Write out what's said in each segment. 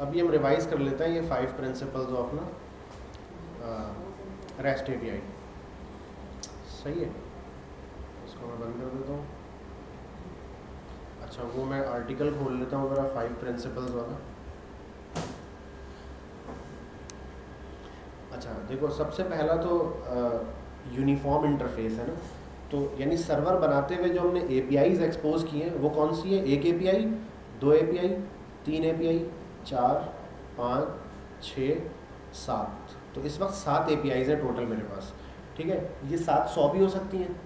अभी हम रिवाइज कर लेते हैं ये फाइव प्रिंसिपल्स ऑफ़ ना रेस्ट एपीआई सही है? इसको मैं बंद कर देता हूँ। अच्छा वो मैं आर्टिकल खोल लेता हूँ ज़रा फाइव प्रिंसिपल्स वाला। अच्छा देखो, सबसे पहला तो यूनिफॉर्म इंटरफेस है ना। तो यानी सर्वर बनाते हुए जो हमने ए एक्सपोज किए हैं, वो कौन सी है? एक ए पी आई दो ए पी आई तीन ए पी आई चार, पाँच, छः, सात। तो इस वक्त सात ए पी आईज़ हैं टोटल मेरे पास। ठीक है? ये सात सौ भी हो सकती हैं।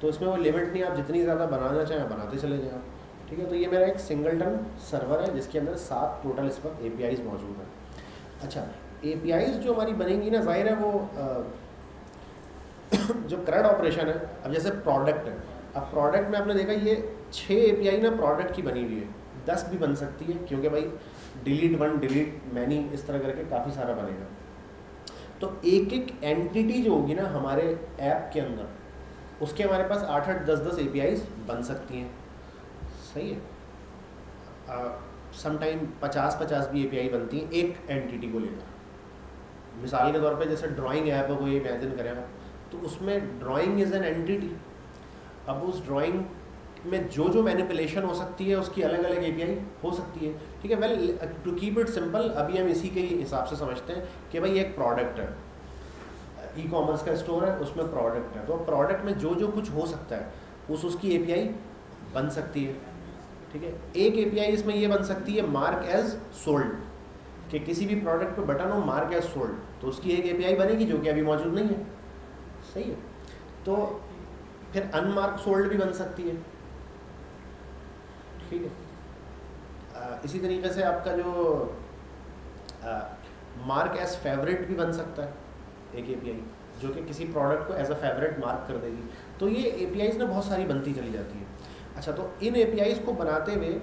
तो इसमें वो लिमिट नहीं, आप जितनी ज़्यादा बनाना चाहें, आप बनाते चले जाएँ। ठीक है? तो ये मेरा एक सिंगल टन सर्वर है, जिसके अंदर सात टोटल इस वक्त ए पी आईज मौजूद हैं। अच्छा ए पी आईज जो हमारी बनेंगी ना, ज़ाहिर है वो जो करंट ऑपरेशन है, अब जैसे प्रोडक्ट है। अब प्रोडक्ट में आपने देखा, ये छः ए पी आई ना प्रोडक्ट की बनी हुई है। दस भी बन सकती है, क्योंकि भाई डिलीट वन डिलीट मैनी इस तरह करके काफ़ी सारा बनेगा। तो एक एक एंटिटी जो होगी ना हमारे ऐप के अंदर, उसके हमारे पास आठ आठ, दस दस ए बन सकती हैं। सही है? समटाइम पचास पचास भी एपीआई बनती हैं एक एंटिटी को लेकर। मिसाल के तौर पे जैसे ड्राइंग ऐप है कोई इमेजिन करें आप तो उसमें ड्राइंग इज़ एन एंटिटी अब उस ड्राइंग में जो जो मैनिपुलेशन हो सकती है, उसकी अलग अलग ए हो सकती है। ठीक है well to keep it simple अभी हम इसी के हिसाब से समझते हैं कि भाई एक प्रोडक्ट है। ई कॉमर्स का स्टोर है, उसमें प्रोडक्ट है। तो प्रोडक्ट में जो जो कुछ हो सकता है, उस उसकी एपीआई बन सकती है। ठीक है, एक एपीआई इसमें ये बन सकती है मार्क एज सोल्ड कि किसी भी प्रोडक्ट पे बटन हो मार्क एज सोल्ड तो उसकी एक एपीआई बनेगी जो कि अभी मौजूद नहीं है। सही है। तो फिर अनमार्क सोल्ड भी बन सकती है। ठीक है। इसी तरीके से आपका जो मार्क एज फेवरेट भी बन सकता है, एक एपीआई जो कि किसी प्रोडक्ट को एज अ फेवरेट मार्क कर देगी। तो ये ए ना बहुत सारी बनती चली जाती है। अच्छा तो इन ए को बनाते हुए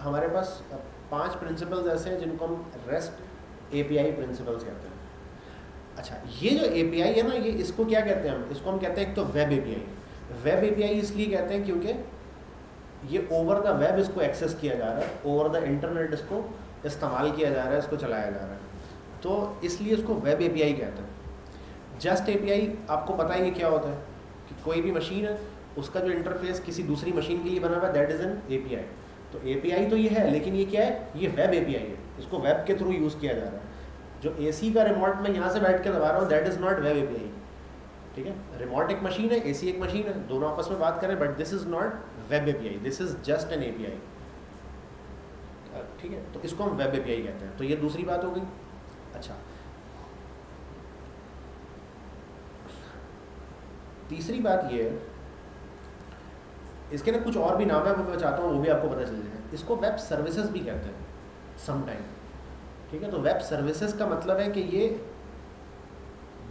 हमारे पास पाँच प्रिंसिपल्स ऐसे हैं जिनको हम रेस्ट एपीआई प्रिंसिपल्स कहते हैं। अच्छा ये जो एपीआई है ना, ये इसको क्या कहते हैं हम? इसको हम कहते हैं एक तो वेब एपीआई वेब एपीआई इसलिए कहते हैं क्योंकि ये ओवर द वेब इसको एक्सेस किया जा रहा है ओवर द इंटरनेट इसको इस्तेमाल किया जा रहा है, इसको चलाया जा रहा है। तो इसलिए इसको वेब ए कहते हैं। जस्ट एपीआई आपको पता ही क्या होता है? कि कोई भी मशीन है उसका जो इंटरफेस किसी दूसरी मशीन के लिए बना हुआ है दैट इज़ एन ए तो एपीआई तो ये है, लेकिन ये क्या है? ये वेब एपीआई है। इसको वेब के थ्रू यूज़ किया जा रहा है। जो एसी का रिमोट मैं यहाँ से बैठ के दबा रहा हूँ that is not web API ठीक है? रिमोट एक मशीन है एसी एक मशीन है। दोनों आपस में बात करें but this is not web A this is just an A ठीक है? तो इसको हम वेब एपीआई कहते हैं। तो ये दूसरी बात हो गई। अच्छा। तीसरी बात ये इसके ना कुछ और भी नाम है, वो मैं चाहता हूँ, वो भी आपको पता चल जाए। इसको वेब सर्विसेज़ भी कहते हैं समटाइम ठीक है? तो वेब सर्विसेज़ का मतलब है कि ये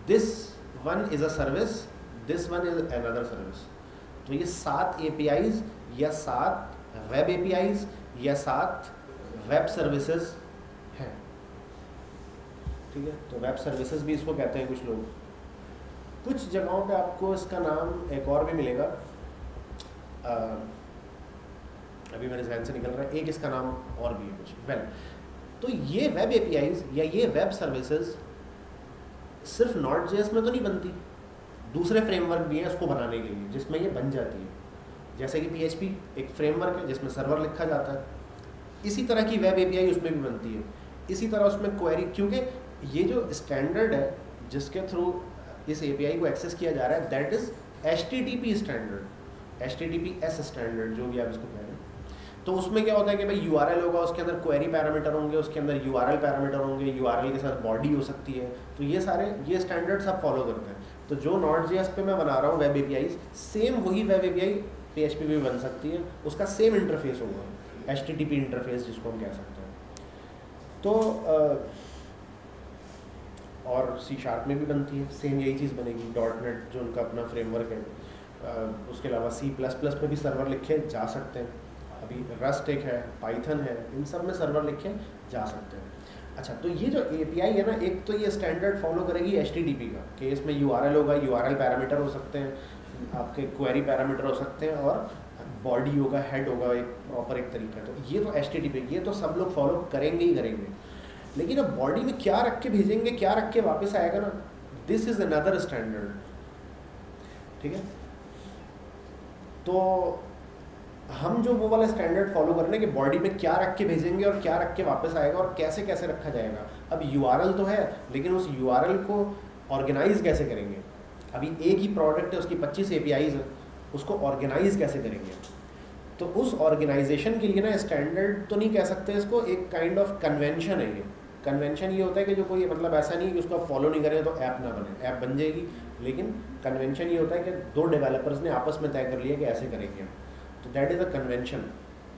this one is a service this one is another service तो ये सात ए या सात वेब ए या सात वेब सर्विसेज़ हैं। ठीक है? तो वेब सर्विसेज़ भी इसको कहते हैं कुछ लोग। कुछ जगहों पे आपको इसका नाम एक और भी मिलेगा। आ, अभी मेरे जहन से निकल रहा है एक इसका नाम और भी है कुछ। वेल तो ये वेब ए या ये वेब सर्विसेज़ सिर्फ़ नॉट जेएस में तो नहीं बनती। दूसरे फ्रेमवर्क भी हैं उसको बनाने के लिए, जिसमें ये बन जाती है। जैसे कि पीएचपी एक फ्रेमवर्क है, जिसमें सर्वर लिखा जाता है। इसी तरह की वेब एपीआई उसमें भी बनती है। इसी तरह उसमें क्वेरी क्योंकि ये जो स्टैंडर्ड है, जिसके थ्रू इस एपीआई को एक्सेस किया जा रहा है that is HTTP standard H S standard जो भी आप इसको कह रहे हैं। तो उसमें क्या होता है कि भाई यूआरएल होगा, उसके अंदर क्वेरी पैरामीटर होंगे, उसके अंदर यूआरएल पैरामीटर होंगे यूआरएल के साथ बॉडी हो सकती है। तो ये सारे, ये स्टैंडर्ड्स आप फॉलो करते हैं। तो जो नॉट जी पे मैं बना रहा हूँ वेब ए सेम वही वेब ए पी एच भी बन सकती है। उसका सेम इंटरफेस होगा। HTTP इंटरफेस जिसको हम कह सकते हैं। तो और सी शार्प में भी बनती है। सेम यही चीज़ बनेगी। डॉट नेट जो उनका अपना फ्रेमवर्क है। उसके अलावा सी प्लस प्लस में भी सर्वर लिखे जा सकते हैं। अभी रस्ट एक है पाइथन है। इन सब में सर्वर लिखे जा सकते हैं। अच्छा तो ये जो एपीआई है ना, एक तो ये स्टैंडर्ड फॉलो करेगी एच का, कि इसमें URL होगा यूआरएल पैरामीटर हो सकते हैं, आपके क्वेरी पैरामीटर हो सकते हैं, और बॉडी होगा हेड होगा, एक प्रॉपर एक तरीका। तो ये तो एच ये तो सब लोग फॉलो करेंगे ही करेंगे। लेकिन अब बॉडी में क्या रख के भेजेंगे, क्या रख के वापस आएगा ना दिस इज़ अनदर स्टैंडर्ड ठीक है? तो हम जो वो वाला स्टैंडर्ड फॉलो कर रहे हैं कि बॉडी में क्या रख के भेजेंगे और क्या रख के वापस आएगा और कैसे कैसे रखा जाएगा। अब यूआरएल तो है, लेकिन उस यूआरएल को ऑर्गेनाइज कैसे करेंगे? अभी एक ही प्रोडक्ट है, उसकी 25 ए है, उसको ऑर्गेनाइज कैसे करेंगे? तो उस ऑर्गेनाइजेशन के लिए ना स्टैंडर्ड तो नहीं कह सकते इसको, एक काइंड ऑफ़ कन्वेंशन है ये। कन्वेंशन ये होता है कि जो कोई मतलब ऐसा नहीं है कि उसको आप फॉलो नहीं करें तो ऐप ना बने ऐप बन जाएगी। लेकिन कन्वेंशन ये होता है कि दो डेवलपर्स ने आपस में तय कर लिया कि ऐसे करेंगे। तो दैट इज़ अ कन्वेंशन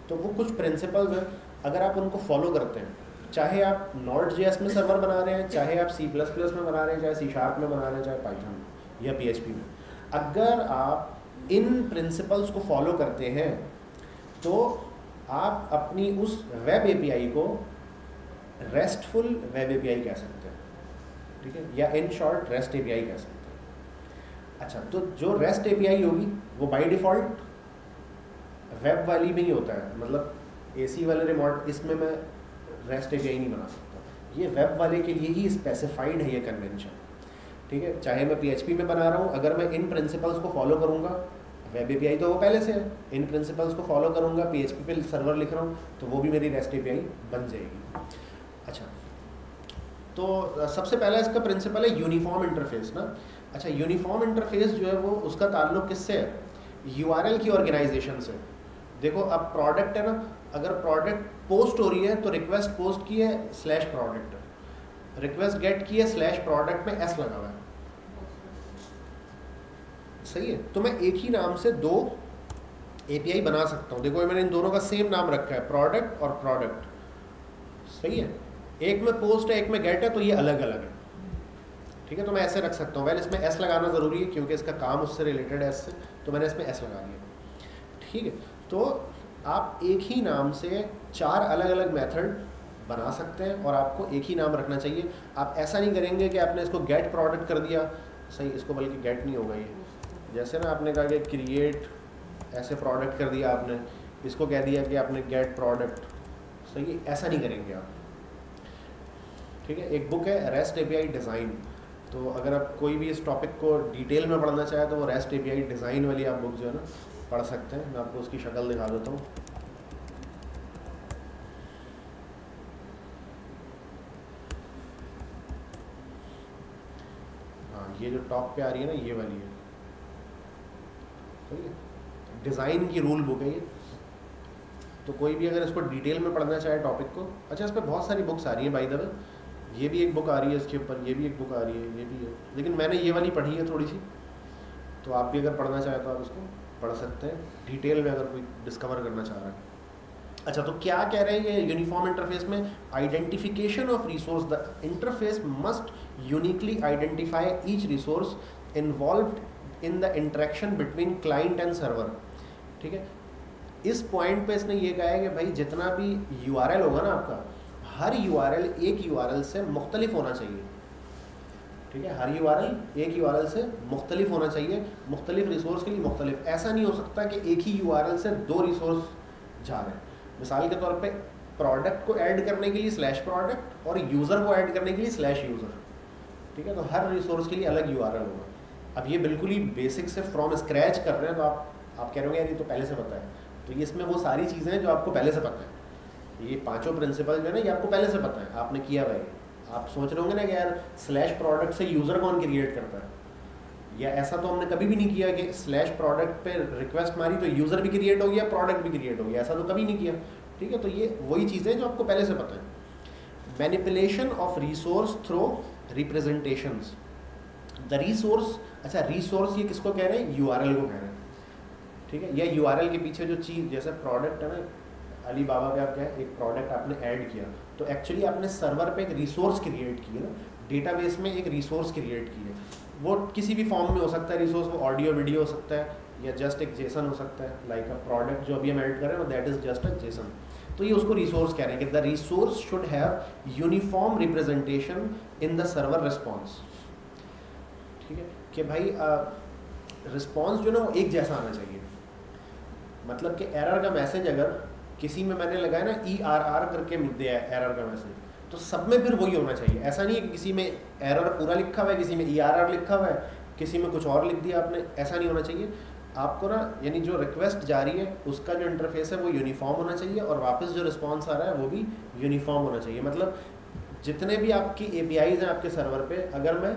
तो वो कुछ प्रिंसिपल्स हैं, अगर आप उनको फॉलो करते हैं, चाहे आप नॉट जे में सर्वर बना रहे हैं, चाहे आप सी प्लस प्लस में बना रहे हैं, चाहे सी शार्प में बना रहे हैं, चाहे पाइथन में या पीएचपी में। अगर आप इन प्रिंसिपल्स को फॉलो करते हैं तो आप अपनी उस वेब एपीआई को रेस्टफुल वेब एपीआई कह सकते हैं। ठीक है? या इन शॉर्ट रेस्ट एपीआई कह सकते हैं। अच्छा तो जो रेस्ट एपीआई होगी, वो बाय डिफ़ॉल्ट वेब वाली में ही होता है। मतलब एसी वाले रिमोट इसमें मैं रेस्ट एपीआई नहीं बना सकता। ये वेब वाले के लिए ही स्पेसिफाइड है ये कन्वेंशन ठीक है? चाहे मैं पीएचपी में बना रहा हूँ, अगर मैं इन प्रिंसिपल्स को फॉलो करूँगा वेब एपीआई तो वो पहले से है। इन प्रिंसिपल्स को फॉलो करूँगा पीएचपी पे सर्वर लिख रहा हूँ तो वो भी मेरी रेस्ट ए बन जाएगी। अच्छा। तो सबसे पहला इसका प्रिंसिपल है यूनिफॉर्म इंटरफेस ना। अच्छा यूनिफॉर्म इंटरफेस जो है वो, उसका ताल्लुक किससे है? यूआरएल की ऑर्गेनाइजेशन से। देखो, अब प्रोडक्ट है ना, अगर प्रोडक्ट पोस्ट हो रही है तो रिक्वेस्ट पोस्ट की है स्लैश प्रोडक्ट रिक्वेस्ट गेट की है स्लैश प्रोडक्ट में एस लगा हुआ है। सही है? तो मैं एक ही नाम से दो एपीआई बना सकता हूँ। देखो मैंने इन दोनों का सेम नाम रखा है प्रोडक्ट और प्रोडक्ट सही है? एक में पोस्ट है, एक में गेट है तो ये अलग अलग है। ठीक है? तो मैं ऐसे रख सकता हूँ। वेल इसमें एस लगाना ज़रूरी है, क्योंकि इसका काम उससे रिलेटेड है एस से। तो मैंने इसमें एस लगा दिया। ठीक है? तो आप एक ही नाम से चार अलग अलग मेथड बना सकते हैं और आपको एक ही नाम रखना चाहिए। आप ऐसा नहीं करेंगे कि आपने इसको गेट प्रोडक्ट कर दिया। सही, इसको बल्कि गेट नहीं होगा ये। जैसे ना आपने कहा कि क्रिएट ऐसे प्रोडक्ट कर दिया आपने। इसको कह दिया कि आपने गेट प्रोडक्ट सही, ऐसा नहीं करेंगे आप। ठीक है, एक बुक है रेस्ट एपीआई डिज़ाइन तो अगर आप कोई भी इस टॉपिक को डिटेल में पढ़ना चाहें तो वो रेस्ट एपीआई डिज़ाइन वाली आप बुक जो है ना पढ़ सकते हैं। मैं आपको उसकी शक्ल दिखा देता हूँ। हाँ ये जो टॉप पे आ रही है ना, ये वाली है। ठीक है? डिज़ाइन की रूल बुक है ये। तो कोई भी अगर इसको डिटेल में पढ़ना चाहे टॉपिक को अच्छा इस पर बहुत सारी बुक्स आ रही हैं बाई द ये भी एक बुक आ रही है इसके ऊपर, ये भी एक बुक आ रही है, ये भी है। लेकिन मैंने ये वाली पढ़ी है थोड़ी सी। तो आप भी अगर पढ़ना चाहें तो आप इसको पढ़ सकते हैं। डिटेल में अगर कोई डिस्कवर करना चाह रहा है। अच्छा तो क्या कह रहे हैं ये यूनिफॉर्म इंटरफेस में? Identification of resource the interface must uniquely identify each resource involved in the interaction between client and server ठीक है? इस पॉइंट पे इसने ये कहा है कि भाई, जितना भी यूआरएल होगा ना आपका, हर यूआरएल एक यूआरएल से मुख्तलिफ़ होना चाहिए। ठीक है? हर यू आर एक यूआरएल से मुख्तलिफ़ होना चाहिए। मुख्तलिफ़ रिसोर्स के लिए मुख्तलिफ़। ऐसा नहीं हो सकता कि एक ही यूआरएल से दो रिसोर्स जा रहे हैं। मिसाल के तौर पे प्रोडक्ट को ऐड करने के लिए स्लैश प्रोडक्ट और यूज़र को ऐड करने के लिए स्लैश यूज़र ठीक है? तो हर रिसोर्स के लिए अलग यू होगा। अब ये बिल्कुल ही बेसिक से फ्रॉम स्क्रैच कर रहे हैं तो आप आप कह रहे हो यार ये तो पहले से पता है। तो ये इसमें वो सारी चीज़ें हैं जो आपको पहले से पता है। ये पाँचों प्रिंसिपल जो है ना, ये आपको पहले से पता है। आपने किया भाई आप सोच रहे होंगे ना कि यार स्लैश प्रोडक्ट से यूज़र कौन क्रिएट करता है? या ऐसा तो हमने कभी भी नहीं किया कि स्लैश प्रोडक्ट पे रिक्वेस्ट मारी तो यूज़र भी क्रिएट हो गया प्रोडक्ट भी क्रिएट हो गया ऐसा तो कभी नहीं किया। ठीक है तो ये वही चीज़ें जो आपको पहले से पता है। Manipulation of resource through representations the resource अच्छा रिसोर्स ये किसको कह रहे हैं? यूआरएल को कह रहे हैं। ठीक है, या यूआरएल के पीछे जो चीज़, जैसे प्रोडक्ट है ना अली बाबा पे आप क्या है एक प्रोडक्ट आपने ऐड किया। तो एक्चुअली आपने सर्वर पे एक रिसोर्स क्रिएट की है ना डेटाबेस में एक रिसोर्स क्रिएट की है। वो किसी भी फॉर्म में हो सकता है रिसोर्स वो ऑडियो वीडियो हो सकता है, या जस्ट एक जेसन हो सकता है लाइक अ प्रोडक्ट जो अभी हम ऐड कर रहे हैं that is just a JSON तो ये उसको रिसोर्स कह रहे हैं कि the resource should have uniform representation in the server response ठीक है? कि भाई रिस्पॉन्स जो ना, वो एक जैसा आना चाहिए। मतलब कि एरर का मैसेज अगर किसी में मैंने लगाया ना ई आर आर करके दिया है एरर का मैसेज तो सब में फिर वही होना चाहिए। ऐसा नहीं है कि किसी में एरर पूरा लिखा हुआ है, किसी में ई आर आर लिखा हुआ है, किसी में कुछ और लिख दिया आपने, ऐसा नहीं होना चाहिए। आपको ना, यानी जो रिक्वेस्ट जा रही है, उसका जो इंटरफेस है, वो यूनिफॉर्म होना चाहिए और वापस जो रिस्पॉन्स आ रहा है, वो भी यूनिफॉर्म होना चाहिए। मतलब जितने भी आपकी ए हैं आपके सर्वर पे, अगर मैं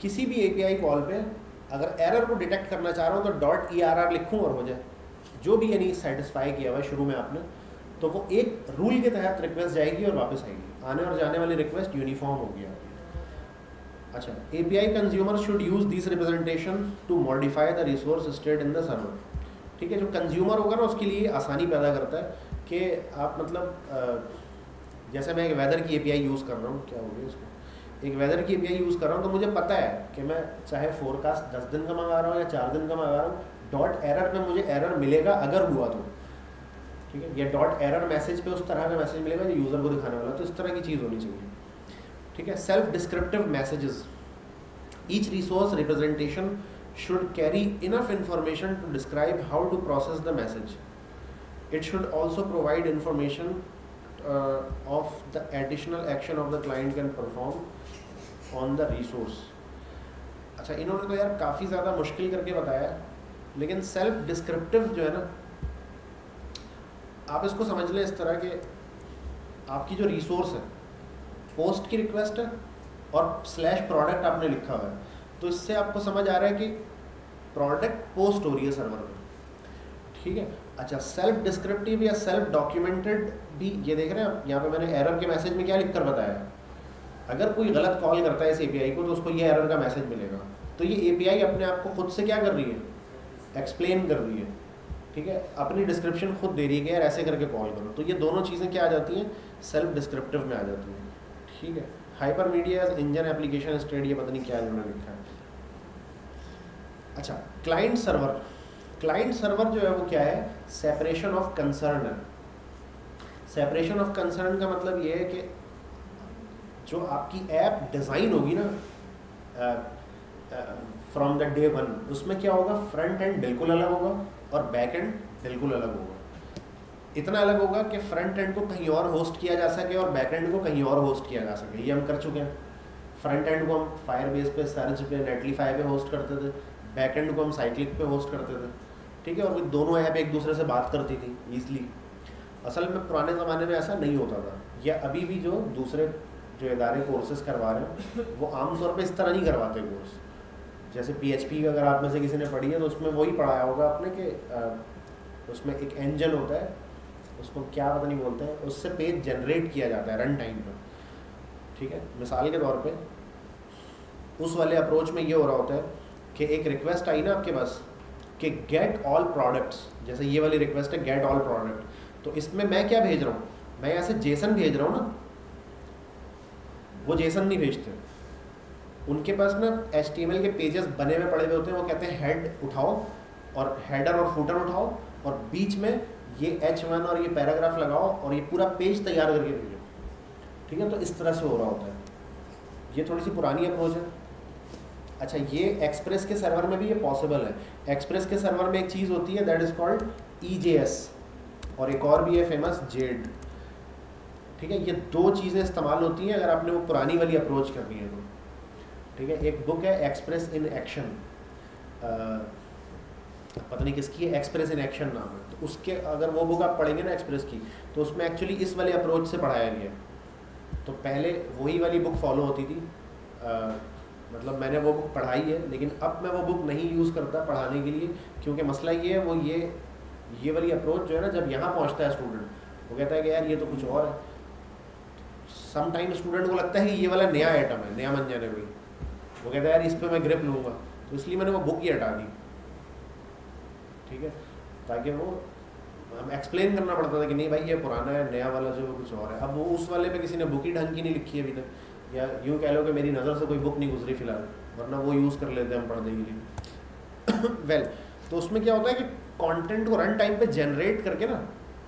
किसी भी एपीआई कॉल पे अगर एरर को डिटेक्ट करना चाह रहा हूँ तो डॉट ई आर आर लिखूँ और हो जाए। जो भी यानी सेटिस्फाई किया हुआ है शुरू में आपने तो वो एक रूल के तहत रिक्वेस्ट जाएगी और वापस आएगी। आने और जाने वाली रिक्वेस्ट यूनिफॉर्म होगी आपकी। अच्छा A P I consumer should use this representation to modify the resource state in the server ठीक है, जो कंज्यूमर होगा ना, उसके लिए आसानी पैदा करता है कि आप मतलब जैसे मैं एक वेदर की ए पी आई यूज़ कर रहा हूँ, क्या हो गया इसको? एक वेदर की ए पी आई यूज़ कर रहा हूँ तो मुझे पता है कि मैं चाहे फोरकास्ट दस दिन का मंगा रहा हूँ या चार दिन का मंगा रहा हूँ डॉट एरर पे मुझे एरर मिलेगा अगर हुआ तो। ठीक है? या डॉट एरर मैसेज पे उस तरह का मैसेज मिलेगा जो यूज़र को दिखाने वाला तो इस तरह की चीज़ होनी चाहिए। ठीक है? Self descriptive messages each resource representation should carry enough information to describe how to process the message it should also provide information of the additional action of the client can perform on the resource अच्छा इन्होंने तो यार काफ़ी ज़्यादा मुश्किल करके बताया। लेकिन सेल्फ डिस्क्रिप्टिव जो है ना, आप इसको समझ लें इस तरह के आपकी जो रिसोर्स है पोस्ट की रिक्वेस्ट है और स्लैश प्रोडक्ट आपने लिखा हुआ है। तो इससे आपको समझ आ रहा है कि प्रोडक्ट पोस्ट हो रही है सर्वर में ठीक है? अच्छा सेल्फ डिस्क्रिप्टिव या सेल्फ डॉक्यूमेंटेड भी, ये देख रहे हैं आप, यहाँ पे मैंने एरर के मैसेज में क्या लिख कर बताया अगर कोई गलत कॉल करता है इस एपीआई को तो उसको ये एरर का मैसेज मिलेगा। तो ये एपीआई अपने आप को खुद से क्या कर रही है? एक्सप्लेन कर रही है। ठीक है? अपनी डिस्क्रिप्शन खुद दे रही है यार ऐसे करके कॉल करो। तो ये दोनों चीज़ें क्या आ जाती हैं? सेल्फ डिस्क्रिप्टिव में आ जाती हैं। ठीक है? Hyper media engine application state ये पता नहीं क्या इन्होंने लिखा है। अच्छा क्लाइंट सर्वर क्लाइंट सर्वर जो है वो क्या है? सेपरेशन ऑफ़ कंसर्न है। सेपरेशन ऑफ़ कंसर्न का मतलब ये है कि जो आपकी ऐप डिज़ाइन होगी ना फ्रॉम द डे वन उसमें क्या होगा? फ्रंट एंड बिल्कुल अलग होगा और बैक एंड बिल्कुल अलग होगा। इतना अलग होगा कि फ्रंट एंड को कहीं और होस्ट किया जा सके और बैक एंड को कहीं और होस्ट किया जा सके। ये हम कर चुके हैं। फ्रंट एंड को हम फायर बेस पे सर्च पे नेटलीफाई पे होस्ट करते थे। बैक एंड को हम साइक्लिक पे होस्ट करते थे। ठीक है? और दोनों ऐप एक दूसरे से बात करती थी ईजली असल में पुराने ज़माने में ऐसा नहीं होता था। या अभी भी जो दूसरे जो इदारे कोर्सेज करवा रहे हैं, वो आमतौर पर इस तरह नहीं करवाते कोर्स जैसे पी एच पी अगर आप में से किसी ने पढ़ी है तो उसमें वही पढ़ाया होगा आपने कि उसमें एक इंजन होता है, उसको क्या पता नहीं बोलते हैं, उससे पेज जनरेट किया जाता है रन टाइम पर। ठीक है? मिसाल के तौर पे, उस वाले अप्रोच में ये हो रहा होता है कि एक रिक्वेस्ट आई ना आपके पास कि गेट ऑल प्रोडक्ट्स जैसे ये वाली रिक्वेस्ट है गेट ऑल प्रोडक्ट तो इसमें मैं क्या भेज रहा हूँ? मैं यहाँ से जेसन भेज रहा हूँ ना। वो जेसन नहीं भेजते। उनके पास ना HTML के पेजेस बने हुए पड़े हुए होते हैं, वो कहते हैं हेड उठाओ और हेडर और फूटर उठाओ और बीच में ये एच वन और ये पैराग्राफ लगाओ और ये पूरा पेज तैयार करके भेजो। ठीक है? तो इस तरह से हो रहा होता है। ये थोड़ी सी पुरानी अप्रोच है। अच्छा ये एक्सप्रेस के सर्वर में भी ये पॉसिबल है। एक्सप्रेस के सर्वर में एक चीज़ होती है दैट इज़ कॉल्ड ई और एक और भी है फ़ेमस जेड ठीक है? ये दो चीज़ें इस्तेमाल होती हैं, अगर आपने वो पुरानी वाली अप्रोच करनी है तो। ठीक है? एक बुक है एक्सप्रेस इन एक्शन पता नहीं किसकी है एक्सप्रेस इन एक्शन नाम है। तो उसके अगर वो बुक आप पढ़ेंगे ना एक्सप्रेस की तो उसमें एक्चुअली इस वाले अप्रोच से पढ़ाया गया तो पहले वही वाली बुक फॉलो होती थी। आ, मतलब मैंने वो बुक पढ़ाई है लेकिन अब मैं वो बुक नहीं यूज़ करता पढ़ाने के लिए क्योंकि मसला ये है वो ये ये वाली अप्रोच जो है ना जब यहाँ पहुँचता है स्टूडेंट वो कहता है कि यार ये तो कुछ और है। सम टाइम स्टूडेंट को लगता है कि ये वाला नया आइटम है नया मन जाने कोई वो कहता है, यार, इस पर मैं ग्रिप लूँगा। तो इसलिए मैंने वो बुक ही हटा दी। ठीक है? ताकि वो, हम एक्सप्लेन करना पड़ता था कि नहीं भाई, ये पुराना है, नया वाला जो कुछ और है। अब वो उस वाले पे किसी ने बुक ही ढंग की नहीं लिखी है अभी तक। या यूँ कह लो कि मेरी नज़र से कोई बुक नहीं गुजरी फ़िलहाल, वरना वो यूज़ कर लेते हैं हम पढ़ने के लिए। वेल तो उसमें क्या होता है कि कंटेंट को रन टाइम पे जनरेट करके ना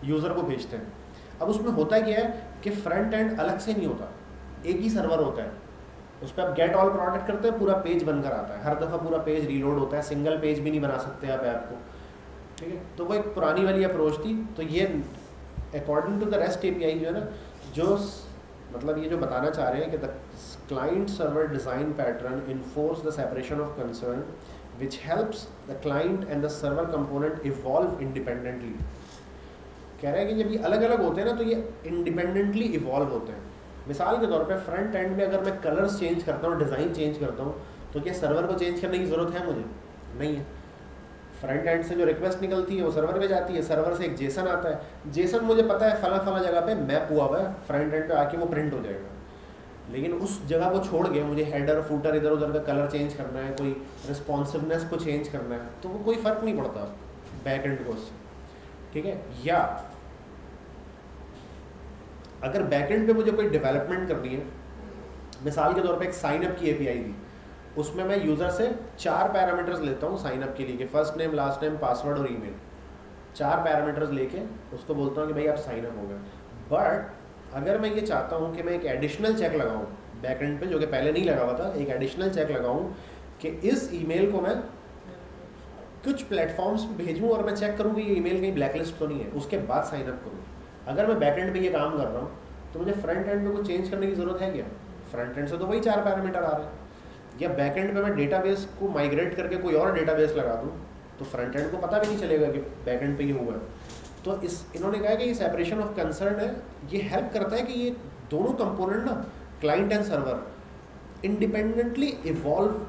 यूज़र को भेजते हैं। अब उसमें होता क्या है कि फ्रंट एंड अलग से नहीं होता, एक ही सर्वर होता है। उस पर आप गेट ऑल प्रोडक्ट करते हैं, पूरा पेज बनकर आता है। हर दफ़ा पूरा पेज रीलोड होता है सिंगल पेज भी नहीं बना सकते आप ऐप को। ठीक है? तो वो एक पुरानी वाली अप्रोच थी। तो ये according to the REST API जो है ना, जो मतलब ये जो बताना चाह रहे हैं कि the client server design pattern enforce the separation of concern which helps the client and the server component evolve independently कह रहे हैं कि जब ये अलग अलग होते हैं ना तो ये इंडिपेंडेंटली इवॉल्व होते हैं। मिसाल के तौर पे फ्रंट एंड में अगर मैं कलर्स चेंज करता हूँ डिज़ाइन चेंज करता हूँ तो क्या सर्वर को चेंज करने की ज़रूरत है मुझे? नहीं है। फ्रंट एंड से जो रिक्वेस्ट निकलती है, वो सर्वर पे जाती है सर्वर से एक जेसन आता है। जेसन मुझे पता है फला फला जगह पे मैप हुआ हुआ है फ्रंट एंड पे आके वो प्रिंट हो जाएगा। लेकिन उस जगह को छोड़ के मुझे हेडर फूटर इधर उधर का कलर चेंज करना है, कोई रिस्पॉन्सिवनेस को चेंज करना है तो वो कोई फ़र्क नहीं पड़ता बैक एंड को ठीक है? या अगर बैक एंड पे मुझे कोई डेवलपमेंट करनी है, मिसाल के तौर पे एक साइन अप की एपीआई दी, उसमें मैं यूज़र से चार पैरामीटर्स लेता हूँ साइन अप के लिए, कि first name last name password और ईमेल चार पैरामीटर्स लेके उसको बोलता हूँ कि भाई आप साइन अप हो गए। बट अगर मैं ये चाहता हूँ कि मैं एक एडिशनल चेक लगाऊँ बैक एंड पे, जो कि पहले नहीं लगा हुआ था, एक एडिशनल चेक लगाऊँ कि इस ईमेल को मैं कुछ प्लेटफॉर्म्स भेजूँ और मैं चेक करूँ कि ये ईमेल कहीं ब्लैकलिस्ट तो नहीं है, उसके बाद साइन अप करूँ। अगर मैं बैक एंड पे ये काम कर रहा हूँ तो मुझे फ्रंट एंड पे कुछ चेंज करने की ज़रूरत है क्या? फ्रंट एंड से तो वही चार पैरामीटर आ रहे हैं। या बैक एंड पे मैं डेटाबेस को माइग्रेट करके कोई और डेटाबेस लगा दूँ तो फ्रंट एंड को पता भी नहीं चलेगा कि बैक एंड पे ये हुआ है। तो इस, इन्होंने कहा कि ये सेपरेशन ऑफ़ कंसर्न है। ये हेल्प करता है कि ये दोनों कंपोनेंट ना client and server independently evolve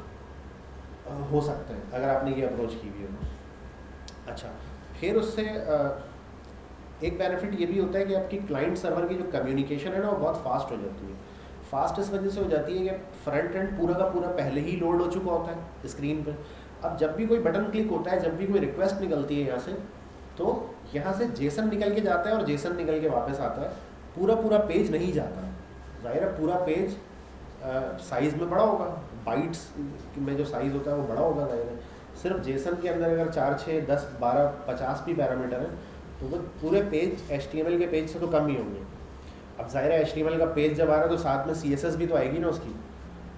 हो सकते हैं, अगर आपने ये अप्रोच की हुई है। अच्छा फिर उससे एक बेनिफिट ये भी होता है कि आपकी क्लाइंट सर्वर की जो कम्युनिकेशन है ना, वो बहुत फास्ट हो जाती है। फास्ट इस वजह से हो जाती है कि फ्रंट एंड पूरा का पूरा पहले ही लोड हो चुका होता है स्क्रीन पर अब जब भी कोई बटन क्लिक होता है, जब भी कोई रिक्वेस्ट निकलती है यहाँ से तो यहाँ से जेसन निकल के जाता है और जेसन निकल के वापस आता है। पूरा पूरा पेज नहीं जाता। ज़ाहिर है पूरा पेज साइज़ में बड़ा होगा। बाइट्स में जो साइज़ होता है, वो बड़ा होगा ज़ाहिर है। सिर्फ़ जेसन के अंदर अगर चार छः दस, बारह, पचास भी पैरामीटर हैं तो वो पूरे पेज एचटीएमएल के पेज से तो कम ही होंगे। अब ज़ाहिर है एचटीएमएल का पेज जब आ रहा है तो साथ में सीएसएस भी तो आएगी ना उसकी।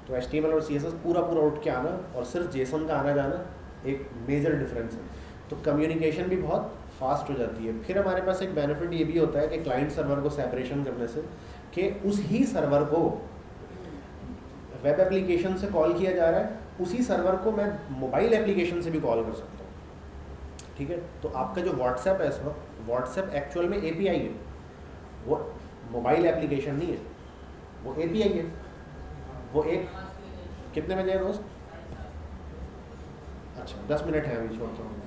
तो एचटीएमएल और सीएसएस पूरा पूरा उठ के आना और सिर्फ़ जेसन का आना जाना एक मेजर डिफरेंस है। तो कम्युनिकेशन भी बहुत फास्ट हो जाती है। फिर हमारे पास एक बेनिफिट ये भी होता है कि क्लाइंट सर्वर को सेपरेशन करने से कि उस ही सर्वर को वेब एप्लीकेशन से कॉल किया जा रहा है, उसी सर्वर को मैं मोबाइल एप्लीकेशन से भी कॉल कर सकता हूँ। ठीक है? तो आपका जो व्हाट्सएप है इस वक्त व्हाट्सएप एक्चुअल में एपीआई है। वो मोबाइल एप्लीकेशन नहीं है। वो एपीआई है। वो एक कितने बजे है दोस्त? अच्छा दस मिनट है अभी छोड़ता हूँ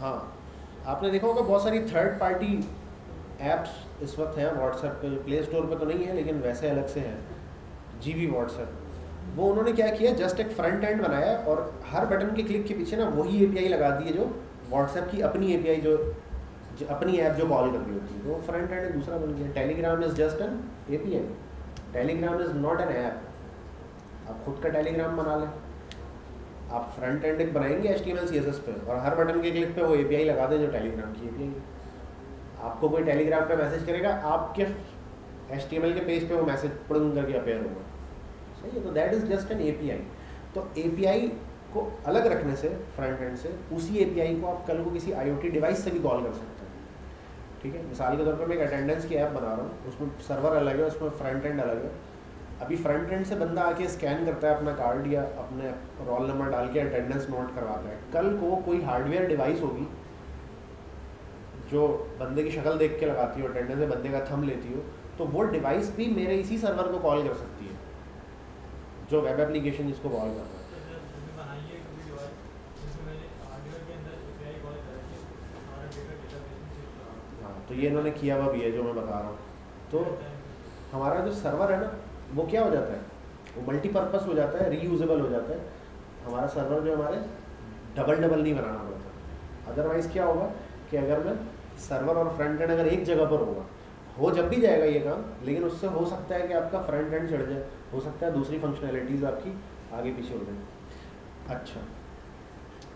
हाँ। आपने देखा होगा बहुत सारी थर्ड पार्टी एप्स इस वक्त हैं व्हाट्सएप पे प्ले स्टोर पे तो नहीं है, लेकिन वैसे अलग से हैं। जी वी व्हाट्सएप वो उन्होंने क्या किया जस्ट एक फ्रंट एंड बनाया और हर बटन के क्लिक के पीछे ना वही एपीआई लगा दी है जो व्हाट्सएप की अपनी एपीआई जो जो अपनी ऐप जो कॉल कर रही होती है, वो फ्रंट एंड दूसरा बन गया। Telegram is just an A P I Telegram is not an app आप खुद का टेलीग्राम बना लें। आप फ्रंट एंड एक बनाएँगे H T M L C S S पे और हर बटन के क्लिक पे वो ए पी आई लगा दें जो टेलीग्राम की ए पी आई आपको कोई टेलीग्राम पे मैसेज करेगा, आपके एच टी एम एल के पेज पे वो मैसेज पढ़ करके अपेयर होगा। सही है तो that is just an A P I तो ए पी आई को अलग रखने से फ्रंट एंड से, उसी ए पी आई को आप कल को किसी आई ओ टी डिवाइस से भी कॉल कर सकते हैं। ठीक है? मिसाल के तौर पर मैं एक अटेंडेंस की ऐप बना रहा हूँ, उसमें सर्वर अलग है, उसमें फ्रंट एंड अलग है। अभी फ्रंट एंड से बंदा आके स्कैन करता है अपना कार्ड या अपने रोल नंबर डाल के अटेंडेंस नोट करवाता है। कल को कोई हार्डवेयर डिवाइस होगी, जो बंदे की शक्ल देख के लगाती हो अटेंडेंस में बंदे का थम लेती हो तो वो डिवाइस भी मेरे इसी सर्वर को कॉल कर सकती है, जो वेब एप्लीकेशन जिसको कॉल करता है। तो ये इन्होंने किया हुआ भी है जो मैं बता रहा हूँ। तो हमारा जो सर्वर है ना, वो क्या हो जाता है? वो मल्टीपर्पज़ हो जाता है रीयूजेबल हो जाता है। हमारा सर्वर जो हमारे डबल डबल नहीं बनाना पड़ता। अदरवाइज़ क्या होगा कि अगर मैं सर्वर और फ्रंट एंड अगर एक जगह पर होगा, हो जब भी जाएगा ये काम, लेकिन उससे हो सकता है कि आपका फ्रंट एंड चढ़ जाए, हो सकता है दूसरी फंक्शनैलिटीज़ आपकी आगे पीछे हो जाए। अच्छा।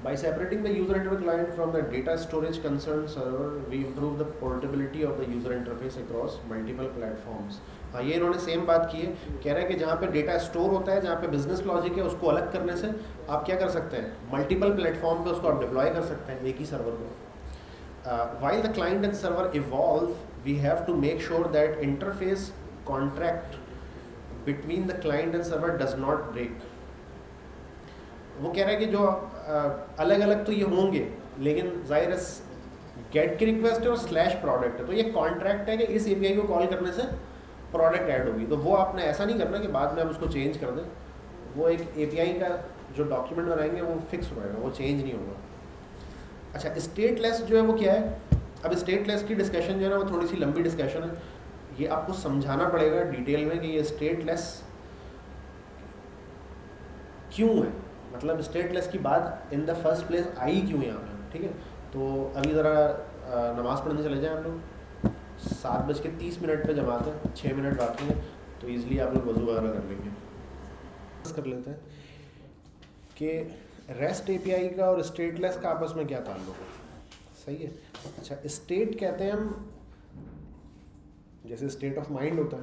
By separating the user interface client from the data storage concerned server, we improve the portability of the user interface across multiple platforms. हाँ ये इन्होंने सेम बात की है कह रहे हैं कि जहाँ पे डेटा स्टोर होता है जहाँ पे बिज़नेस लॉजिक है उसको अलग करने से आप क्या कर सकते हैं मल्टीपल प्लेटफॉर्म पे उसको आप डिप्लॉय कर सकते हैं एक ही सर्वर को while the client and server evolve we have to make sure that interface contract between the client and server does not break वो कह रहा है कि जो अलग अलग तो ये होंगे, लेकिन ज़ाहिर गेट की रिक्वेस्ट है और स्लैश प्रोडक्ट है। तो ये कॉन्ट्रैक्ट है कि इस एपीआई को कॉल करने से प्रोडक्ट ऐड होगी। तो वो आपने ऐसा नहीं करना कि बाद में आप उसको चेंज कर दें। वो एक एपीआई का जो डॉक्यूमेंट बनाएँगे, वो फिक्स रहेगा वो चेंज नहीं होगा। अच्छा स्टेटलेस जो है वो क्या है? अब स्टेटलेस की डिस्कशन जो है ना, वो थोड़ी सी लंबी डिस्कशन है। ये आपको समझाना पड़ेगा डिटेल में कि ये स्टेटलेस क्यों है? मतलब स्टेटलेस की बात in the first place I क्यों यहाँ पे? ठीक है? तो अभी ज़रा नमाज़ पढ़ने चले जाएँ आप लोग। सात बज के तीस मिनट पर जमाते हैं छः मिनट बाकी हैं तो ईज़िली आप लोग वज़ू वगैरह कर लेंगे। कर लेते हैं कि रेस्ट एपीआई का और स्टेटलेस का आपस में क्या ताल्लुक है? सही है? अच्छा स्टेट कहते हैं हम, जैसे स्टेट ऑफ़ माइंड होता है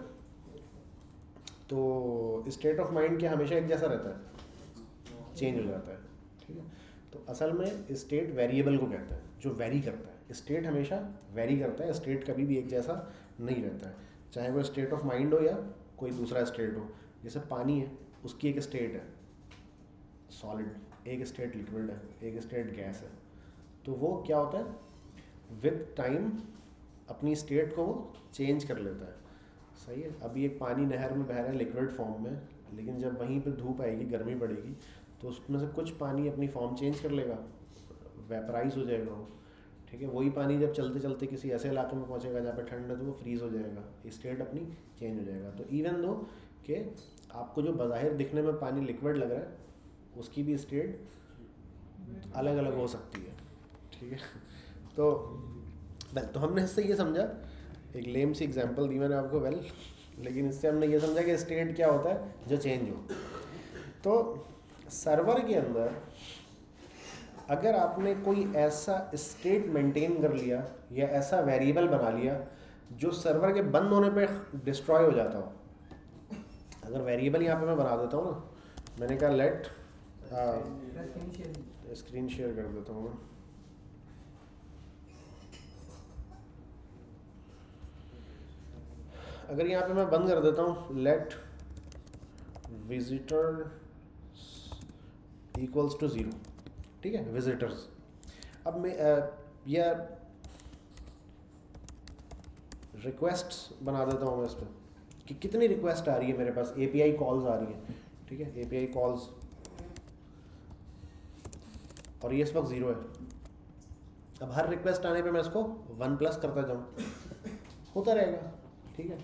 तो स्टेट ऑफ़ माइंड क्या हमेशा एक जैसा रहता है? चेंज हो जाता है, ठीक है? तो असल में स्टेट वेरिएबल को कहता है, जो वेरी करता है। स्टेट हमेशा वेरी करता है, स्टेट कभी भी एक जैसा नहीं रहता है। चाहे वो स्टेट ऑफ़ माइंड हो या कोई दूसरा स्टेट हो, जैसे पानी है, उसकी एक स्टेट है, सॉलिड, एक स्टेट लिक्विड है, एक स्टेट गैस है। तो वो क्या होता है? विद टाइम अपनी स्टेट को वो चेंज कर लेता है। सही है? अभी एक पानी नहर में बह रहा है, लिक्विड फॉर्म में, लेकिन जब वहीं पे धूप आएगी, गर्मी पड़ेगी तो उसमें से कुछ पानी अपनी फॉर्म चेंज कर लेगा वेपराइज हो जाएगा वो, ठीक है? वही पानी जब चलते चलते किसी ऐसे इलाके में पहुंचेगा जहाँ पे ठंड है तो वो फ्रीज़ हो जाएगा स्टेट अपनी चेंज हो जाएगा। तो इवन दो कि आपको जो बाहिर दिखने में पानी लिक्विड लग रहा है, उसकी भी स्टेट अलग अलग हो सकती है, ठीक है? तो वेल तो हमने इससे ये समझा, एक लेम सी एग्ज़ाम्पल दी मैंने आपको वेल लेकिन इससे हमने ये समझा कि स्टेट क्या होता है, जो चेंज हो। तो सर्वर के अंदर अगर आपने कोई ऐसा स्टेट मेंटेन कर लिया या ऐसा वेरिएबल बना लिया जो सर्वर के बंद होने पे डिस्ट्रॉय हो जाता हो। अगर वेरिएबल यहाँ पे मैं बना देता हूँ ना, मैंने कहा लेट स्क्रीन शेयर कर देता हूँ। अगर यहाँ पे मैं बंद कर देता हूँ let visitor equals to zero ठीक है? विजिटर्स अब मैं या रिक्वेस्ट बना देता हूँ मैं इस पर कि कितनी रिक्वेस्ट आ रही है मेरे पास? एपीआई कॉल्स आ रही है। ठीक है? एपीआई कॉल्स और ये इस वक्त ज़ीरो है। अब हर रिक्वेस्ट आने पे मैं इसको वन प्लस करता जाऊँ। होता रहेगा। ठीक है?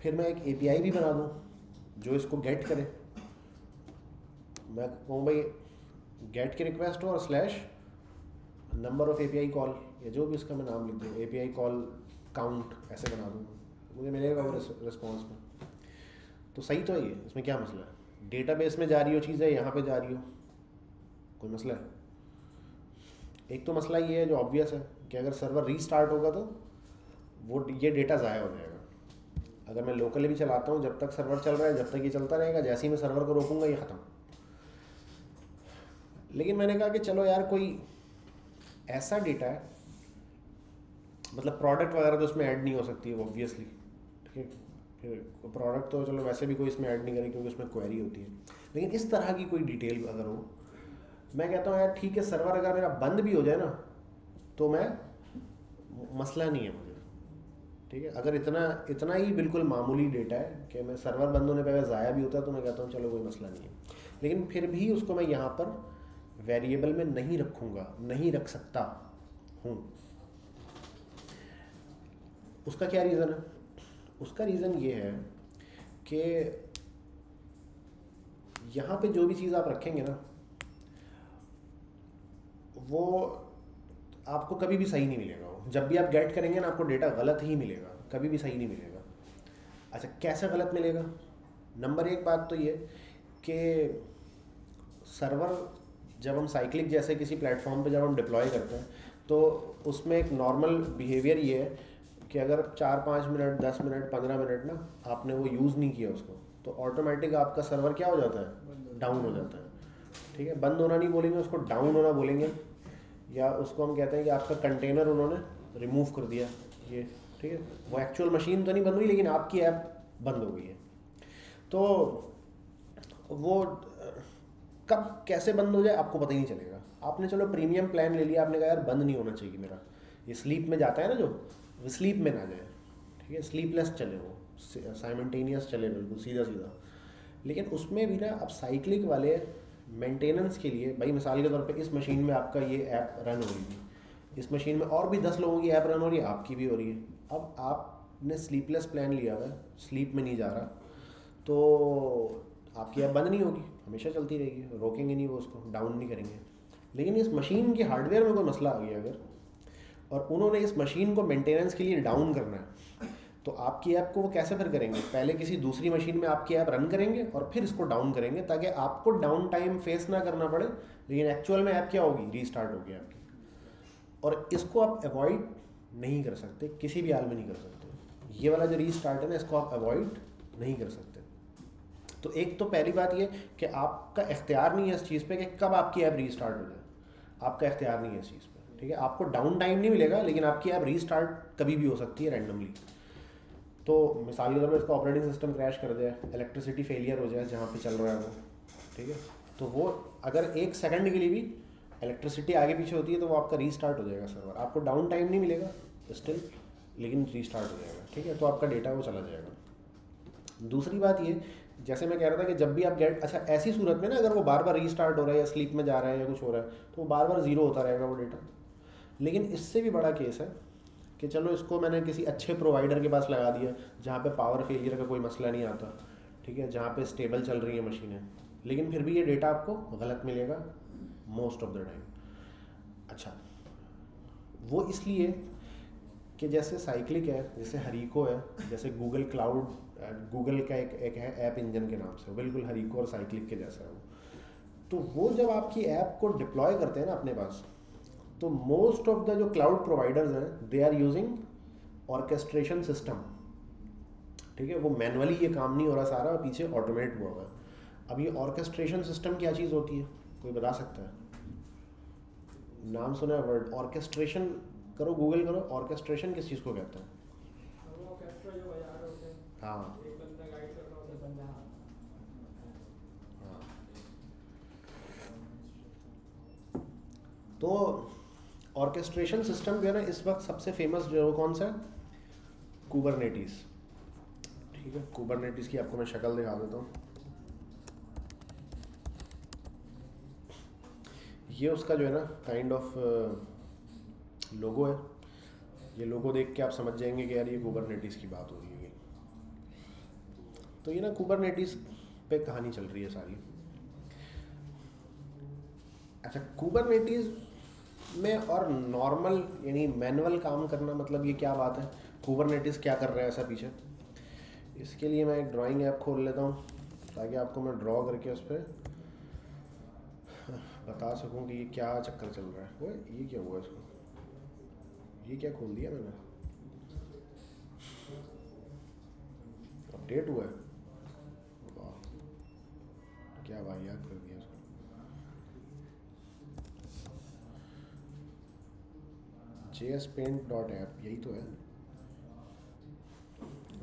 फिर मैं एक एपीआई भी बना दूँ, जो इसको गेट करे। मैं कहूँ भाई गेट की रिक्वेस्ट हो और slash number of API call या जो भी इसका मैं नाम लिख दूँ एपीआई कॉल काउंट ऐसे बना दूँ। मुझे मिलेगा वो रिस्पॉन्स में। तो सही तो है ये, इसमें क्या मसला है? डेटाबेस में जा रही हो चीज़ है यहाँ पे जा रही हो, कोई मसला है? एक तो मसला ये है, जो ऑब्वियस है, कि अगर सर्वर रीस्टार्ट होगा तो वो, ये डेटा ज़ाया हो जाएगा। अगर मैं लोकली भी चलाता हूँ, जब तक सर्वर चल रहा है, जब तक ये चलता रहेगा, जैसे ही मैं सर्वर को रोकूँगा, ये ख़त्म। लेकिन मैंने कहा कि चलो यार, कोई ऐसा डेटा है मतलब प्रोडक्ट वगैरह तो उसमें ऐड नहीं हो सकती है ऑब्वियसली ठीक है? प्रोडक्ट तो चलो वैसे भी कोई इसमें ऐड नहीं करें क्योंकि उसमें क्वेरी होती है। लेकिन इस तरह की कोई डिटेल अगर हो, मैं कहता हूँ यार, ठीक है सर्वर अगर मेरा बंद भी हो जाए ना तो मैं मसला नहीं है मुझे, ठीक है? अगर इतना इतना ही बिल्कुल मामूली डेटा है कि मैं सर्वर बंद होने पर अगर ज़ाया भी होता है तो मैं कहता हूँ, चलो कोई मसला नहीं है। लेकिन फिर भी उसको मैं यहाँ पर वेरिएबल में नहीं रखूँगा, नहीं रख सकता हूँ। उसका क्या रीज़न है? उसका रीज़न ये है कि यहाँ पे जो भी चीज़ आप रखेंगे ना, वो आपको कभी भी सही नहीं मिलेगा। जब भी आप गेट करेंगे ना, आपको डेटा गलत ही मिलेगा, कभी भी सही नहीं मिलेगा। अच्छा कैसे गलत मिलेगा? नंबर एक बात तो ये कि सर्वर जब हम साइक्लिक जैसे किसी प्लेटफॉर्म पे जब हम डिप्लॉय करते हैं तो उसमें एक नॉर्मल बिहेवियर ये है कि अगर चार पाँच मिनट दस मिनट पंद्रह मिनट ना आपने वो यूज़ नहीं किया उसको तो ऑटोमेटिक आपका सर्वर क्या हो जाता है? डाउन हो जाता है। ठीक है? बंद होना नहीं बोलेंगे उसको डाउन होना बोलेंगे। या उसको हम कहते हैं कि आपका कंटेनर उन्होंने रिमूव कर दिया ये ठीक है? वो एक्चुअल मशीन तो नहीं बंद हुई लेकिन आपकी ऐप बंद हो गई है। तो वो कब कैसे बंद हो जाए, आपको पता ही नहीं चलेगा। आपने चलो प्रीमियम प्लान ले लिया, आपने कहा, यार, बंद नहीं होना चाहिए मेरा। ये स्लीप में जाता है ना जो स्लीप में ना जाए। ठीक है? स्लीपलेस चले वो। साइमल्टेनियस चले बिल्कुल सीधा सीधा लेकिन उसमें भी ना, अब साइक्लिक वाले मेंटेनेंस के लिए, भाई, मिसाल के तौर पे इस मशीन में आपका ये ऐप रन हो रही थी। इस मशीन में और भी दस लोगों की ऐप रन हो रही है, आपकी भी हो रही है। अब आपने स्लीपलेस प्लान लिया हुआ है स्लीप में नहीं जा रहा तो आपकी ऐप बंद नहीं होगी। हमेशा चलती रहेगी, रोकेंगे नहीं वो उसको डाउन नहीं करेंगे। लेकिन इस मशीन के हार्डवेयर में कोई मसला आ गया अगर, और उन्होंने इस मशीन को मेंटेनेंस के लिए डाउन करना है तो आपकी ऐप को वो कैसे फिर करेंगे? पहले किसी दूसरी मशीन में आपकी ऐप रन करेंगे और फिर इसको डाउन करेंगे, ताकि आपको डाउन टाइम फेस ना करना पड़े, लेकिन एक्चुअल में ऐप क्या होगी? रीस्टार्ट होगी आपकी। और इसको आप अवॉइड नहीं कर सकते, किसी भी हाल में नहीं कर सकते। ये वाला जो रीस्टार्ट है ना, इसको आप अवॉइड नहीं कर सकते। तो एक तो पहली बात ये कि आपका इख्तियार नहीं है इस चीज़ पे कि कब आपकी ऐप रीस्टार्ट हो जाए। आपका इख्तियार नहीं है इस चीज़ पे, ठीक है? आपको डाउन टाइम नहीं मिलेगा, लेकिन आपकी ऐप रीस्टार्ट कभी भी हो सकती है रैंडमली तो मिसाल के तौर पर इसका ऑपरेटिंग सिस्टम क्रैश कर जाए इलेक्ट्रिसिटी फेलियर हो जाए जहाँ पे चल रहा है वो, ठीक है? तो वो अगर एक सेकंड के लिए भी इलेक्ट्रिसिटी आगे पीछे होती है तो वो आपका रीस्टार्ट हो जाएगा सर्वर आपको डाउन टाइम नहीं मिलेगा स्टिल लेकिन रीस्टार्ट हो जाएगा, ठीक है? तो आपका डेटा वो चला जाएगा। दूसरी बात ये जैसे मैं कह रहा था कि जब भी आप गेट अच्छा ऐसी सूरत में ना अगर वो बार बार रीस्टार्ट हो रहा है या स्लीप में जा रहा है या कुछ हो रहा है तो वो बार बार ज़ीरो होता रहेगा वो डेटा लेकिन इससे भी बड़ा केस है कि चलो इसको मैंने किसी अच्छे प्रोवाइडर के पास लगा दिया, जहाँ पे पावर फेलियर का कोई मसला नहीं आता, ठीक है, जहाँ पे स्टेबल चल रही है मशीनें। लेकिन फिर भी ये डेटा आपको गलत मिलेगा मोस्ट ऑफ़ द टाइम अच्छा वो इसलिए कि जैसे साइक्लिक है, जैसे हरीको है, जैसे गूगल क्लाउड गूगल का एक एक है ऐप इंजन के नाम से। बिल्कुल हरीको और साइक्लिक के जैसा है वो। तो वो जब आपकी ऐप को डिप्लॉय करते हैं ना अपने पास तो मोस्ट ऑफ़ द जो क्लाउड प्रोवाइडर्स हैं they are using orchestration system ठीक है? वो मैनुअली ये काम नहीं हो रहा सारा, पीछे ऑटोमेट हुआ हुआ है। अब ये ऑर्केस्ट्रेशन सिस्टम क्या चीज़ होती है? कोई बता सकता है? नाम सुना है वर्ड ऑर्केस्ट्रेशन करो गूगल करो ऑर्केस्ट्रेशन किस चीज़ को कहते हैं? हाँ। तो ऑर्केस्ट्रेशन सिस्टम जो है ना, इस वक्त सबसे फ़ेमस जो है वो कौन सा है? कुबरनेटिस ठीक है। कुबरनेटिस की आपको मैं शक्ल दिखा देता हूँ। ये उसका जो है ना काइंड ऑफ़ लोगो है। ये लोगो देख के आप समझ जाएँगे कि यार ये कुबरनेटिस की बात हो रही है। तो ये ना कुबरनेटिस पे कहानी चल रही है सारी। अच्छा कुबरनेटिस में और नॉर्मल यानी मैनुअल काम करना मतलब ये क्या बात है? कुबरनेटिस क्या कर रहा है ऐसा पीछे? इसके लिए मैं एक ड्राइंग ऐप खोल लेता हूँ, ताकि आपको मैं ड्रॉ करके उस पर बता सकूँ कि ये क्या चक्कर चल रहा है। वो ये क्या हुआ इसको? ये क्या खोल दिया मैंने? अपडेट हुआ है। क्या भाई, याद कर दिया उसको। J S paint dot app यही तो है।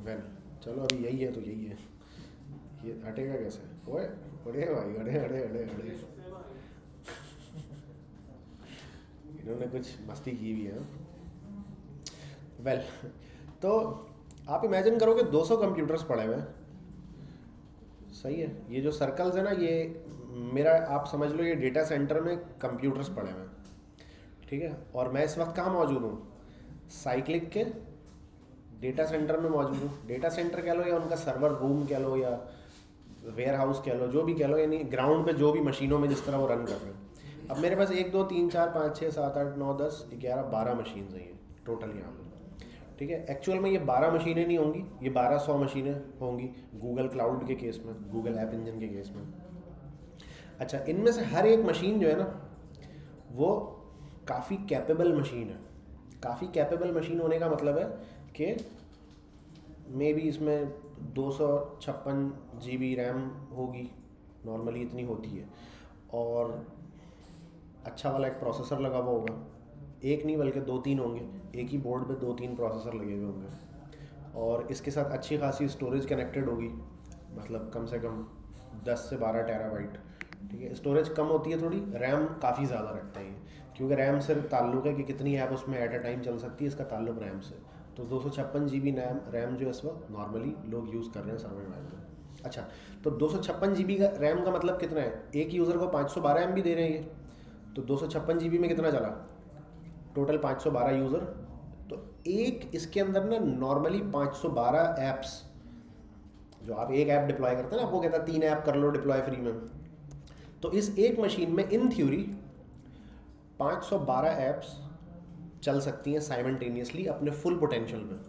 वेल चलो अभी यही है तो यही है। ये हटेगा कैसे? ओए, अड़े भाई, अड़े अड़े अड़े अड़े। इन्होंने कुछ मस्ती की भी है। वेल तो आप इमेजिन करो कि 200 कंप्यूटर्स पड़े हुए हैं। सही है। ये जो सर्कल्स है ना, ये मेरा, आप समझ लो, ये डेटा सेंटर में कंप्यूटर्स पड़े हुए हैं। ठीक है? और मैं इस वक्त कहाँ मौजूद हूँ? साइक्लिक के डेटा सेंटर में मौजूद हूँ। डेटा सेंटर कह लो या उनका सर्वर रूम कह लो या वेयर हाउस कह लो, जो भी कह लो, यानी ग्राउंड पे जो भी मशीनों में जिस तरह वो रन कर रहे हैं। अब मेरे पास एक, दो, तीन, चार, पाँच छः सात, आठ, नौ, दस, ग्यारह, बारह मशीन हैं टोटल यहाँ पर ठीक है? एक्चुअल में ये बारह मशीनें नहीं होंगी, ये बारह सौ मशीनें होंगी गूगल क्लाउड के केस में गूगल ऐप इंजन के केस में। अच्छा इनमें से हर एक मशीन जो है ना, वो काफ़ी कैपेबल मशीन है। काफ़ी कैपेबल मशीन होने का मतलब है कि मे बी इसमें दो सौ छप्पन जी बी रैम होगी नॉर्मली इतनी होती है। और अच्छा वाला एक प्रोसेसर लगा हुआ होगा। एक नहीं, बल्कि दो तीन होंगे। एक ही बोर्ड पे दो तीन प्रोसेसर लगे हुए होंगे। और इसके साथ अच्छी खासी स्टोरेज कनेक्टेड होगी। मतलब कम से कम 10 से 12 टेराबाइट ठीक है स्टोरेज कम होती है थोड़ी रैम काफ़ी ज़्यादा रखते हैं। क्योंकि रैम से ताल्लुक है कि कितनी ऐप उसमें एट अ टाइम चल सकती है, इसका ताल्लुक रैम से। तो दो सौ छप्पन जी बी रैम रैम जो है इस वक्त नॉर्मली लोग यूज़ कर रहे हैं सर्वर में अच्छा तो दो सौ छप्पन जी बी का रैम का मतलब कितना है? एक यूज़र को पाँच सौ बारह एम बी दे रहे हैं ये। तो दो सौ छप्पन जी बी में कितना चला? टोटल पाँच सौ बारह यूज़र। तो एक इसके अंदर ना नॉर्मली पाँच सौ बारह ऐप्स जो आप एक ऐप डिप्लॉय करते हैं ना, आपको कहता है तीन ऐप कर लो डिप्लॉय फ्री में। तो इस एक मशीन में इन थ्योरी 512 ऐप्स चल सकती हैं साइमल्टेनियसली अपने फुल पोटेंशियल में।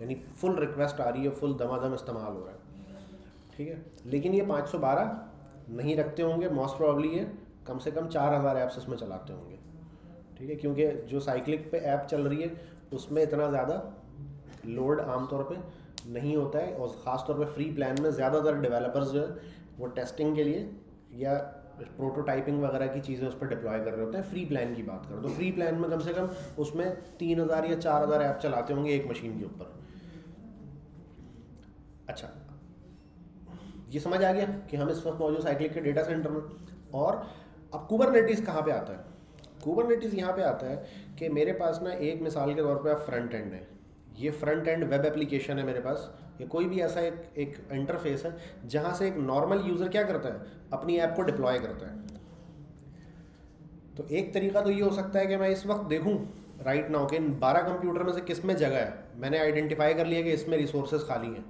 यानी फुल रिक्वेस्ट आ रही है फुल दमादम इस्तेमाल हो रहा है। ठीक है? लेकिन ये 512 नहीं रखते होंगे मोस्ट प्रॉब्ली ये कम से कम चार हज़ार ऐप्स इसमें चलाते होंगे। ठीक है, क्योंकि जो साइक्लिक पे ऐप चल रही है, उसमें इतना ज़्यादा लोड आमतौर पे नहीं होता है और ख़ास तौर पे फ्री प्लान में ज़्यादातर डेवलपर्स जो है, वो टेस्टिंग के लिए या प्रोटोटाइपिंग वगैरह की चीज़ें उस पर डिप्लॉय कर रहे होते हैं। फ्री प्लान की बात करें तो फ्री प्लान में कम से कम उसमें तीन हज़ार या चार हज़ार ऐप चलाते होंगे एक मशीन के ऊपर। अच्छा ये समझ आ गया कि हम इस वक्त मौजूद साइक्लिक के डेटा सेंटर में और अब कुबरनेटिस कहाँ पे आता है? कुबरनेटिस यहाँ पे आता है कि मेरे पास ना एक मिसाल के तौर पे फ्रंट एंड है। ये फ्रंट एंड वेब एप्लीकेशन है मेरे पास। या कोई भी ऐसा एक एक इंटरफेस है जहाँ से एक नॉर्मल यूज़र क्या करता है? अपनी ऐप को डिप्लॉय करता है। तो एक तरीका तो ये हो सकता है कि मैं इस वक्त देखूँ राइट नाउ कि इन बारह कंप्यूटर में से किसमें जगह है। मैंने आइडेंटिफाई कर लिया कि इसमें रिसोर्सेज खाली हैं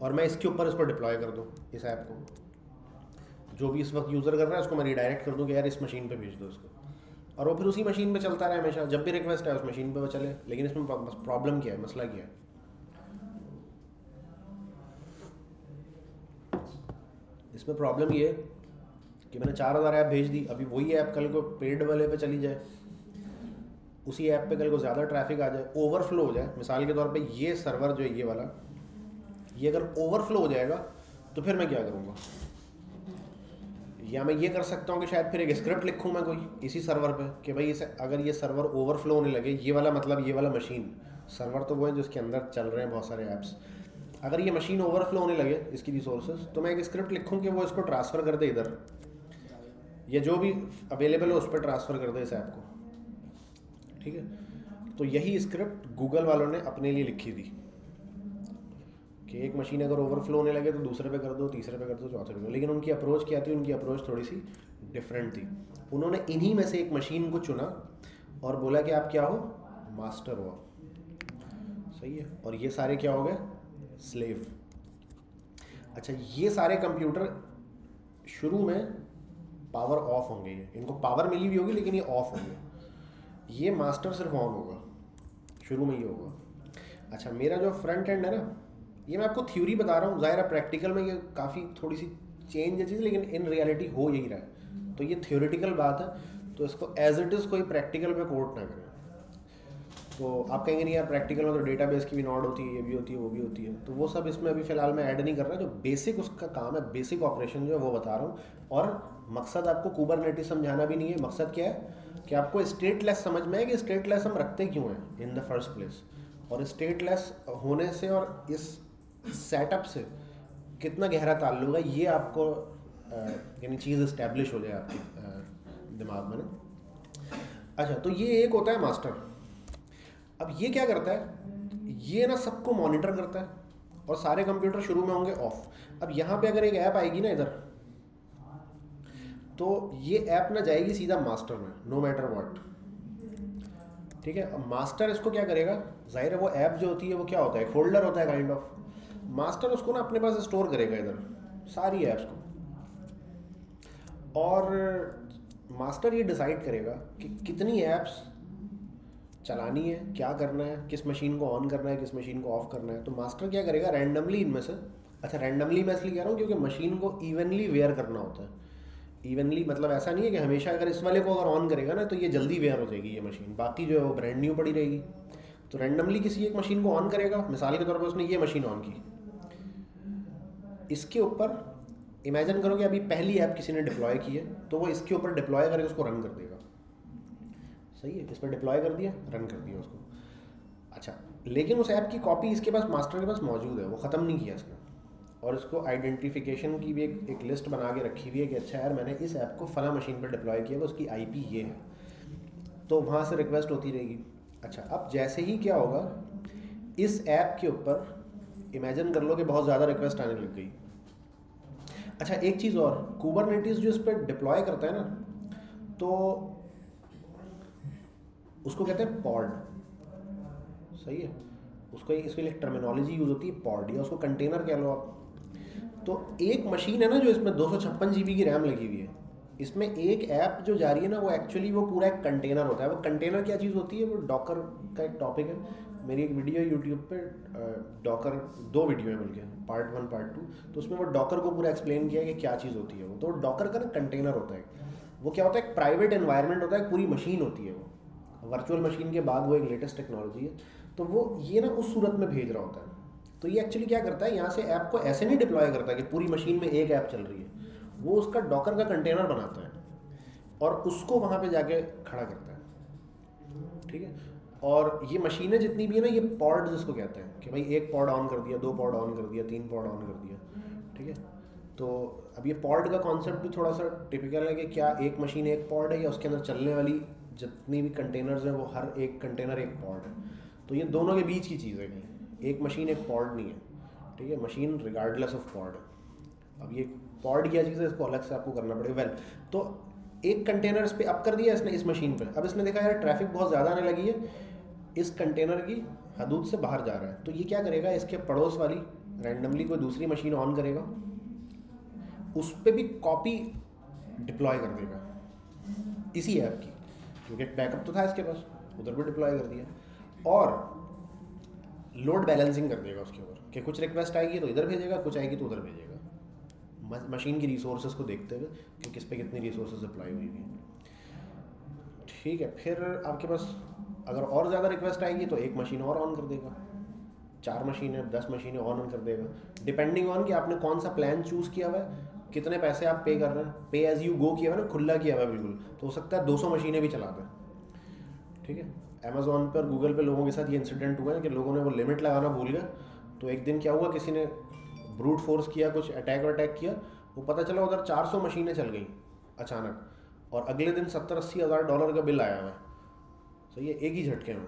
और मैं इसके ऊपर इसको डिप्लॉय कर दूँ, इस ऐप को। जो भी इस वक्त यूज़र कर रहा है, उसको मैं रिडायरेक्ट कर दूँ कि यार इस मशीन पर भेज दो इसको। और वो फिर उसी मशीन पे चलता रहे हमेशा, जब भी रिक्वेस्ट है उस मशीन पे वो चले। लेकिन इसमें प्रॉब्लम क्या है, मसला क्या है? इसमें प्रॉब्लम ये कि मैंने चार हज़ार ऐप भेज दी, अभी वही ऐप कल को पेड वाले पे चली जाए। उसी ऐप पे कल को ज़्यादा ट्रैफ़िक आ जाए ओवरफ्लो हो जाए। मिसाल के तौर पे ये सर्वर जो है, ये वाला, ये अगर ओवरफ्लो हो जाएगा तो फिर मैं क्या करूँगा? या मैं ये कर सकता हूँ कि शायद फिर एक स्क्रिप्ट लिखूँ मैं कोई इसी सर्वर पे कि भाई इसे, अगर ये सर्वर ओवरफ्लो होने लगे, ये वाला मतलब ये वाला मशीन सर्वर तो वो है जिसके अंदर चल रहे हैं बहुत सारे ऐप्स अगर ये मशीन ओवरफ्लो होने लगे इसकी रिसोर्सेज तो मैं एक स्क्रिप्ट लिखूँ कि वो इसको ट्रांसफ़र कर दे इधर। या जो भी अवेलेबल है उस पर ट्रांसफ़र कर दे इस ऐप को। ठीक है? तो यही स्क्रिप्ट गूगल वालों ने अपने लिए लिखी थी। कि एक मशीन अगर ओवरफ्लो होने लगे तो दूसरे पे कर दो, तीसरे पे कर दो, चौथे पे कर दो। लेकिन उनकी अप्रोच क्या थी? उनकी अप्रोच थोड़ी सी डिफरेंट थी। उन्होंने इन्हीं में से एक मशीन को चुना और बोला कि आप क्या हो? मास्टर हो सही है। और ये सारे क्या हो गए? स्लेव अच्छा ये सारे कंप्यूटर शुरू में पावर ऑफ़ होंगे ये। इनको पावर मिली भी होगी, लेकिन ये ऑफ़ होंगे। ये मास्टर सिर्फ़ ऑन होगा। शुरू में ही होगा। अच्छा मेरा जो फ्रंट एंड है ना ये मैं आपको थ्योरी बता रहा हूँ, ज़ाहिर है प्रैक्टिकल में ये काफ़ी थोड़ी सी चेंज है चीज़, लेकिन इन रियलिटी हो यही रहा है। तो ये थ्योरेटिकल बात है तो इसको एज इट इज़ कोई प्रैक्टिकल पे कोर्ट ना करें। तो आप कहेंगे नहीं यार प्रैक्टिकल में तो डेटाबेस की भी नॉट होती है, ये भी होती है, वो भी होती है। तो वो सब इसमें अभी फ़िलहाल मैं ऐड नहीं कर रहा, जो बेसिक उसका काम है बेसिक ऑपरेशन जो है, वो बता रहा हूँ। और मकसद आपको कूबर समझाना भी नहीं है, मकसद क्या है? कि आपको स्टेटलेस समझ में है कि स्टेटलेस हम रखते क्यों हैं इन द फ़र्स्ट प्लेस और स्टेटलेस होने से और इस सेटअप से कितना गहरा ताल्लुक है, ये आपको यानी चीज़ इस्टेब्लिश हो जाए आपके दिमाग में अच्छा तो ये एक होता है मास्टर अब ये क्या करता है? ये ना सबको मॉनिटर करता है और सारे कंप्यूटर शुरू में होंगे ऑफ़ अब यहाँ पे अगर एक ऐप आएगी ना इधर तो ये ऐप ना जाएगी सीधा मास्टर में नो मैटर व्हाट ठीक है? अब मास्टर इसको क्या करेगा? ज़ाहिर है वो ऐप जो होती है, वो क्या होता है? फोल्डर होता है काइंड ऑफ़ मास्टर उसको ना अपने पास स्टोर करेगा इधर। सारी ऐप्स को। और मास्टर ये डिसाइड करेगा कि कितनी ऐप्स चलानी है, क्या करना है, किस मशीन को ऑन करना है, किस मशीन को ऑफ़ करना है। तो मास्टर क्या करेगा रैंडमली इनमें से अच्छा रैंडमली मैं इसलिए कह रहा हूँ क्योंकि मशीन को इवनली वेयर करना होता है। इवनली मतलब ऐसा नहीं है कि हमेशा अगर इस वाले को अगर ऑन करेगा ना तो ये जल्दी वेयर हो जाएगी ये मशीन बाकी जो है वो ब्रांड न्यू पड़ी रहेगी। तो रैंडमली किसी एक मशीन को ऑन करेगा। मिसाल के तौर पर उसने ये मशीन ऑन की। इसके ऊपर इमेजिन करो कि अभी पहली ऐप किसी ने डिप्लॉय की है तो वो इसके ऊपर डिप्लॉय करके उसको रन कर देगा। सही है, इस पर डिप्लॉय कर दिया रन कर दिया उसको। अच्छा लेकिन उस ऐप की कॉपी इसके पास मास्टर के पास मौजूद है, वो ख़त्म नहीं किया इसने। और इसको आइडेंटिफिकेशन की भी एक एक लिस्ट बना के रखी हुई है कि अच्छा यार, मैंने इस ऐप को फला मशीन पर डिप्लॉय किया है उसकी आईपी ये है। तो वहाँ से रिक्वेस्ट होती रहेगी। अच्छा अब जैसे ही क्या होगा, इस ऐप के ऊपर इमेजिन कर लो कि बहुत ज़्यादा रिक्वेस्ट आने लग गई। अच्छा एक चीज़ और कुबरनेटिस जो इस पर डिप्लॉय करता है ना तो उसको कहते हैं पॉड सही है? उसको, इसके लिए टर्मिनोलॉजी यूज़ होती है पॉड या उसको कंटेनर कह लो आप। तो एक मशीन है ना जो इसमें दो सौ की रैम लगी हुई है। इसमें एक ऐप जो जा रही है ना, वो एक्चुअली वो पूरा एक कंटेनर होता है। वो कंटेनर क्या चीज़ होती है? वो डॉकर का एक टॉपिक है। मेरी एक वीडियो यूट्यूब पे डॉकर दो वीडियो है बल्कि पार्ट वन पार्ट टू तो उसमें वो डॉकर को पूरा एक्सप्लेन किया कि क्या चीज़ होती है वो। तो डॉकर का ना कंटेनर होता है। वो क्या होता है? एक प्राइवेट एनवायरनमेंट होता है पूरी मशीन होती है वो। वर्चुअल मशीन के बाद वो एक लेटेस्ट टेक्नोलॉजी है। तो वो ये ना उस सूरत में भेज रहा होता है। तो ये एक्चुअली क्या करता है? यहाँ से ऐप को ऐसे नहीं डिप्लॉय करता कि पूरी मशीन में एक ऐप चल रही है। वो उसका डॉकर का कंटेनर बनाता है और उसको वहाँ पे जाके खड़ा करता है। ठीक है? और ये मशीनें जितनी भी है ना, ये पॉड जिसको कहते हैं, कि भाई एक पॉड ऑन कर दिया, दो पॉड ऑन कर दिया, तीन पॉड ऑन कर दिया, ठीक है? तो अब ये पॉड का कॉन्सेप्ट भी थोड़ा सा टिपिकल है कि क्या एक मशीन एक पॉड है या उसके अंदर चलने वाली जितनी भी कंटेनर्स हैं, वो हर एक कंटेनर एक पॉड है। तो ये दोनों के बीच की चीज़ है। नहीं एक मशीन एक पॉड नहीं है, ठीक है? मशीन रिगार्डलेस ऑफ़ पॉड अब ये पॉड क्या चीज़ है, इसको अलग से आपको करना पड़ेगा। वेल तो एक कंटेनर इस पर अप कर दिया इसने, इस मशीन पर अब इसने देखा, यार ट्रैफ़िक बहुत ज़्यादा आने लगी है। इस कंटेनर की हदूद से बाहर जा रहा है। तो ये क्या करेगा? इसके पड़ोस वाली रैंडमली कोई दूसरी मशीन ऑन करेगा। उस पर भी कॉपी डिप्लॉय कर देगा। इसी ऐप की। क्योंकि बैकअप तो था इसके पास। उधर भी डिप्लॉय कर दिया। और लोड बैलेंसिंग कर देगा उसके ऊपर। कि कुछ रिक्वेस्ट आएगी तो इधर भेजेगा, कुछ आएगी तो उधर भेजेगा। मशीन की रिसोर्सेज को देखते हुए कि किस पे कितनी रिसोर्सेज अप्लाई हुई हुई ठीक है, फिर आपके पास अगर और ज़्यादा रिक्वेस्ट आएगी तो एक मशीन और ऑन कर देगा। चार मशीनें दस मशीनें ऑन ऑन कर देगा। डिपेंडिंग ऑन कि आपने कौन सा प्लान चूज़ किया हुआ है, कितने पैसे आप पे कर रहे हैं। पे एज यू गो किया हुआ ना, खुला किया हुआ है बिल्कुल। तो हो सकता है दो सौ मशीनें भी चला दें। ठीक है? अमेजोन पर गूगल पे लोगों के साथ ये इंसिडेंट हुआ है कि लोगों ने वो लिमिट लगाना भूल गया तो एक दिन क्या हुआ, किसी ने ब्रूट फोर्स किया, कुछ अटैक वटैक किया। वो पता चला उधर 400 मशीनें चल गई, अचानक। और अगले दिन सत्तर अस्सी हज़ार डॉलर का बिल आया हुआ है। सही है एक ही झटके में।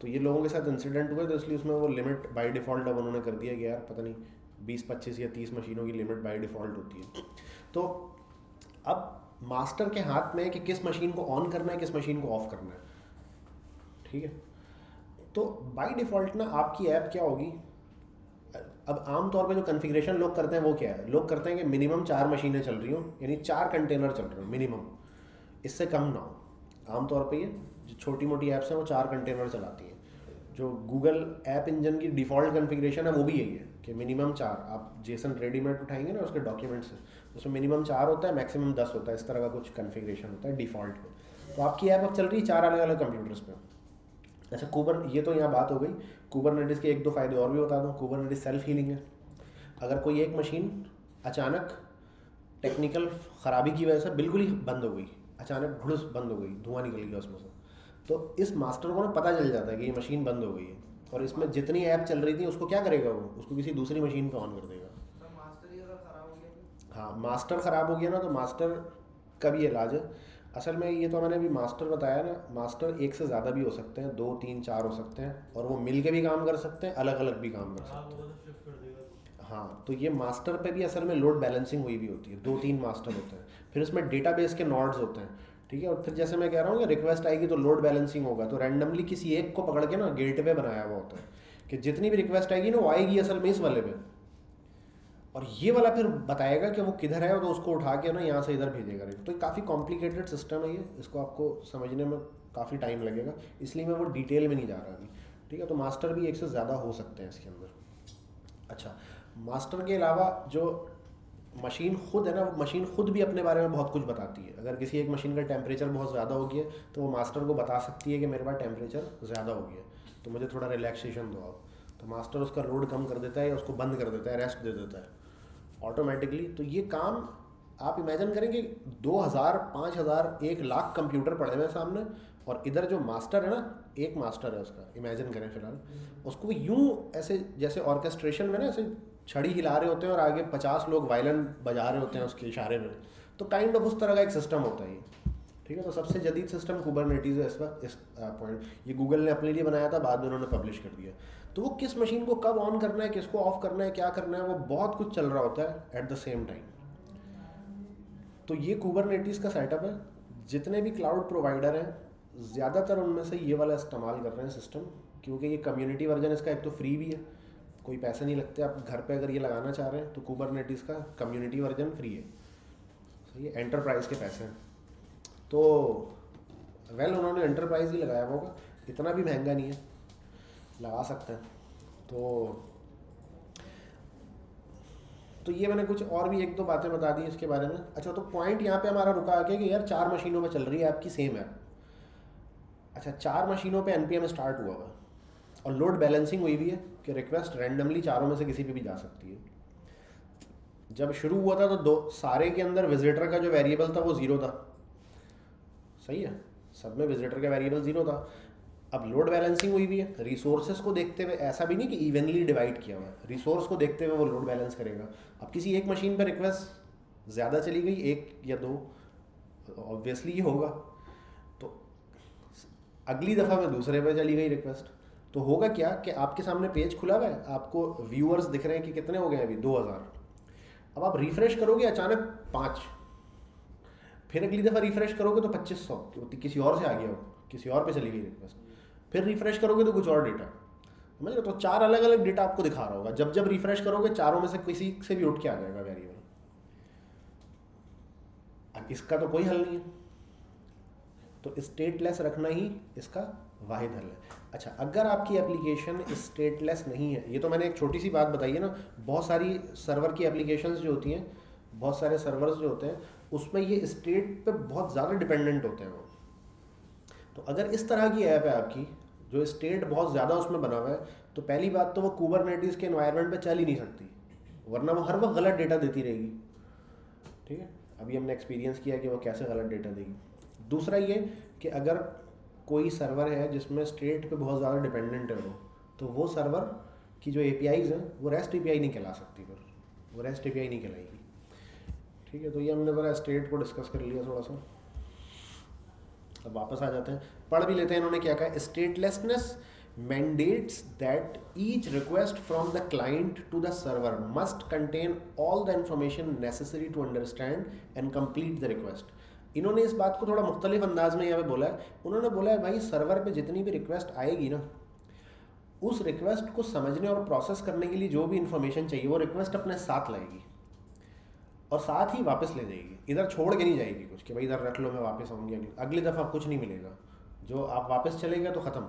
तो ये लोगों के साथ इंसिडेंट हुए तो इसलिए उसमें वो लिमिट बाई डिफ़ॉल्ट अब उन्होंने कर दिया कि यार पता नहीं बीस पच्चीस या तीस मशीनों की लिमिट बाई डिफ़ॉल्ट होती है। तो अब मास्टर के हाथ में है कि किस मशीन को ऑन करना है, किस मशीन को ऑफ़ करना है। ठीक है? तो बाई डिफ़ॉल्ट ना आपकी ऐप क्या होगी? अब आम तौर पे जो कन्फिग्रेशन लोग करते हैं वो क्या है? लोग करते हैं कि मिनिमम चार मशीनें चल रही हो, यानी चार कंटेनर चल रहे हो मिनिमम इससे कम ना हो। आमतौर पे ये जो छोटी मोटी ऐप्स हैं, वो चार कंटेनर चलाती हैं। जो गूगल ऐप इंजन की डिफ़ॉल्ट कन्फिग्रेशन है, वो भी यही है कि मिनिमम चार। आप जेसन रेडीमेड उठाएँगे ना, उसके डॉक्यूमेंट्स उसमें मिनिमम चार होता है मैक्सिमम दस होता है। इस तरह का कुछ कन्फिग्रेशन होता है डिफ़ॉल्ट में तो आपकी ऐप अब चल रही है चार अलग अलग कंप्यूटर्स पर अच्छा कूबर ये तो यहाँ बात हो गई। कूबर के एक दो फ़ायदे और भी बता दूँ। कूबर सेल्फ हीलिंग है। अगर कोई एक मशीन अचानक टेक्निकल ख़राबी की वजह से बिल्कुल ही बंद हो गई, अचानक घुड़स बंद हो गई, धुआँ निकल गया उसमें से तो इस मास्टर को ना पता चल जाता है कि ये मशीन बंद हो गई है। और इसमें जितनी ऐप चल रही थी उसको क्या करेगा वो? उसको किसी दूसरी मशीन पे ऑन कर देगा। हाँ मास्टर ख़राब हो गया ना तो मास्टर का भी इलाज है। असल में ये तो मैंने अभी मास्टर बताया ना मास्टर एक से ज़्यादा भी हो सकते हैं दो तीन चार हो सकते हैं और वो मिल के भी काम कर सकते हैं अलग अलग भी काम कर सकते हैं। हाँ तो ये मास्टर पे भी असल में लोड बैलेंसिंग हुई भी होती है दो तीन मास्टर होते हैं। फिर उसमें डेटाबेस के नोड्स होते हैं। ठीक है? और फिर जैसे मैं कह रहा हूँ रिक्वेस्ट आएगी तो लोड बैलेंसिंग होगा। तो रैंडमली किसी एक को पकड़ के ना गेट वे बनाया हुआ होता है कि जितनी भी रिक्वेस्ट आएगी ना, वो आएगी असल में इस वाले पे। और ये वाला फिर बताएगा कि वो किधर है तो उसको उठा के ना यहाँ से इधर भेजेगा। तो काफ़ी कॉम्प्लिकेटेड सिस्टम है ये। इसको आपको समझने में काफ़ी टाइम लगेगा। इसलिए मैं वो डिटेल में नहीं जा रहा अभी। ठीक है? तो मास्टर भी एक से ज़्यादा हो सकते हैं इसके अंदर। अच्छा मास्टर के अलावा जो मशीन खुद है ना, मशीन खुद भी अपने बारे में बहुत कुछ बताती है। अगर किसी एक मशीन का टेम्परेचर बहुत ज़्यादा हो गया तो वो मास्टर को बता सकती है कि मेरे पास टेम्परेचर ज़्यादा हो गया तो मुझे थोड़ा रिलैक्सेशन दो आप। तो मास्टर उसका लोड कम कर देता है या उसको बंद कर देता है रेस्ट दे देता है। ऑटोमेटिकली तो ये काम आप इमेजिन कि दो हज़ार, पाँच हज़ार, एक लाख कंप्यूटर पड़े हुए हैं सामने और इधर जो मास्टर है ना, एक मास्टर है उसका इमेजिन करें फ़िलहाल। उसको यूँ ऐसे जैसे ऑर्केस्ट्रेशन में ना, ऐसे छड़ी हिला रहे होते हैं और आगे पचास लोग वायलन बजा रहे होते हैं उसके इशारे में। तो काइंड ऑफ़ उस तरह का एक सिस्टम होता है ठीक है तो सबसे जदीद सिस्टम कुबरनेटीज है इस वक्त, इस पॉइंट ये गूगल ने अपने लिए बनाया था, बाद में उन्होंने पब्लिश कर दिया। तो वो किस मशीन को कब ऑन करना है, किसको ऑफ़ करना है, क्या करना है, वो बहुत कुछ चल रहा होता है एट द सेम टाइम तो ये कुबरनेटीज का सेटअप है। जितने भी क्लाउड प्रोवाइडर हैं, ज़्यादातर उनमें से ये वाला इस्तेमाल कर रहे हैं सिस्टम क्योंकि ये कम्युनिटी वर्जन इसका एक तो फ्री भी है। कोई पैसे नहीं लगते, आप घर पे अगर ये लगाना चाह रहे हैं तो कुबरनेटीज का कम्युनिटी वर्जन फ्री है। सही है एंटरप्राइज के पैसे हैं। तो वेल उन्होंने एंटरप्राइज ही लगाया होगा, इतना भी महँगा नहीं है, लगा सकते हैं। तो तो ये मैंने कुछ और भी एक दो बातें बता दी इसके बारे में। अच्छा तो पॉइंट यहाँ पे हमारा रुका आके कि यार, चार मशीनों में चल रही है आपकी सेम ऐप अच्छा चार मशीनों पे एनपीएम स्टार्ट हुआ हुआ। और लोड बैलेंसिंग हुई भी है कि रिक्वेस्ट रैंडमली चारों में से किसी पे भी जा सकती है। जब शुरू हुआ था तो दो, सारे के अंदर विजिटर का जो वेरिएबल था वो ज़ीरो था। सही है? सब में विजिटर का वेरिएबल ज़ीरो था। अब लोड बैलेंसिंग हुई भी है। रिसोर्सेज को देखते हुए, ऐसा भी नहीं कि इवनली डिवाइड किया हुआ है। रिसोर्स को देखते हुए वो लोड बैलेंस करेगा। अब किसी एक मशीन पर रिक्वेस्ट ज़्यादा चली गई, एक या दो ऑब्वियसली ये होगा। तो अगली दफ़ा में दूसरे पे चली गई रिक्वेस्ट तो होगा क्या कि आपके सामने पेज खुला हुआ है? आपको व्यूअर्स दिख रहे हैं कि कितने हो गए अभी? दो हज़ार। अब आप रिफ्रेश करोगे अचानक पाँच। फिर अगली दफ़ा रिफ्रेश करोगे तो पच्चीस सौ। किसी और से आ गया हो, किसी और पे चली गई रिक्वेस्ट फिर रिफ्रेश करोगे तो कुछ और डेटा समझ रहे तो चार अलग अलग डेटा आपको दिखा रहा होगा। जब जब रिफ्रेश करोगे, चारों में से किसी से भी उठ के आ जाएगा वेरिएबल अब इसका तो कोई हल नहीं है। तो स्टेटलेस रखना ही इसका वाहिद हल है। अच्छा अगर आपकी एप्लीकेशन स्टेटलेस नहीं है, ये तो मैंने एक छोटी सी बात बताई है ना, बहुत सारी सर्वर की एप्लीकेशन जो होती हैं, बहुत सारे सर्वर्स जो होते हैं, उसमें ये स्टेट पे बहुत ज़्यादा डिपेंडेंट होते हैं वो। तो अगर इस तरह की ऐप है आपकी, जो स्टेट बहुत ज़्यादा उसमें बना हुआ है तो पहली बात तो वो कूबरनेटिस के इन्वायरमेंट पे चल ही नहीं सकती, वरना वो हर वक्त गलत डेटा देती रहेगी। ठीक है? अभी हमने एक्सपीरियंस किया कि वो कैसे गलत डेटा देगी। दूसरा ये कि अगर कोई सर्वर है जिसमें स्टेट पे बहुत ज़्यादा डिपेंडेंट है वो तो वो सर्वर की जो ए हैं, वो रेस्ट एपीआई नहीं कहला सकती फिर। वो रेस्ट एपीआई नहीं कहलाएगी। ठीक है तो ये हमने ज़रा स्टेट को डिस्कस कर लिया थोड़ा सा। अब वापस आ जाते हैं। पढ़ भी लेते हैं इन्होंने क्या कहा statelessness mandates that each request from the client to the server must contain all the information necessary to understand and complete the request इन्होंने इस बात को थोड़ा मुख्तलिफ़ अंदाज में यहाँ पे बोला है। उन्होंने बोला है, भाई, सर्वर पे जितनी भी रिक्वेस्ट आएगी ना, उस रिक्वेस्ट को समझने और प्रोसेस करने के लिए जो भी इन्फॉर्मेशन चाहिए, वो रिक्वेस्ट अपने साथ लाएगी और साथ ही वापस ले जाएगी। इधर छोड़ के नहीं जाएगी कुछ कि भाई, इधर रख लो, मैं वापस आऊँगी अगली अगली दफ़ा कुछ नहीं मिलेगा। जो आप वापस चले गए तो ख़त्म।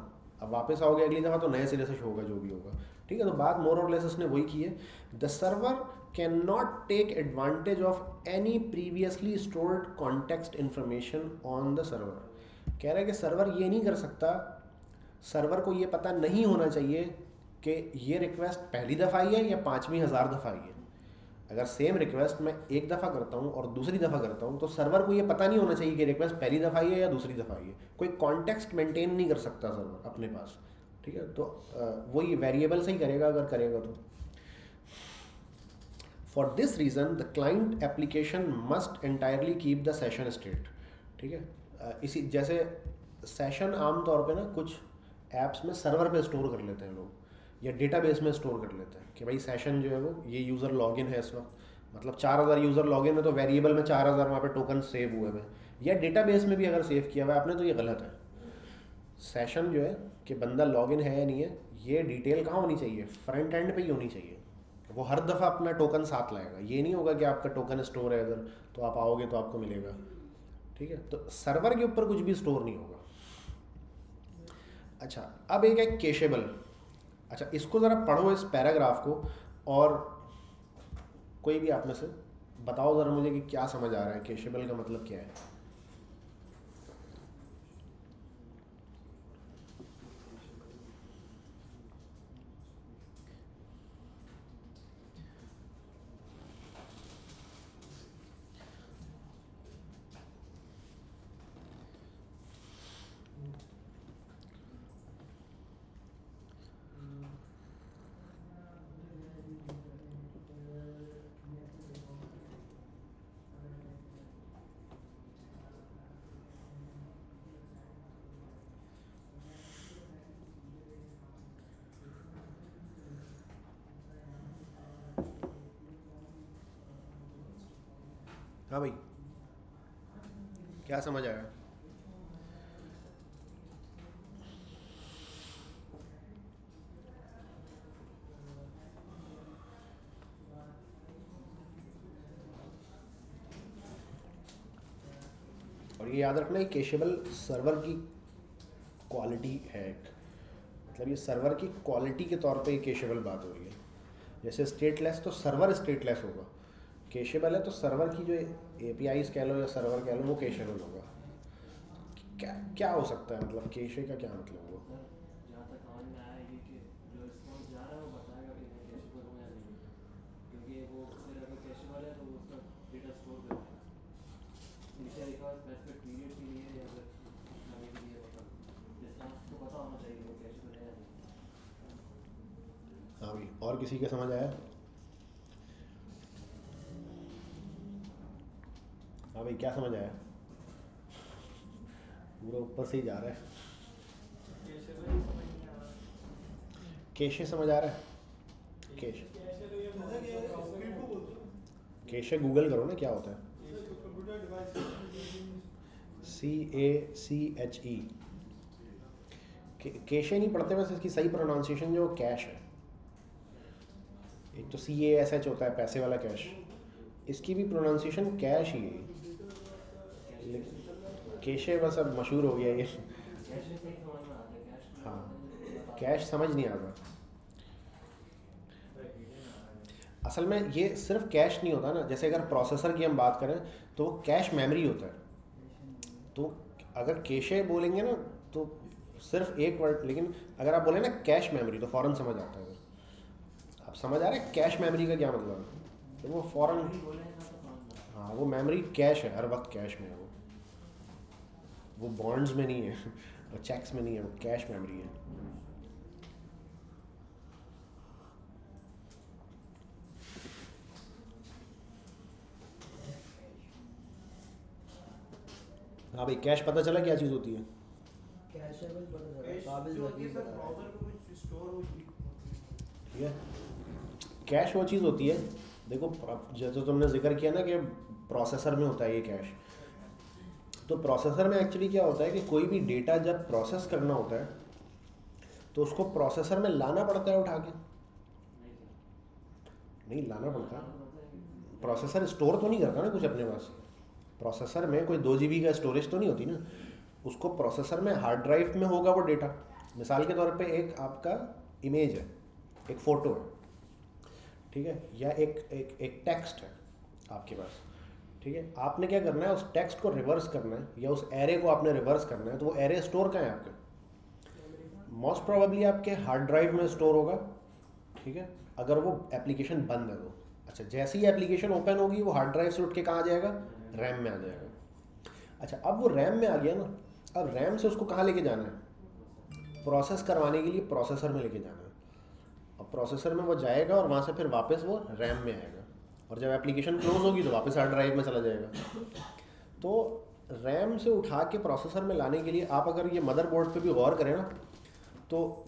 अब वापस आओगे अगली दफ़ा तो नए सिरे से होगा, जो भी होगा। ठीक है तो बात मोर और लेस उसने वही की है। The server can not take advantage of any previously stored context information on the server कह रहा है कि सर्वर ये नहीं कर सकता। सर्वर को ये पता नहीं होना चाहिए कि ये रिक्वेस्ट पहली दफ़ा आई है या पाँचवीं हज़ार दफ़ा आई है। अगर सेम रिक्वेस्ट मैं एक दफ़ा करता हूँ और दूसरी दफ़ा करता हूँ तो सर्वर को ये पता नहीं होना चाहिए कि रिक्वेस्ट पहली दफ़ा आई है या दूसरी दफ़ा आई है। कोई कॉन्टेक्स्ट मेंटेन नहीं कर सकता सर्वर अपने पास। ठीक है? तो वो ये वेरिएबल से ही करेगा अगर करेगा तो। For this reason the client application must entirely keep the session state ठीक है? इसी जैसे सेशन आमतौर पर ना कुछ ऐप्स में सर्वर पे स्टोर कर लेते हैं लोग, या डेटाबेस में स्टोर कर लेते हैं कि भाई सेशन जो है वो, ये यूज़र लॉगिन है इस वक्त। मतलब चार हज़ार यूज़र लॉगिन है तो वेरिएबल में चार हज़ार वहाँ पर टोकन सेव हुए हैं। या डेटाबेस में भी अगर सेव किया हुआ है, आपने तो ये गलत है। सेशन जो है कि बंदा लॉगिन है या नहीं है, ये डिटेल कहाँ होनी चाहिए? फ्रंट एंड पे ही होनी चाहिए। वो हर दफ़ा अपना टोकन साथ लाएगा। ये नहीं होगा कि आपका टोकन स्टोर है अगर तो आप आओगे तो आपको मिलेगा। ठीक है? तो सर्वर के ऊपर कुछ भी स्टोर नहीं होगा। अच्छा अब एक है केशेबल अच्छा इसको ज़रा पढ़ो इस पैराग्राफ को, और कोई भी आप में से बताओ ज़रा मुझे कि क्या समझ आ रहा है। केशेबल का मतलब क्या है? हाँ भाई। क्या समझ आया और ये याद रखना केशेबल सर्वर की क्वालिटी है मतलब ये सर्वर की क्वालिटी के तौर पे ये केशेबल बात हो रही है। जैसे स्टेटलेस तो सर्वर स्टेटलेस होगा। केशेबल है तो सर्वर की जो ए पी आईज कह लो या सर्वर कह लो, वो केशेबल होगा। क्या क्या हो सकता है? मतलब केशे का क्या मतलब रहा है और किसी के समझ आया? हाँ भाई, क्या समझ आया? पूरा ऊपर से ही जा रहा है। केशे समझ आ रहा है? केश। केशे गूगल करो ना, क्या होता है? सी ए सी एच ई केशे नहीं पढ़ते बस इसकी सही प्रोनाउंसिएशन जो कैश है। एक तो सी ए एस एच होता है, पैसे वाला कैश। इसकी भी प्रोनाउंसिएशन कैश ही है। केशे बस अब मशहूर हो गया ये। है। कैश समझ नहीं आता असल में ये सिर्फ़ कैश नहीं होता ना, जैसे अगर प्रोसेसर की हम बात करें तो वो कैश मेमोरी होता है। तो अगर केशे बोलेंगे ना तो सिर्फ़ एक वर्ड, लेकिन अगर आप बोले ना कैश मेमोरी तो फ़ौरन समझ आता है। आप समझ आ रहे हैं कैश मेमोरी का क्या मतलब है? तो वो फ़ौरन हाँ वो मेमोरी कैश है, हर वक्त कैश में है वो। वो बॉन्ड्स में नहीं है और चेक्स में नहीं है वो कैश मेमोरी है। हाँ भाई कैश पता चला क्या चीज़ होती है? कैश है ठीक है। कैश वो चीज़ होती है। देखो जैसे तुमने ज़िक्र किया ना कि प्रोसेसर में होता है ये कैश तो प्रोसेसर में एक्चुअली क्या होता है कि कोई भी डेटा जब प्रोसेस करना होता है तो उसको प्रोसेसर में लाना पड़ता है उठा के नहीं, लाना पड़ता। प्रोसेसर स्टोर तो नहीं करता ना कुछ अपने पास। प्रोसेसर में कोई दो जीबी का स्टोरेज तो नहीं होती ना। उसको प्रोसेसर में हार्ड ड्राइव में होगा वो डेटा मिसाल के तौर पे एक आपका इमेज है, एक फ़ोटो है, ठीक है? या एक एक एक टेक्स्ट है आपके पास। ठीक है? आपने क्या करना है? उस टेक्स्ट को रिवर्स करना है या उस एरे को आपने रिवर्स करना है तो वो एरे स्टोर कहाँ है आपके? मोस्ट प्रोबेबली आपके हार्ड ड्राइव में स्टोर होगा, ठीक है? अगर वो एप्लीकेशन बंद है तो। अच्छा जैसे ही एप्लीकेशन ओपन होगी, वो हार्ड ड्राइव से उठ के कहाँ आ जाएगा? रैम में आ जाएगा। अच्छा अब वो रैम में आ गया ना, अब रैम से उसको कहाँ लेके जाना है? प्रोसेस करवाने के लिए प्रोसेसर में लेके जाना है। अब प्रोसेसर में वो जाएगा और वहाँ से फिर वापस वो रैम में आएगा। और जब एप्लीकेशन क्लोज होगी तो वापस हार्ड ड्राइव में चला जाएगा। तो रैम से उठा के प्रोसेसर में लाने के लिए आप अगर ये मदरबोर्ड पे भी गौर करें ना तो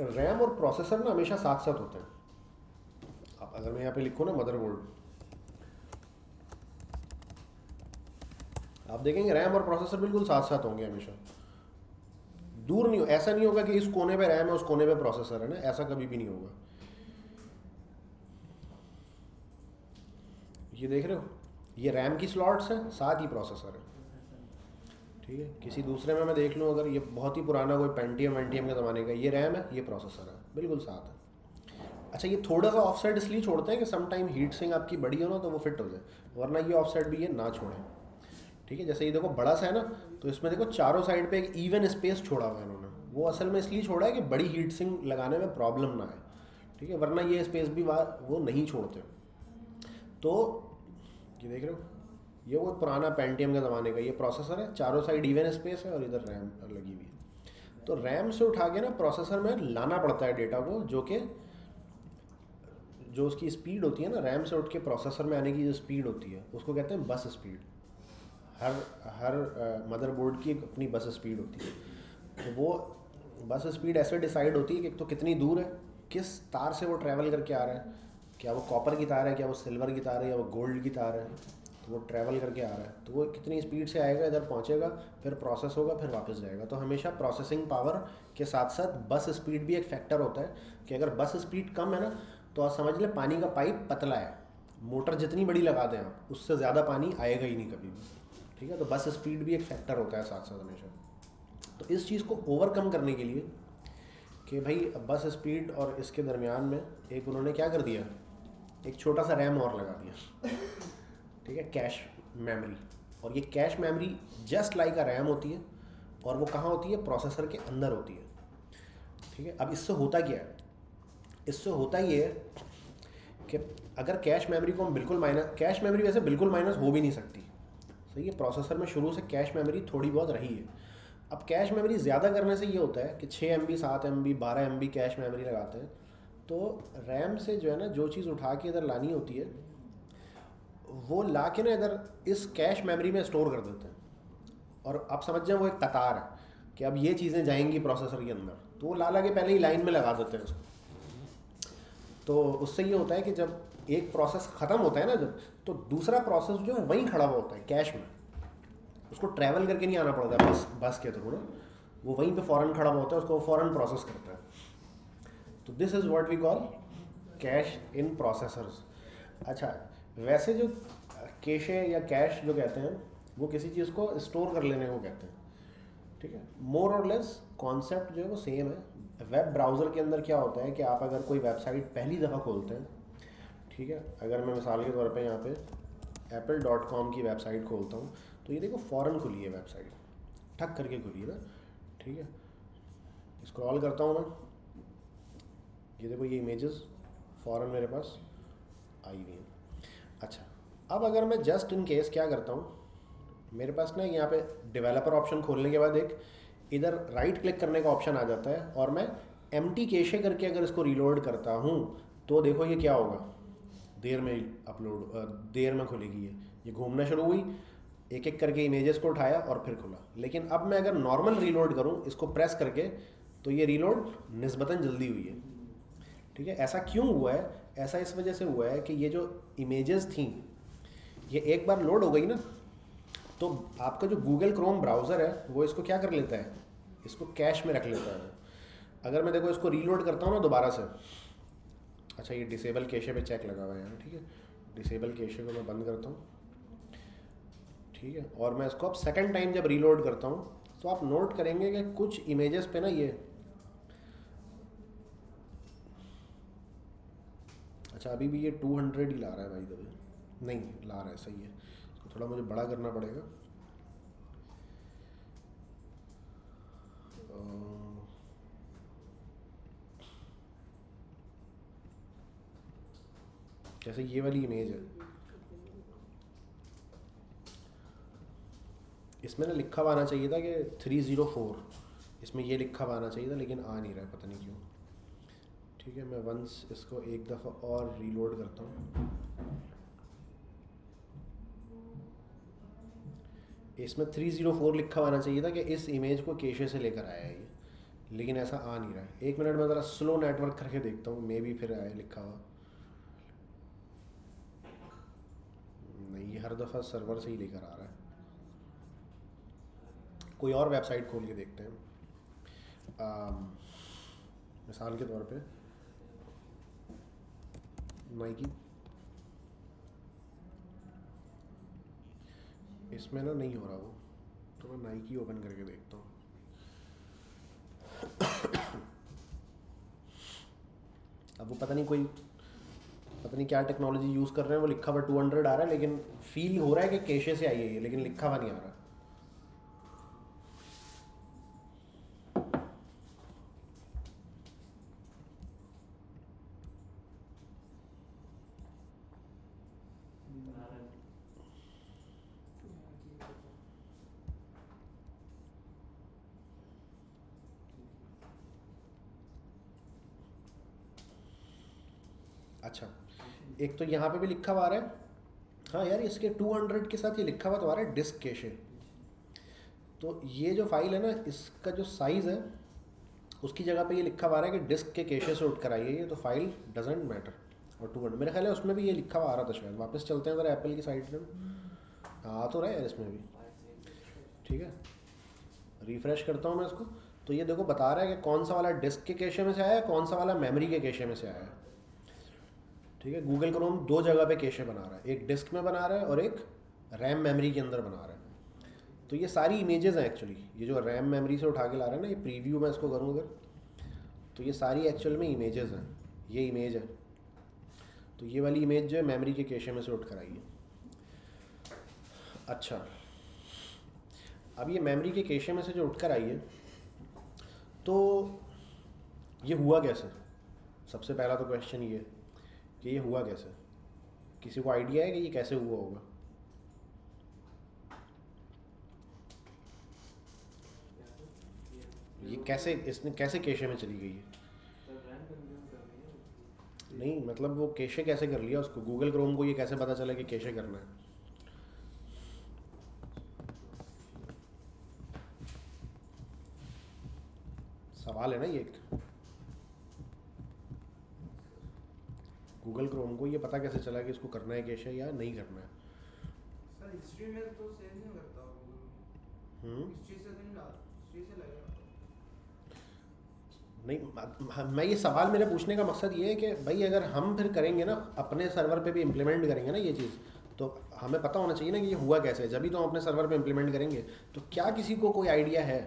रैम और प्रोसेसर ना हमेशा साथ साथ होते हैं। आप अगर मैं यहाँ पे लिखूँ ना मदरबोर्ड आप देखेंगे रैम और प्रोसेसर बिल्कुल साथ साथ होंगे हमेशा। दूर नहीं हो, ऐसा नहीं होगा कि इस कोने पे रैम है, उस कोने पे प्रोसेसर है ना, ऐसा कभी भी नहीं होगा। ये देख रहे हो? ये रैम की स्लॉट्स हैं, साथ ही प्रोसेसर है। ठीक है? किसी दूसरे में मैं देख लूँ, अगर ये बहुत ही पुराना कोई पेंटीएम वेंटीएम के ज़माने का, ये रैम है, ये प्रोसेसर है, बिल्कुल साथ है। अच्छा ये थोड़ा सा ऑफसेट इसलिए छोड़ते हैं कि सम टाइम हीट सिंग आपकी बड़ी हो ना तो वो फिट हो जाए, वरना ये ऑफसेट भी ये ना छोड़ें। ठीक है? जैसे ये देखो, बड़ा सा है ना तो इसमें देखो, चारों साइड पे एक इवन स्पेस छोड़ा हुआ है इन्होंने। वो असल में इसलिए छोड़ा है कि बड़ी हीट सिंग लगाने में प्रॉब्लम ना आए। ठीक है? वरना ये स्पेस भी वो नहीं छोड़ते। तो ये देख रहे हो? ये वो पुराना पेंटियम के ज़माने का ये प्रोसेसर है, चारों साइड इवन स्पेस है और इधर रैम लगी हुई है। तो रैम से उठा के ना प्रोसेसर में लाना पड़ता है डेटा को, जो कि, जो उसकी स्पीड होती है ना रैम से उठ के प्रोसेसर में आने की जो स्पीड होती है, उसको कहते हैं बस स्पीड हर हर मदरबोर्ड की अपनी बस स्पीड होती है। तो वो बस स्पीड ऐसे डिसाइड होती है कि तो कितनी दूर है, किस तार से वो ट्रैवल करके आ रहा है क्या वो कॉपर की तार है, क्या वो सिल्वर की तार है, या वो गोल्ड की तार है? तो वो ट्रैवल करके आ रहा है। तो वो कितनी स्पीड से आएगा, इधर पहुंचेगा, फिर प्रोसेस होगा, फिर वापस जाएगा। तो हमेशा प्रोसेसिंग पावर के साथ साथ बस स्पीड भी एक फैक्टर होता है कि अगर बस स्पीड कम है ना तो आप समझ लें पानी का पाइप पतला है। मोटर जितनी बड़ी लगा दें आप, उससे ज़्यादा पानी आएगा ही नहीं कभी भी। ठीक है? तो बस स्पीड भी एक फैक्टर होता है साथ साथ हमेशा। तो इस चीज़ को ओवरकम करने के लिए कि भाई बस स्पीड और इसके दरमियान में एक उन्होंने क्या कर दिया? एक छोटा सा रैम और लगा दिया। ठीक है? Cache memory. और ये cache memory just like a RAM होती है और वो कहाँ होती है? प्रोसेसर के अंदर होती है। ठीक है? अब इससे होता क्या है? इससे होता ये है कि अगर कैश मेमोरी को हम बिल्कुल माइनस, कैश मेमोरी वैसे बिल्कुल माइनस हो भी नहीं सकती। सही है? प्रोसेसर में शुरू से कैश मेमोरी थोड़ी बहुत रही है। अब कैश मेमोरी ज़्यादा करने से ये होता है कि छः एम बी सात एम बी बारह एम बी कैश मेमोरी लगाते हैं। तो रैम से जो है ना, जो चीज़ उठा के इधर लानी होती है, वो ला के ना इधर इस कैश मेमोरी में स्टोर कर देते हैं। और आप समझ जाए वो एक कतार है कि अब ये चीज़ें जाएँगी प्रोसेसर के अंदर। तो वो ला ला के पहले ही लाइन में लगा देते हैं उसको। तो उससे ये होता है कि जब एक प्रोसेस ख़त्म होता है ना जब तो दूसरा प्रोसेस जो है, वहीं खड़ा हुआ होता है कैश में। उसको ट्रैवल करके नहीं आना पड़ता बस बस के थ्रू ना। वो वहीं पे फ़ौरन खड़ा हुआ होता है, उसको फ़ौरन प्रोसेस करता है। तो this is what we call cache in processors अच्छा वैसे जो कैशे या कैश जो कहते हैं, वो किसी चीज़ को स्टोर कर लेने को कहते हैं। ठीक है? मोर और लेस कॉन्सेप्ट जो है वो सेम है। वेब ब्राउज़र के अंदर क्या होता है कि आप अगर कोई वेबसाइट पहली दफ़ा खोलते हैं, ठीक है? अगर मैं मिसाल के तौर पे यहाँ पे एप्पल डॉट कॉम की वेबसाइट खोलता हूँ तो ये देखो फ़ौरन खुली है वेबसाइट ठक करके खुली है ना? ठीक है? स्क्रॉल करता हूँ मैं। ये देखो ये इमेजेस फ़ौरन मेरे पास आई हुई हैं। अच्छा अब अगर मैं जस्ट इन केस क्या करता हूँ, मेरे पास ना यहाँ पे डेवलपर ऑप्शन खोलने के बाद एक इधर राइट क्लिक करने का ऑप्शन आ जाता है और मैं एम टी केशे करके अगर इसको रिलोड करता हूँ तो देखो ये क्या होगा। देर में अपलोड देर में खुलेगी ये। ये घूमना शुरू हुई एक एक करके इमेजेस को उठाया और फिर खुला। लेकिन अब मैं अगर नॉर्मल रीलोड करूँ, इसको प्रेस करके तो ये रीलोड नस्बता जल्दी हुई है। ठीक है? ऐसा क्यों हुआ है? ऐसा इस वजह से हुआ है कि ये जो इमेजेस थी, ये एक बार लोड हो गई ना तो आपका जो गूगल क्रोम ब्राउज़र है, वो इसको क्या कर लेता है? इसको कैश में रख लेता है। अगर मैं देखो इसको रीलोड करता हूँ ना दोबारा से अच्छा ये डिसेबल कैशे पे चेक लगा हुआ है ठीक है? डिसेबल कैशे को मैं बंद करता हूँ, ठीक है? और मैं इसको अब सेकंड टाइम जब रीलोड करता हूँ तो आप नोट करेंगे कि कुछ इमेजेस पे ना ये अच्छा अभी भी ये 200 ही ला रहा है भाई दबे नहीं, ला रहा है, सही है। इसको थोड़ा मुझे बड़ा करना पड़ेगा। जैसे ये वाली इमेज है। इसमें ना लिखा हुआ आना चाहिए था कि थ्री ज़ीरो फोर इसमें ये लिखा हुआ आना चाहिए था, लेकिन आ नहीं रहा है, पता नहीं क्यों। ठीक है मैं वंस इसको एक दफ़ा और रीलोड करता हूँ। इसमें थ्री ज़ीरो फोर लिखा हुआ आना चाहिए था कि इस इमेज को केशे से लेकर आया है ये। लेकिन ऐसा आ नहीं रहा है। एक मिनट में ज़रा स्लो नेटवर्क करके देखता हूँ मे भी फिर आए लिखा हुआ। नहीं हर दफ़ा सर्वर से ही लेकर आ रहा है। कोई और वेबसाइट खोल के देखते हैं। आ, मिसाल के तौर पे नाइकी इसमें ना नहीं हो रहा वो। तो मैं नाइकी ओपन करके देखता हूँ। अब वो पता नहीं कोई, पता नहीं क्या टेक्नोलॉजी यूज़ कर रहे हैं। वो लिखा हुआ टू हंड्रेड आ रहा है, लेकिन फील हो रहा है कि केशे से आई है ये, लेकिन लिखा हुआ नहीं आ रहा अच्छा एक तो यहाँ पे भी लिखा हुआ रहा है। हाँ यार, इसके 200 के साथ ये लिखा हुआ तो आ रहा है डिस्क कैशे तो ये जो फ़ाइल है ना, इसका जो साइज़ है, उसकी जगह पे ये लिखा हुआ रहा है कि डिस्क के कैशे से उठ कर है ये तो फ़ाइल डजेंट मैटर और टू हंड्रेड मेरे ख्याल है उसमें भी ये लिखा हुआ आ रहा था शायद। वापस चलते हैं ज़रा एप्पल की साइड पर आ तो रहा है यार इसमें भी। ठीक है? रिफ्रेश करता हूँ मैं इसको। तो ये देखो, बता रहा है कि कौन सा वाला डिस्क के कैशे में से आया है, कौन सा वाला मेमोरी के कैशे में से आया है। ठीक है? गूगल क्रोम दो जगह पे कैशे बना रहा है। एक डिस्क में बना रहा है और एक रैम मेमोरी के अंदर बना रहा है। तो ये सारी इमेजेस हैं एक्चुअली ये जो रैम मेमोरी से उठा के ला रहा है ना, ये प्रीव्यू मैं इसको करूँ अगर तो ये सारी एक्चुअल में इमेजेस हैं। ये इमेज है। तो ये वाली इमेज जो है मेमोरी के कैशे में से उठ कर आई है। अच्छा। अब ये मेमोरी के कैशे में से जो उठ कर आई है तो ये हुआ कैसे? सबसे पहला तो क्वेश्चन ये कि ये हुआ कैसे? किसी को आइडिया है कि ये कैसे हुआ होगा? ये कैसे, इसने कैसे केशे में चली गई है? नहीं मतलब वो केशे कैसे कर लिया उसको? गूगल क्रोम को ये कैसे पता चला कि केशे करना है? सवाल है ना ये एक। गूगल क्रोम को ये पता कैसे चला कि इसको करना है केशे या नहीं करना है? सर हिस्ट्री में तो सेव नहीं करता हम्म? हिस्ट्री से नहीं डाल हिस्ट्री से लगेगा नहीं मैं ये सवाल मेरे पूछने का मकसद ये है कि भाई अगर हम फिर करेंगे ना अपने सर्वर पे भी इम्प्लीमेंट करेंगे ना ये चीज़ तो हमें पता होना चाहिए ना कि ये हुआ कैसे है। जब भी तो हम अपने सर्वर पे इम्प्लीमेंट करेंगे तो क्या किसी को कोई आइडिया है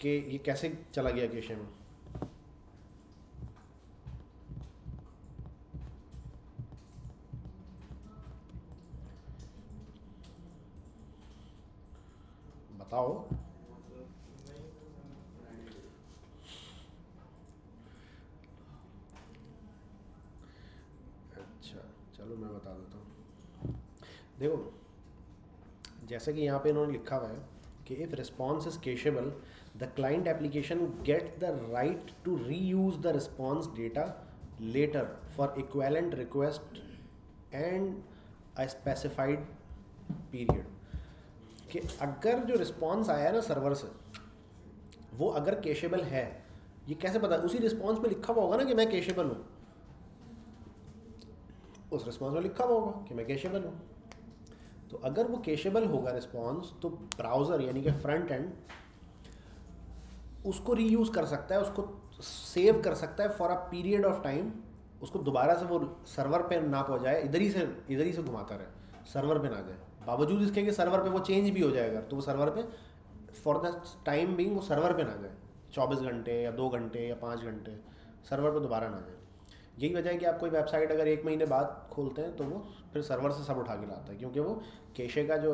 कि ये कैसे चला गया केशे में? बताओ। अच्छा चलो मैं बता देता हूँ। देखो, जैसे कि यहाँ पे इन्होंने लिखा हुआ है कि if response is cacheable the client application get the right to reuse the response data later for equivalent request and a specified period कि अगर जो रिस्पॉन्स आया है ना सर्वर से, वो अगर केशेबल है, ये कैसे पता? उसी रिस्पॉन्स में लिखा हुआ होगा ना कि मैं केशेबल हूँ। उस रिस्पॉन्स में लिखा हुआ होगा कि मैं कैशेबल हूँ। तो अगर वो कैशेबल होगा रिस्पॉन्स तो ब्राउज़र यानी कि फ्रंट एंड उसको रीयूज़ कर सकता है, उसको सेव कर सकता है for a period of time उसको दोबारा से वो सर्वर पे ना पहुँचाए, इधर ही से, इधर ही से घुमाता रहे सर्वर पे ना जाए। बावजूद इसके कि सर्वर पे वो चेंज भी हो जाएगा तो वो सर्वर पे फॉर द टाइम बिंग वो सर्वर पे ना जाए। चौबीस घंटे या दो घंटे या पाँच घंटे सर्वर पे दोबारा ना जाए। यही वजह है कि आप कोई वेबसाइट अगर एक महीने बाद खोलते हैं तो वो फिर सर्वर से सब उठा के लाता है, क्योंकि वो केशे का जो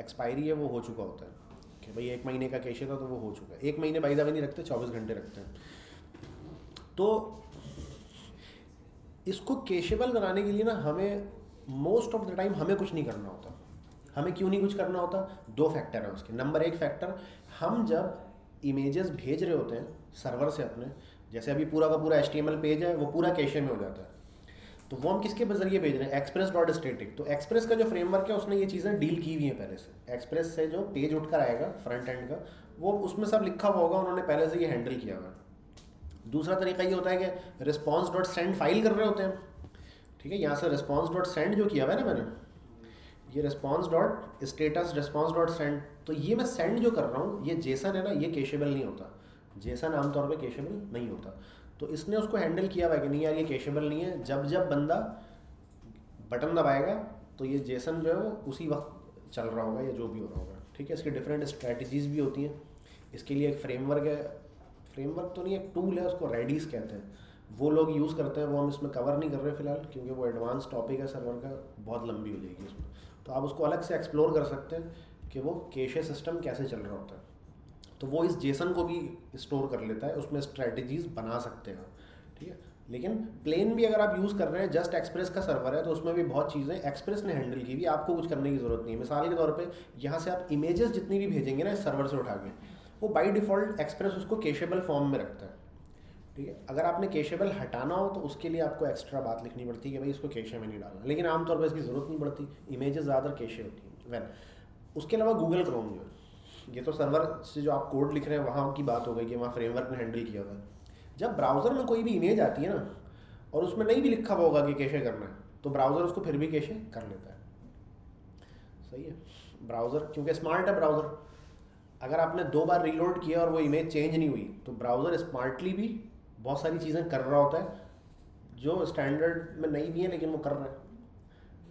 एक्सपायरी है वो हो चुका होता है। कि भाई एक महीने का केशे था तो वो हो चुका है। एक महीने बाई नहीं रखते, चौबीस घंटे रखते हैं। तो इसको केशेबल बनाने के लिए ना हमें मोस्ट ऑफ़ द टाइम हमें कुछ नहीं करना होता। हमें क्यों नहीं कुछ करना होता? दो फैक्टर है उसके। नंबर एक फैक्टर हम जब इमेजेस भेज रहे होते हैं सर्वर से अपने, जैसे अभी पूरा का पूरा एच पेज है, वो पूरा कैशे में हो जाता है। तो वो हम किसके ज़रिए भेज रहे हैं? एक्सप्रेस डॉट स्टेटिक तो एक्सप्रेस का जो फ्रेमवर्क है, उसने ये चीज़ें डील की हुई हैं पहले से। एक्सप्रेस से जो पेज उठकर आएगा फ्रंट एंड का, वो उसमें सब लिखा हुआ होगा, उन्होंने पहले से ये हैंडल किया हुआ है। दूसरा तरीका ये होता है कि रिस्पॉन्स डॉट सेंड फ़ाइल कर रहे होते हैं। ठीक है, यहाँ से रिस्पॉन्स डॉट सेंड जो किया हुआ है ना मैंने ये response dot status response dot send तो ये मैं सेंड जो कर रहा हूँ, ये जेसन है ना, ये केशेबल नहीं होता। जेसन आमतौर पे केशेबल नहीं होता। तो इसने उसको हैंडल किया हुआ कि नहीं यार, ये केशेबल नहीं है। जब जब बंदा बटन दबाएगा तो ये जेसन जो है वो उसी वक्त चल रहा होगा या जो भी हो रहा होगा। ठीक है? इसकी डिफरेंट स्ट्रैटेजीज भी होती हैं। इसके लिए एक फ्रेमवर्क है। फ्रेमवर्क तो नहीं, एक टूल है उसको रेडीज कहते हैं। वो लोग यूज़ करते हैं, वो हम इसमें कवर नहीं कर रहे फ़िलहाल, क्योंकि वो एडवांस टॉपिक है सर्वर का, बहुत लंबी हो जाएगी इसमें। तो आप उसको अलग से एक्सप्लोर कर सकते हैं कि वो केशे सिस्टम कैसे चल रहा होता है। तो वो इस जेसन को भी स्टोर कर लेता है, उसमें स्ट्रेटजीज बना सकते हैं ठीक है? लेकिन प्लेन भी अगर आप यूज़ कर रहे हैं जस्ट एक्सप्रेस का सर्वर है तो उसमें भी बहुत चीज़ें एक्सप्रेस ने हैंडल की भी आपको कुछ करने की ज़रूरत नहीं है। मिसाल के तौर पे, यहाँ से आप इमेजेस जितनी भी भेजेंगे ना, इस सर्वर से उठा के, वो बाई डिफ़ॉल्ट एक्सप्रेस उसको केशेबल फॉर्म में रखता है। ठीक है? अगर आपने केशेबल हटाना हो तो उसके लिए आपको एक्स्ट्रा बात लिखनी पड़ती है कि भाई इसको केशे में नहीं डालना। लेकिन आमतौर पर इसकी ज़रूरत नहीं पड़ती। इमेजेस ज़्यादा केशे होती हैं। वैन उसके अलावा गूगल क्रोम जो है, ये तो सर्वर से जो आप कोड लिख रहे हैं, वहाँ की बात हो गई कि वहाँ फ्रेमवर्क ने हैंडल किया हुआ है। जब ब्राउज़र में कोई भी इमेज आती है ना, और उसमें नहीं भी लिखा हुआ होगा कि कैशे करना है तो ब्राउज़र उसको फिर भी कैशे कर लेता है। सही है? ब्राउज़र क्योंकि स्मार्ट है ब्राउज़र अगर आपने दो बार रीलोड किया और वो इमेज चेंज नहीं हुई तो ब्राउज़र स्मार्टली भी बहुत सारी चीज़ें कर रहा होता है, जो स्टैंडर्ड में नहीं भी है, लेकिन वो कर रहा है।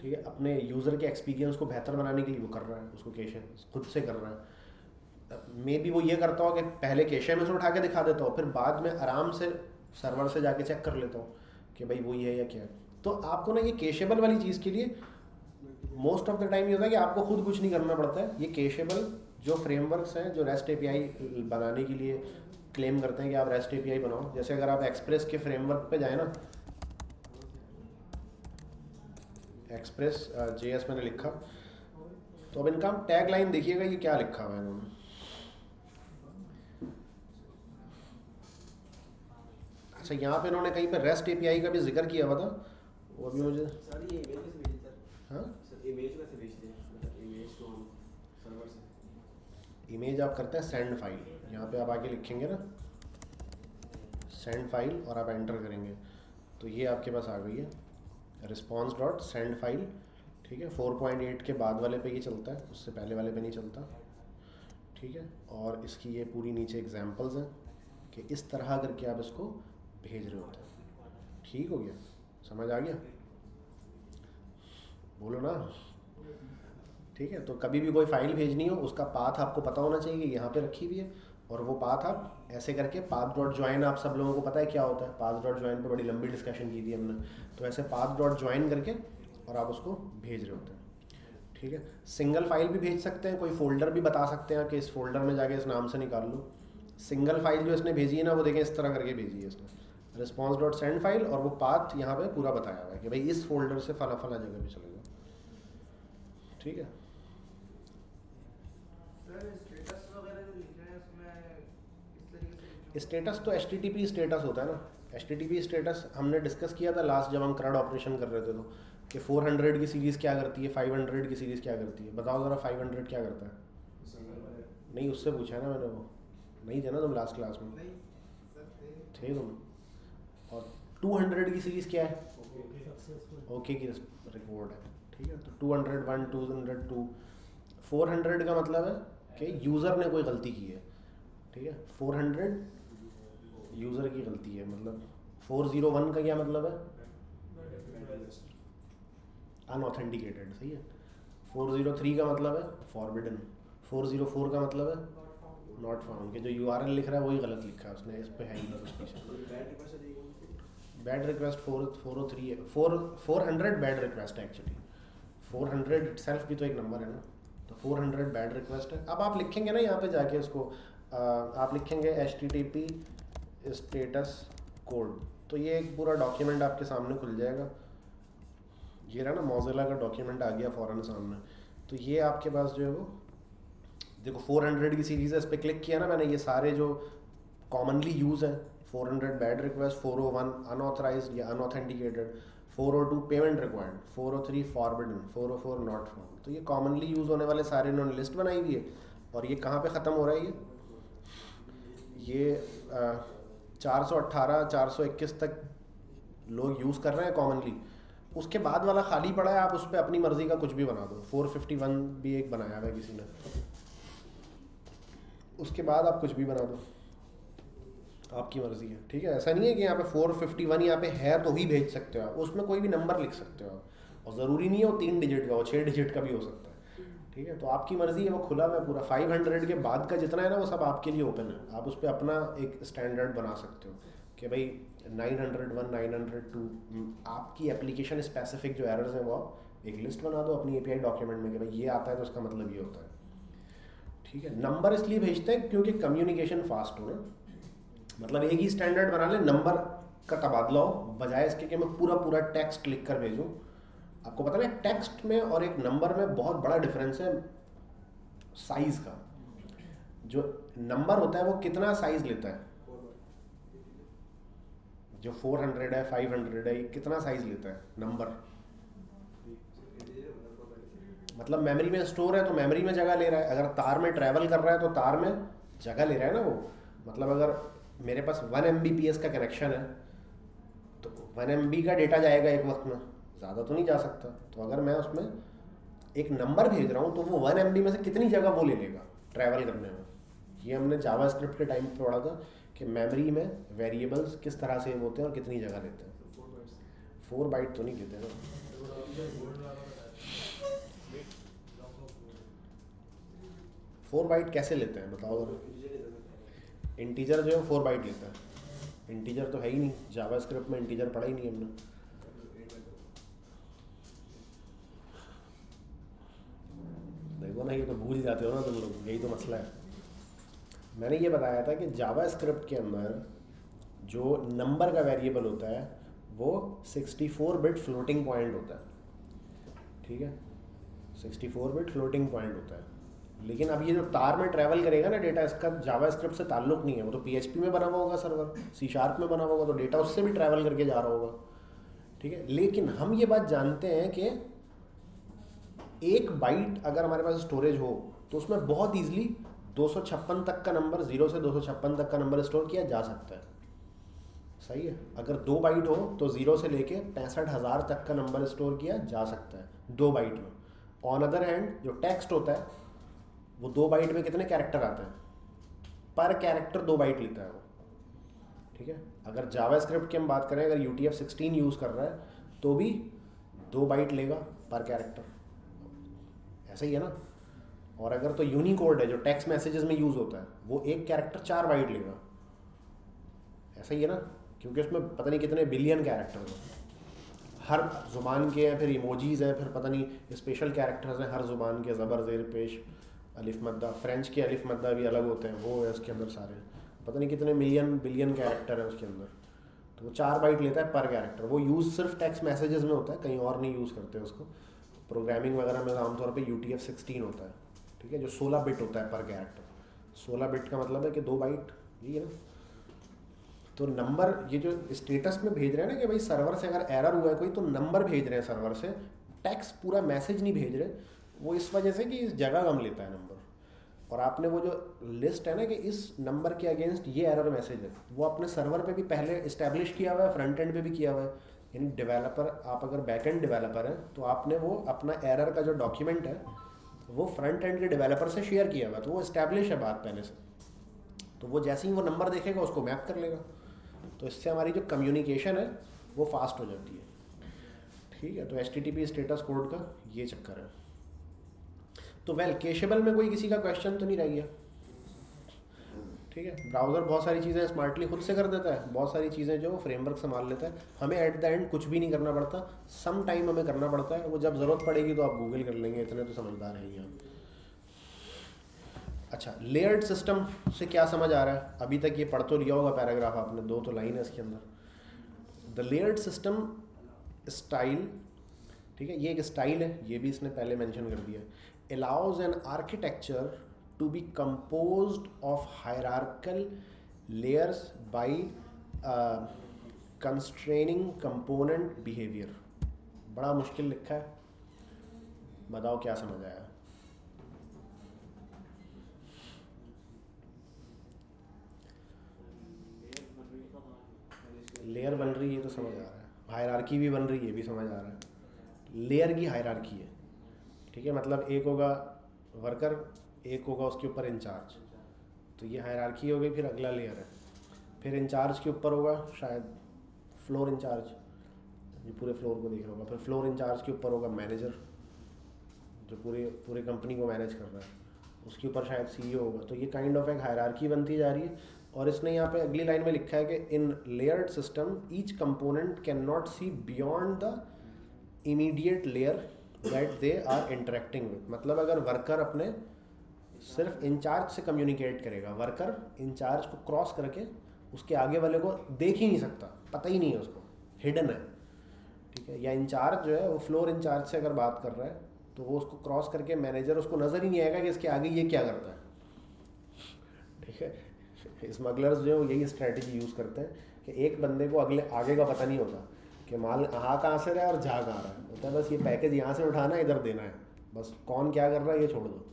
ठीक है, अपने यूज़र के एक्सपीरियंस को बेहतर बनाने के लिए वो कर रहा है, उसको कैशे खुद से कर रहा है। मे बी वो ये करता हो कि पहले कैशे में से उठा के दिखा देता हूँ, फिर बाद में आराम से सर्वर से जाके चेक कर लेता हूँ कि भाई वही है या क्या है। तो आपको ना ये कैशेबल वाली चीज़ के लिए मोस्ट ऑफ़ द टाइम ये होता है कि आपको खुद कुछ नहीं करना पड़ता है। ये कैशेबल जो फ्रेमवर्क्स हैं, जो रेस्ट एपीआई बनाने के लिए क्लेम करते हैं कि आप रेस्ट एपीआई बनाओ। जैसे अगर आप एक्सप्रेस के फ्रेमवर्क पे जाए ना एक्सप्रेस जे एस मैंने लिखा। तो अब इनका टैग लाइन देखिएगा ये क्या लिखा हुआ है इन्होंने। अच्छा यहाँ पे इन्होंने कहीं पे रेस्ट एपीआई का भी ज़िक्र किया हुआ था। वो भी मुझे सर ये इमेज कैसे हाँ? सर इमेज कैसे भेजते हैं? मतलब इमेज को सर्वर से इमेज आप करते हैं सेंड फ़ाइल यहाँ पे आप आके लिखेंगे ना सेंड फ़ाइल और आप एंटर करेंगे। तो ये आपके पास आ गई है। रिस्पॉन्स डॉट सेंड फ़ाइल ठीक है? 4.8 के बाद वाले पे ये चलता है, उससे पहले वाले पे नहीं चलता। ठीक है? और इसकी ये पूरी नीचे एग्जांपल्स हैं कि इस तरह करके आप इसको भेज रहे होते हैं। ठीक हो गया? समझ आ गया? बोलो ना। ठीक है? तो कभी भी कोई फ़ाइल भेजनी हो, उसका पाथ आपको पता होना चाहिए यहाँ पे रखी हुई है। और वो पाथ आप ऐसे करके पाथ डॉट ज्वाइन आप सब लोगों को पता है क्या होता है? पाथ डॉट ज्वाइन पर बड़ी लंबी डिस्कशन की थी हमने। तो ऐसे पाथ डॉट ज्वाइन करके और आप उसको भेज रहे होते हैं। ठीक है? सिंगल फ़ाइल भी भेज सकते हैं, कोई फोल्डर भी बता सकते हैं कि इस फोल्डर में जाके इस नाम से निकाल लो। सिंगल फ़ाइल जो इसने भेजी है ना, वो देखें, इस तरह करके भेजी है इसने। रिस्पॉन्स डॉट सेंड फ़ाइल और वो पाथ यहाँ पे पूरा बताया हुआ है कि भाई इस फोल्डर से फला फला जगह पे चलेगा ठीक है सर स्टेटस वगैरह जो लिख रहे हैं उसमें इस तरीके से लिखना स्टेटस तो एचटीटीपी स्टेटस होता है ना। एचटीटीपी स्टेटस हमने डिस्कस किया था लास्ट जब हम क्रड ऑपरेशन कर रहे थे तो कि 400 की सीरीज़ क्या करती है 500 की सीरीज़ क्या करती है। बताओ ज़रा 500 क्या करता है। नहीं उससे पूछा है ना मैंने वो। नहीं थे ना तुम लास्ट क्लास में? थे। तुम। और 200 की सीरीज़ क्या है? ओके की रिकॉर्ड है। ठीक है तो 200 one two hundred to four hundred का मतलब है कि यूज़र ने कोई गलती की है। ठीक है फोर हंड्रेड यूज़र की गलती है मतलब फोर ज़ीरो वन का क्या मतलब है? अनऑथेंटिकेटेड सही है। फोर ज़ीरो थ्री का मतलब है फॉरबिडन फोर ज़ीरो फोर का मतलब है नॉट फाउंड के जो यू आर एल लिख रहा है, वही गलत लिखा है उसने, इस पर है ही bad request four four O three है। Four four hundred bad request है एक्चुअली फोर हंड्रेड इट भी तो एक नंबर है ना। तो फोर हंड्रेड बैड रिक्वेस्ट है। अब आप लिखेंगे ना यहाँ पे जाके उसको आप लिखेंगे H T T P status code तो ये एक पूरा डॉक्यूमेंट आपके सामने खुल जाएगा। ये रहा ना मोजिला का डॉक्यूमेंट आ गया फ़ौरन सामने। तो ये आपके पास जो है वो, देखो 400 की सीरीज़ है, इस पर क्लिक किया ना मैंने, ये सारे जो कॉमनली यूज़ हैं 400 बैड रिक्वेस्ट 401 अनऑथराइज या unauthenticated 402 payment required 403 forbidden 404 not found तो ये कॉमनली यूज़ होने वाले सारे इन्होंने लिस्ट बनाई हुई है। और ये कहाँ पे ख़त्म हो रहा है ये? ये चार सौ अट्ठारह चार सौ इक्कीस तक लोग यूज़ कर रहे हैं कॉमनली उसके बाद वाला खाली पड़ा है, आप उस पर अपनी मर्ज़ी का कुछ भी बना दो। 451 भी एक बनाया हुआ है किसी ने। उसके बाद आप कुछ भी बना दो। आपकी मर्ज़ी है, ठीक है? ऐसा नहीं है कि यहाँ पे 451 यहाँ पे है तो ही भेज सकते हो आप। उसमें कोई भी नंबर लिख सकते हो आप। और ज़रूरी नहीं है वो तीन डिजिट का हो छः डिजिट का भी हो सकता है। ठीक है? तो आपकी मर्ज़ी है, वो खुला हुआ पूरा 500 के बाद का जितना है ना, वो सब आपके लिए ओपन है। आप उस पर अपना एक स्टैंडर्ड बना सकते हो कि भाई 901 902 आपकी एप्लीकेशन स्पेसिफिक जो एरर्स हैं, वो आप एक लिस्ट बना दो अपनी एपीआई डॉक्यूमेंट में कि भाई ये आता है तो उसका मतलब ये होता है। ठीक है? नंबर इसलिए भेजते हैं क्योंकि कम्युनिकेशन फास्ट हो ना। मतलब एक ही स्टैंडर्ड बना ले नंबर का तबादला हो, बजाय इसके कि मैं पूरा पूरा टेक्स्ट लिख कर भेजूँ। आपको पता है टेक्स्ट में और एक नंबर में बहुत बड़ा डिफरेंस है साइज़ का। जो नंबर होता है वो कितना साइज़ लेता है? जो 400 है 500 है कितना साइज़ लेता है? नंबर मतलब मेमोरी में स्टोर है तो मेमोरी में जगह ले रहा है। अगर तार में ट्रैवल कर रहा है तो तार में जगह ले रहा है ना वो। मतलब अगर मेरे पास वन एम का कनेक्शन है तो वन एम का डेटा जाएगा एक वक्त में। ज़्यादा तो नहीं जा सकता। तो अगर मैं उसमें एक नंबर भेज रहा हूँ तो वो वन एम में से कितनी जगह वो ले लेगा ट्रैवल करने में। ये हमने जावा स्क्रिप्ट के टाइम पढ़ा था कि मेमोरी में वेरिएबल्स किस तरह से होते हैं और कितनी जगह लेते हैं। फोर फोर बाइट तो नहीं लेते ना। फोर बाइट कैसे लेते हैं? बताओ अगर। इंटीजर जो है फोर बाइट लेता है। इंटीजर तो है ही नहीं। जावा स्क्रिप्ट में इंटीजर पढ़ा ही नहीं हमने। देखो ना ये तो भूल जाते हो ना तुम लोग, यही तो मसला है। मैंने ये बताया था कि जावा स्क्रिप्ट के अंदर जो नंबर का वेरिएबल होता है, वो 64 बिट फ्लोटिंग पॉइंट होता है। ठीक है? 64 बिट फ्लोटिंग पॉइंट होता है। लेकिन अब ये जो तार में ट्रैवल करेगा ना डेटा इसका जावा स्क्रिप्ट से ताल्लुक नहीं है। वो तो पीएचपी में बना हुआ होगा सर्वर सी शार्प में बना हुआ होगा तो डेटा उससे भी ट्रैवल करके जा रहा होगा। ठीक है? लेकिन हम ये बात जानते हैं कि एक बाइट अगर हमारे पास स्टोरेज हो तो उसमें बहुत ईजिली दो तक का नंबर ज़ीरो से दो सौ छप्पन तक का नंबर स्टोर किया जा सकता है। सही है? अगर दो बाइट हो तो ज़ीरो से लेके पैंसठ हज़ार तक का नंबर स्टोर किया जा सकता है, दो बाइट में। ऑन अदर हैंड जो टेक्स्ट होता है, वो दो बाइट में कितने कैरेक्टर आते हैं? पर कैरेक्टर दो बाइट लेता है वो। ठीक है? अगर जावा स्क्रिप्ट की हम बात करें, अगर U T F sixteen use कर रहा है तो भी दो बाइट लेगा पर कैरेक्टर ऐसा ही है ना? और अगर तो यूनिकोड है, जो टेक्स्ट मैसेजेस में यूज़ होता है, वो एक कैरेक्टर चार बाइट लेगा। ऐसा ही है ना? क्योंकि उसमें पता नहीं कितने बिलियन कैरेक्टर हैं। हर ज़ुबान के हैं, फिर इमोजीज़ हैं, फिर पता नहीं स्पेशल कैरेक्टर्स हैं, हर ज़ुबान के, ज़बर, ज़ेर, पेश, अलिफ, मद्दा फ्रेंच के अलिफ, मद्दा भी अलग होते हैं, वो है उसके अंदर सारे। पता नहीं कितने मिलियन बिलियन कैरेक्टर हैं उसके अंदर। तो वो चार बाइट लेता है पर कैरेक्टर वो यूज़ सिर्फ़ टेक्स्ट मैसेजेस में होता है, कहीं और नहीं यूज़ करते उसको। प्रोग्रामिंग वगैरह में आमतौर पर यू टी एफ़ सिक्सटीन होता है, ठीक है, जो सोलह बिट होता है पर कैरेक्टर सोलह बिट का मतलब है कि दो बाइट यही है ना? तो नंबर ये जो स्टेटस में भेज रहे हैं ना कि भाई सर्वर से अगर एरर हुआ है कोई तो नंबर भेज रहे हैं सर्वर से। टैक्स पूरा मैसेज नहीं भेज रहे। वो इस वजह से कि इस जगह कम लेता है नंबर और आपने वो जो लिस्ट है ना कि इस नंबर के अगेंस्ट ये एरर मैसेज है, वो अपने सर्वर पे भी पहले इस्टेब्लिश किया हुआ है फ्रंट एंड पे भी किया हुआ है। यानी डेवलपर आप अगर बैक एंड डेवलपर हैं तो आपने वो अपना एरर का जो डॉक्यूमेंट है, वो फ्रंट एंड के डेवलपर से शेयर किया हुआ तो वो इस्टेब्लिश है बात पहले से। तो वो जैसे ही वो नंबर देखेगा, उसको मैप कर लेगा। तो इससे हमारी जो कम्युनिकेशन है, वो फास्ट हो जाती है। ठीक है तो एच स्टेटस कोड का ये चक्कर है। तो वेल केशेबल में कोई किसी का क्वेश्चन तो नहीं रह गया। ठीक है? ब्राउज़र बहुत सारी चीज़ें स्मार्टली खुद से कर देता है। बहुत सारी चीज़ें जो फ्रेमवर्क संभाल लेता है। हमें एट द एंड कुछ भी नहीं करना पड़ता। सम टाइम हमें करना पड़ता है। वो जब ज़रूरत पड़ेगी तो आप गूगल कर लेंगे। इतने तो समझदार हैं आप। अच्छा लेयर्ड सिस्टम से क्या समझ आ रहा है? अभी तक ये पढ़ तो लिया होगा पैराग्राफ आपने। दो तो लाइन है इसके अंदर। द लेयर्ड सिस्टम स्टाइल ठीक है? ये एक स्टाइल है। ये भी इसने पहले मेंशन कर दिया allows an architecture to be composed of hierarchical by uh, constraining component behavior. बड़ा मुश्किल लिखा है। बताओ क्या समझ आया? लेयर बन रही है तो समझ आ रहा है। हायरार्की भी बन रही है भी समझ आ रहा है। लेयर की हायरार्की है। ठीक है मतलब एक होगा वर्कर एक होगा उसके ऊपर इंचार्ज तो ये हायरार्की हो गई, फिर अगला लेयर है। फिर इंचार्ज के ऊपर होगा, शायद फ्लोर इंचार्ज जो पूरे फ्लोर को देख रहा होगा। फिर फ्लोर इंचार्ज के ऊपर होगा मैनेजर जो पूरे पूरे कंपनी को मैनेज कर रहा है। उसके ऊपर शायद सी होगा। तो ये काइंड ऑफ़ एक हायरार्की बनती जा रही है। और इसने यहाँ पे अगली लाइन में लिखा है कि in layered system each component can not see beyond the immediate layer that they are interacting with मतलब अगर वर्कर अपने सिर्फ़ इंचार्ज से कम्युनिकेट करेगा। वर्कर इंचार्ज को क्रॉस करके उसके आगे वाले को देख ही नहीं सकता। पता ही नहीं है उसको। हिडन है। ठीक है? या इंचार्ज जो है, वो फ्लोर इंचार्ज से अगर बात कर रहा है तो वो उसको क्रॉस करके मैनेजर उसको नज़र ही नहीं आएगा कि इसके आगे ये क्या करता है। ठीक है? स्मगलर्स जो है, वो यही स्ट्रैटेजी यूज़ करते हैं कि एक बंदे को अगले, आगे का पता नहीं होता कि माल हाँ कहाँ से रहा है और जा कहाँ रहा है। होता है बस ये पैकेज यहाँ से उठाना है, इधर देना है। बस कौन क्या कर रहा है, ये छोड़ दो।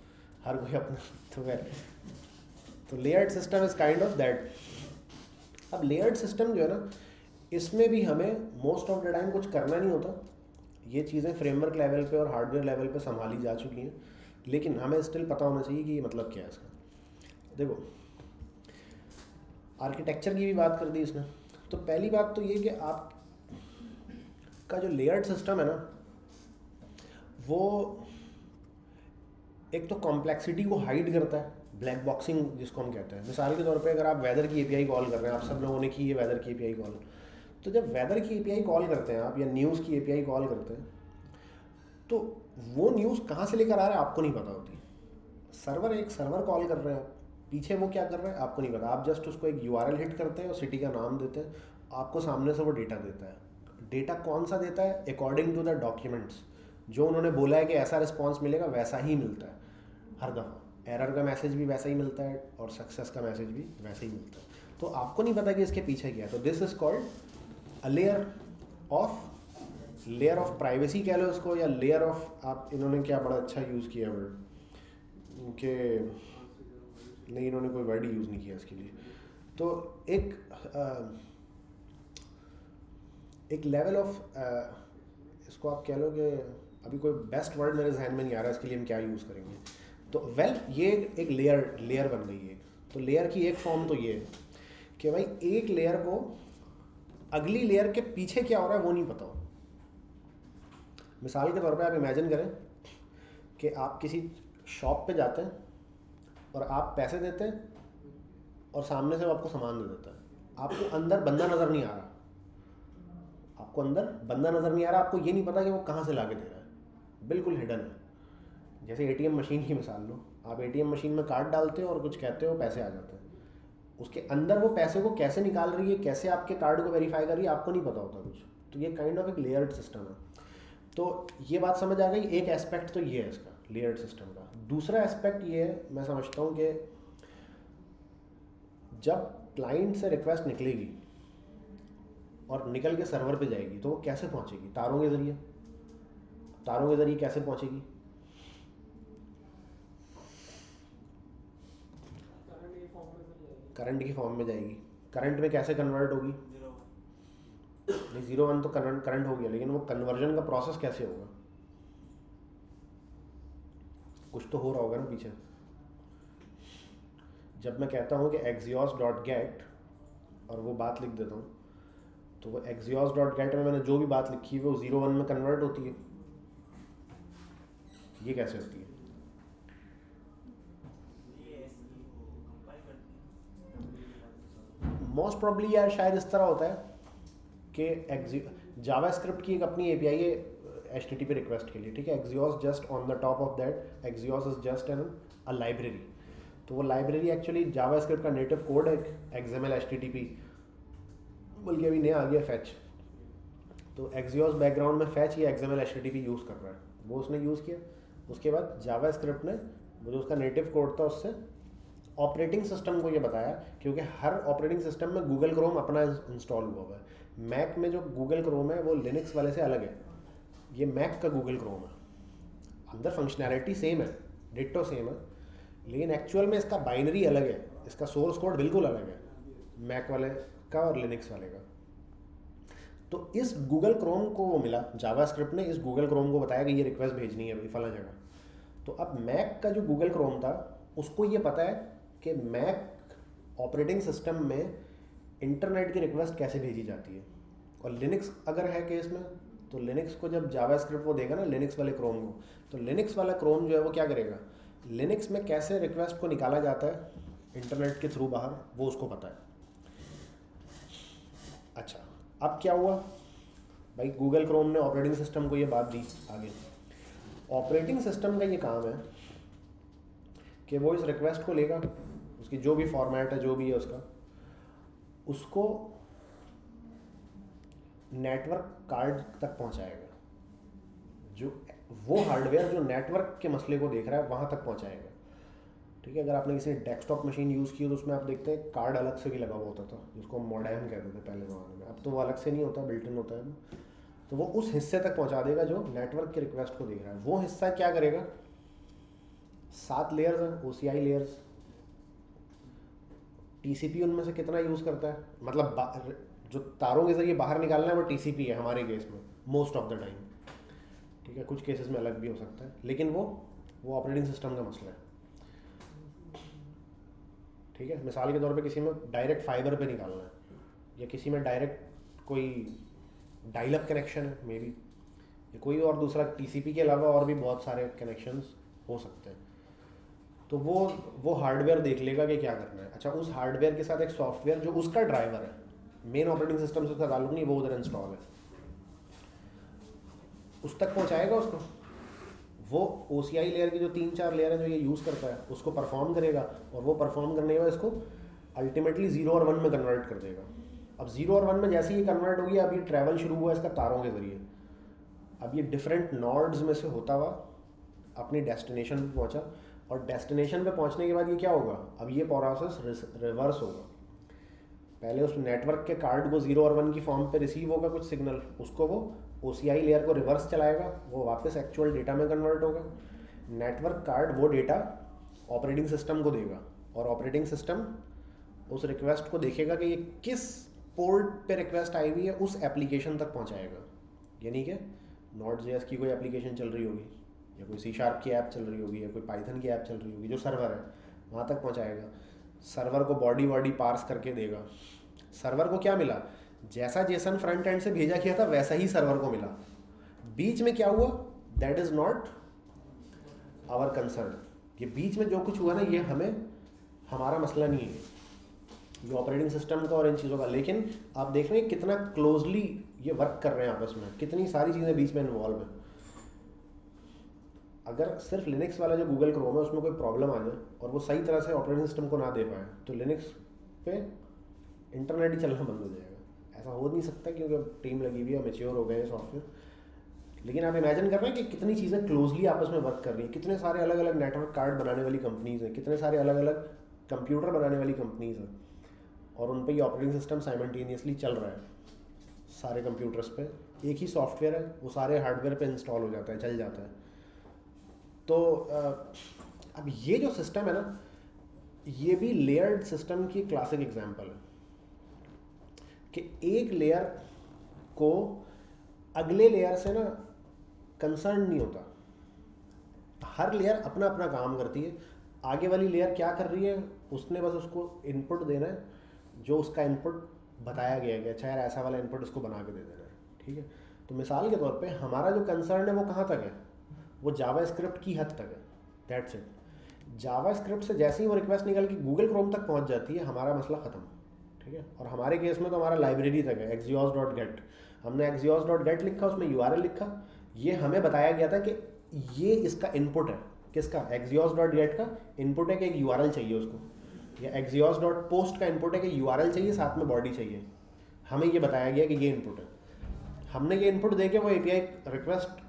हर कोई अपना तो फिर तो layered system is kind of that अब लेयर्ड सिस्टम जो है ना, इसमें भी हमें मोस्ट ऑफ़ द टाइम कुछ करना नहीं होता। ये चीज़ें फ्रेमवर्क लेवल पे और हार्डवेयर लेवल पे संभाली जा चुकी हैं। लेकिन हमें स्टिल पता होना चाहिए कि ये मतलब क्या है इसका। देखो आर्किटेक्चर की भी बात कर दी इसने। तो पहली बात तो ये कि आप, का जो लेयर्ड सिस्टम है ना, वो एक तो कॉम्प्लेक्सिटी को हाइड करता है ब्लैक बॉक्सिंग जिसको हम कहते हैं। मिसाल के तौर पे अगर आप वेदर की एपीआई कॉल कर रहे हैं, आप सब लोगों ने की है वेदर की एपीआई कॉल तो जब वेदर की एपीआई कॉल करते हैं आप या न्यूज़ की एपीआई कॉल करते हैं तो वो न्यूज़ कहाँ से लेकर आ रहा है आपको नहीं पता होती। सर्वर एक सर्वर कॉल कर रहे हैं आप पीछे वो क्या कर रहे हैं आपको नहीं पता। आप जस्ट उसको एक यूआरएल हिट करते हैं और सिटी का नाम देते हैं, आपको सामने से वो डेटा देता है। डेटा कौन सा देता है? अकॉर्डिंग टू द डॉक्यूमेंट्स जो उन्होंने बोला है कि ऐसा रिस्पॉन्स मिलेगा, वैसा ही मिलता है। हर दफ़ा। एरर का मैसेज भी वैसा ही मिलता है और सक्सेस का मैसेज भी वैसा ही मिलता है। तो आपको नहीं पता कि इसके पीछे क्या है। तो this is called a layer of layer of privacy कह लो इसको या लेयर ऑफ़ आप इन्होंने क्या बड़ा अच्छा यूज़ किया वर्ड के नहीं इन्होंने कोई वर्ड यूज़ नहीं किया इसके लिए। तो एक आ, एक लेवल ऑफ़ इसको आप कह लो कि अभी कोई बेस्ट वर्ड मेरे जहन में नहीं आ रहा इसके लिए हम क्या यूज़ करेंगे? तो वेल ये एक लेयर लेयर बन गई है। तो लेयर की एक फॉर्म तो ये है कि भाई एक लेयर को अगली लेयर के पीछे क्या हो रहा है वो नहीं पता हो। मिसाल के तौर पे आप इमेजिन करें कि आप किसी शॉप पे जाते हैं और आप पैसे देते हैं और सामने से वो आपको सामान दे देता है। आपको अंदर बंदा नज़र नहीं आ रहा। आपको अंदर बंदा नज़र नहीं आ रहा, आपको ये नहीं पता कि वो कहाँ से ला के दे रहा है। बिल्कुल हिडन है। जैसे एटीएम मशीन की मिसाल लो। आप एटीएम मशीन में कार्ड डालते हो और कुछ कहते हो, पैसे आ जाते हैं। उसके अंदर वो पैसे को कैसे निकाल रही है, कैसे आपके कार्ड को वेरीफाई कर रही है, आपको नहीं पता होता कुछ। तो ये काइंड ऑफ़ एक लेयर्ड सिस्टम है। तो ये बात समझ आ गई। एक एस्पेक्ट तो ये है इसका लेयर्ड सिस्टम का। दूसरा एस्पेक्ट ये है, मैं समझता हूँ कि जब क्लाइंट से रिक्वेस्ट निकलेगी और निकल के सर्वर पे जाएगी तो वो कैसे पहुँचेगी? तारों के ज़रिए। तारों के ज़रिए कैसे पहुँचेगी? करंट की फॉर्म में जाएगी। करंट में कैसे कन्वर्ट होगी? नहीं ज़ीरो वन तो करंट करंट हो गया, लेकिन वो कन्वर्जन का प्रोसेस कैसे होगा? कुछ तो हो रहा होगा ना पीछे। जब मैं कहता हूँ कि एक्जियोस डॉट गेट और वो बात लिख देता हूँ तो वो एक्जियोस डॉट गेट में मैंने जो भी बात लिखी है, वो ज़ीरो वन में कन्वर्ट होती है। ये कैसे होती है? मोस्ट प्रॉब्ली यार शायद इस तरह होता है कि जावा स्क्रिप्ट की एक अपनी ए पी आई है H T T P request के लिए, ठीक है? Axios just on the top of that axios is just an a library तो वो लाइब्रेरी एक्चुअली जावा स्क्रिप्ट का नेटिव कोड है L H T T P बल्कि अभी नया आ गया फैच तो एक्जियोस बैकग्राउंड में फैच या L H T T P use कर रहा है। वो उसने यूज़ किया। उसके बाद जावा स्क्रिप्ट ने, वो जो उसका नेटिव कोड था, उससे ऑपरेटिंग सिस्टम को ये बताया क्योंकि हर ऑपरेटिंग सिस्टम में गूगल क्रोम अपना इंस्टॉल हुआ हुआ है। मैक में जो गूगल क्रोम है, वो लिनक्स वाले से अलग है। ये मैक का गूगल क्रोम है। अंदर फंक्शनैलिटी सेम है डिट्टो सेम है। लेकिन एक्चुअल में इसका बाइनरी अलग है। इसका सोर्स कोड बिल्कुल अलग है, मैक वाले का और लिनक्स वाले का। तो इस गूगल क्रोम को वो मिला जावा स्क्रिप्ट ने इस गूगल क्रोम को बताया कि ये रिक्वेस्ट भेजनी है भाई, फला जगह। तो अब मैक का जो गूगल क्रोम था, उसको ये पता है कि मैक ऑपरेटिंग सिस्टम में इंटरनेट की रिक्वेस्ट कैसे भेजी जाती है? और लिनक्स अगर है केस में तो लिनक्स को जब जावा स्क्रिप्ट वो देगा ना लिनक्स वाले क्रोम को तो लिनक्स वाला क्रोम जो है वो क्या करेगा? लिनक्स में कैसे रिक्वेस्ट को निकाला जाता है? इंटरनेट के थ्रू बाहर, वो उसको पता है। अच्छा अब क्या हुआ? भाई गूगल क्रोम ने ऑपरेटिंग सिस्टम को ये बात दी आगे। ऑपरेटिंग सिस्टम का ये काम है कि वो इस रिक्वेस्ट को लेगा उसकी जो भी फॉर्मेट है, जो भी है उसका, उसको नेटवर्क कार्ड तक पहुंचाएगा। जो, वो हार्डवेयर जो नेटवर्क के मसले को देख रहा है, वहाँ तक पहुंचाएगा। ठीक है, अगर आपने किसी डेस्कटॉप मशीन यूज़ की हो तो उसमें आप देखते हैं कार्ड अलग से भी लगा हुआ होता था, जिसको हम मॉडर्न कहते थे पहले ज़माने में। अब तो वो अलग से नहीं होता बिल्टन होता है। तो वो उस हिस्से तक पहुँचा देगा जो नेटवर्क के रिक्वेस्ट को देख रहा है। वो हिस्सा क्या करेगा? सात लेयर्स हैं O C I layers T C P उनमें से कितना यूज़ करता है? मतलब जो तारों के ज़रिए बाहर निकालना है, वो टीसीपी है हमारे केस में मोस्ट ऑफ़ द टाइम ठीक है, कुछ केसेस में अलग भी हो सकता है, लेकिन वो वो ऑपरेटिंग सिस्टम का मसला है. ठीक है, मिसाल के तौर पे किसी में डायरेक्ट फाइबर पे निकालना है, या किसी में डायरेक्ट कोई डायलअप कनेक्शन है मे बी या कोई और दूसरा टीसीपी के अलावा और भी बहुत सारे कनेक्शंस हो सकते हैं. तो वो वो हार्डवेयर देख लेगा कि क्या करना है। अच्छा उस हार्डवेयर के साथ एक सॉफ्टवेयर जो उसका ड्राइवर है मेन ऑपरेटिंग सिस्टम से उसका ताल्लुक नहीं वो उधर इंस्टॉल है। उस तक पहुंचाएगा उसको? वो ओसीआई लेयर की जो तीन चार लेयर है जो ये यूज़ करता है, उसको परफॉर्म करेगा और वो परफॉर्म करने के बाद इसको अल्टीमेटली ज़ीरो और वन में कन्वर्ट कर देगा। अब ज़ीरो और वन में जैसे ही कन्वर्ट होगी अब ये ट्रैवल शुरू हुआ इसका तारों के ज़रिए। अब ये डिफरेंट नॉर्ड्स में से होता हुआ अपनी डेस्टिनेशन पे पहुँचा। और डेस्टिनेशन पे पहुँचने के बाद ये क्या होगा? अब ये प्रोसेस रिवर्स होगा। पहले उस नेटवर्क के कार्ड को ज़ीरो और वन की फॉर्म पे रिसीव होगा कुछ सिग्नल उसको वो ओसीआई लेयर को रिवर्स चलाएगा, वो वापस एक्चुअल डेटा में कन्वर्ट होगा। नेटवर्क कार्ड वो डेटा ऑपरेटिंग सिस्टम को देगा और ऑपरेटिंग सिस्टम उस रिक्वेस्ट को देखेगा कि ये किस पोर्ट पे रिक्वेस्ट आई हुई है, उस एप्लीकेशन तक पहुंचाएगा। यानी कि नॉट जे की कोई एप्लीकेशन चल रही होगी। या कोई सी शार्प की ऐप चल रही होगी, या कोई पाइथन की ऐप चल रही होगी, जो सर्वर है, वहाँ तक पहुँचाएगा। सर्वर को बॉडी बॉडी पार्स करके देगा। सर्वर को क्या मिला? जैसा जेसन फ्रंट एंड से भेजा किया था, वैसा ही सर्वर को मिला। बीच में क्या हुआ? That is not our concern ये बीच में जो कुछ हुआ ना, ये हमें, हमारा मसला नहीं है। ये ऑपरेटिंग सिस्टम का और इन चीज़ों का। लेकिन आप देख रहे हैं कितना क्लोजली ये वर्क कर रहे हैं आपस में। कितनी सारी चीज़ें बीच में इन्वॉल्व हैं। अगर सिर्फ़ लिनक्स वाला जो गूगल क्रोम है, उसमें कोई प्रॉब्लम आ जाए और वो सही तरह से ऑपरेटिंग सिस्टम को ना दे पाए तो लिनक्स पे इंटरनेट ही चलना बंद हो जाएगा। ऐसा हो नहीं सकता क्योंकि अब टीम लगी हुई है मेच्योर हो गए हैं सॉफ्टवेयर लेकिन आप इमेजिन कर रहे हैं कि कितनी चीज़ें क्लोजली आपस में वर्क कर रही हैं। कितने सारे अलग अलग नेटवर्क कार्ड बनाने वाली कंपनीज़ हैं, कितने सारे अलग अलग कंप्यूटर बनाने वाली कंपनीज़ हैं। और उन पर ये ऑपरेटिंग सिस्टम साइमल्टेनियसली चल रहा है। सारे कंप्यूटर्स पे एक ही सॉफ्टवेयर है, वो सारे हार्डवेयर पे इंस्टॉल हो जाता है, चल जाता है। तो अब ये जो सिस्टम है ना, ये भी लेयर्ड सिस्टम की क्लासिक एग्जांपल है कि एक लेयर को अगले लेयर से ना कंसर्न नहीं होता। हर लेयर अपना अपना काम करती है। आगे वाली लेयर क्या कर रही है, उसने बस उसको इनपुट देना है, जो उसका इनपुट बताया गया है अच्छा यार ऐसा वाला इनपुट उसको बना के दे देना है, ठीक है? तो मिसाल के तौर पे हमारा जो कंसर्न है वो कहाँ तक है? वो जावा स्क्रिप्ट की हद तक है। दैट्स इट जावा स्क्रिप्ट से जैसे ही वो रिक्वेस्ट निकल के गूगल क्रोम तक पहुँच जाती है, हमारा मसला ख़त्म। ठीक है? और हमारे केस में तो हमारा लाइब्रेरी तक है एक्जियोस डॉट गेट हमने एक्जियोस डॉट गेट लिखा, उसमें यूआरएल लिखा। ये हमें बताया गया था कि ये इसका इनपुट है। किसका? एक्जियोस डॉट गेट का। इनपुट है कि एक यूआरएल चाहिए उसको। या एक्जियोस डॉट पोस्ट का इनपुट है कि यूआरएल चाहिए, साथ में बॉडी चाहिए। हमें ये बताया गया कि ये इनपुट है। हमने ये इनपुट दे के वो एपीआई रिक्वेस्ट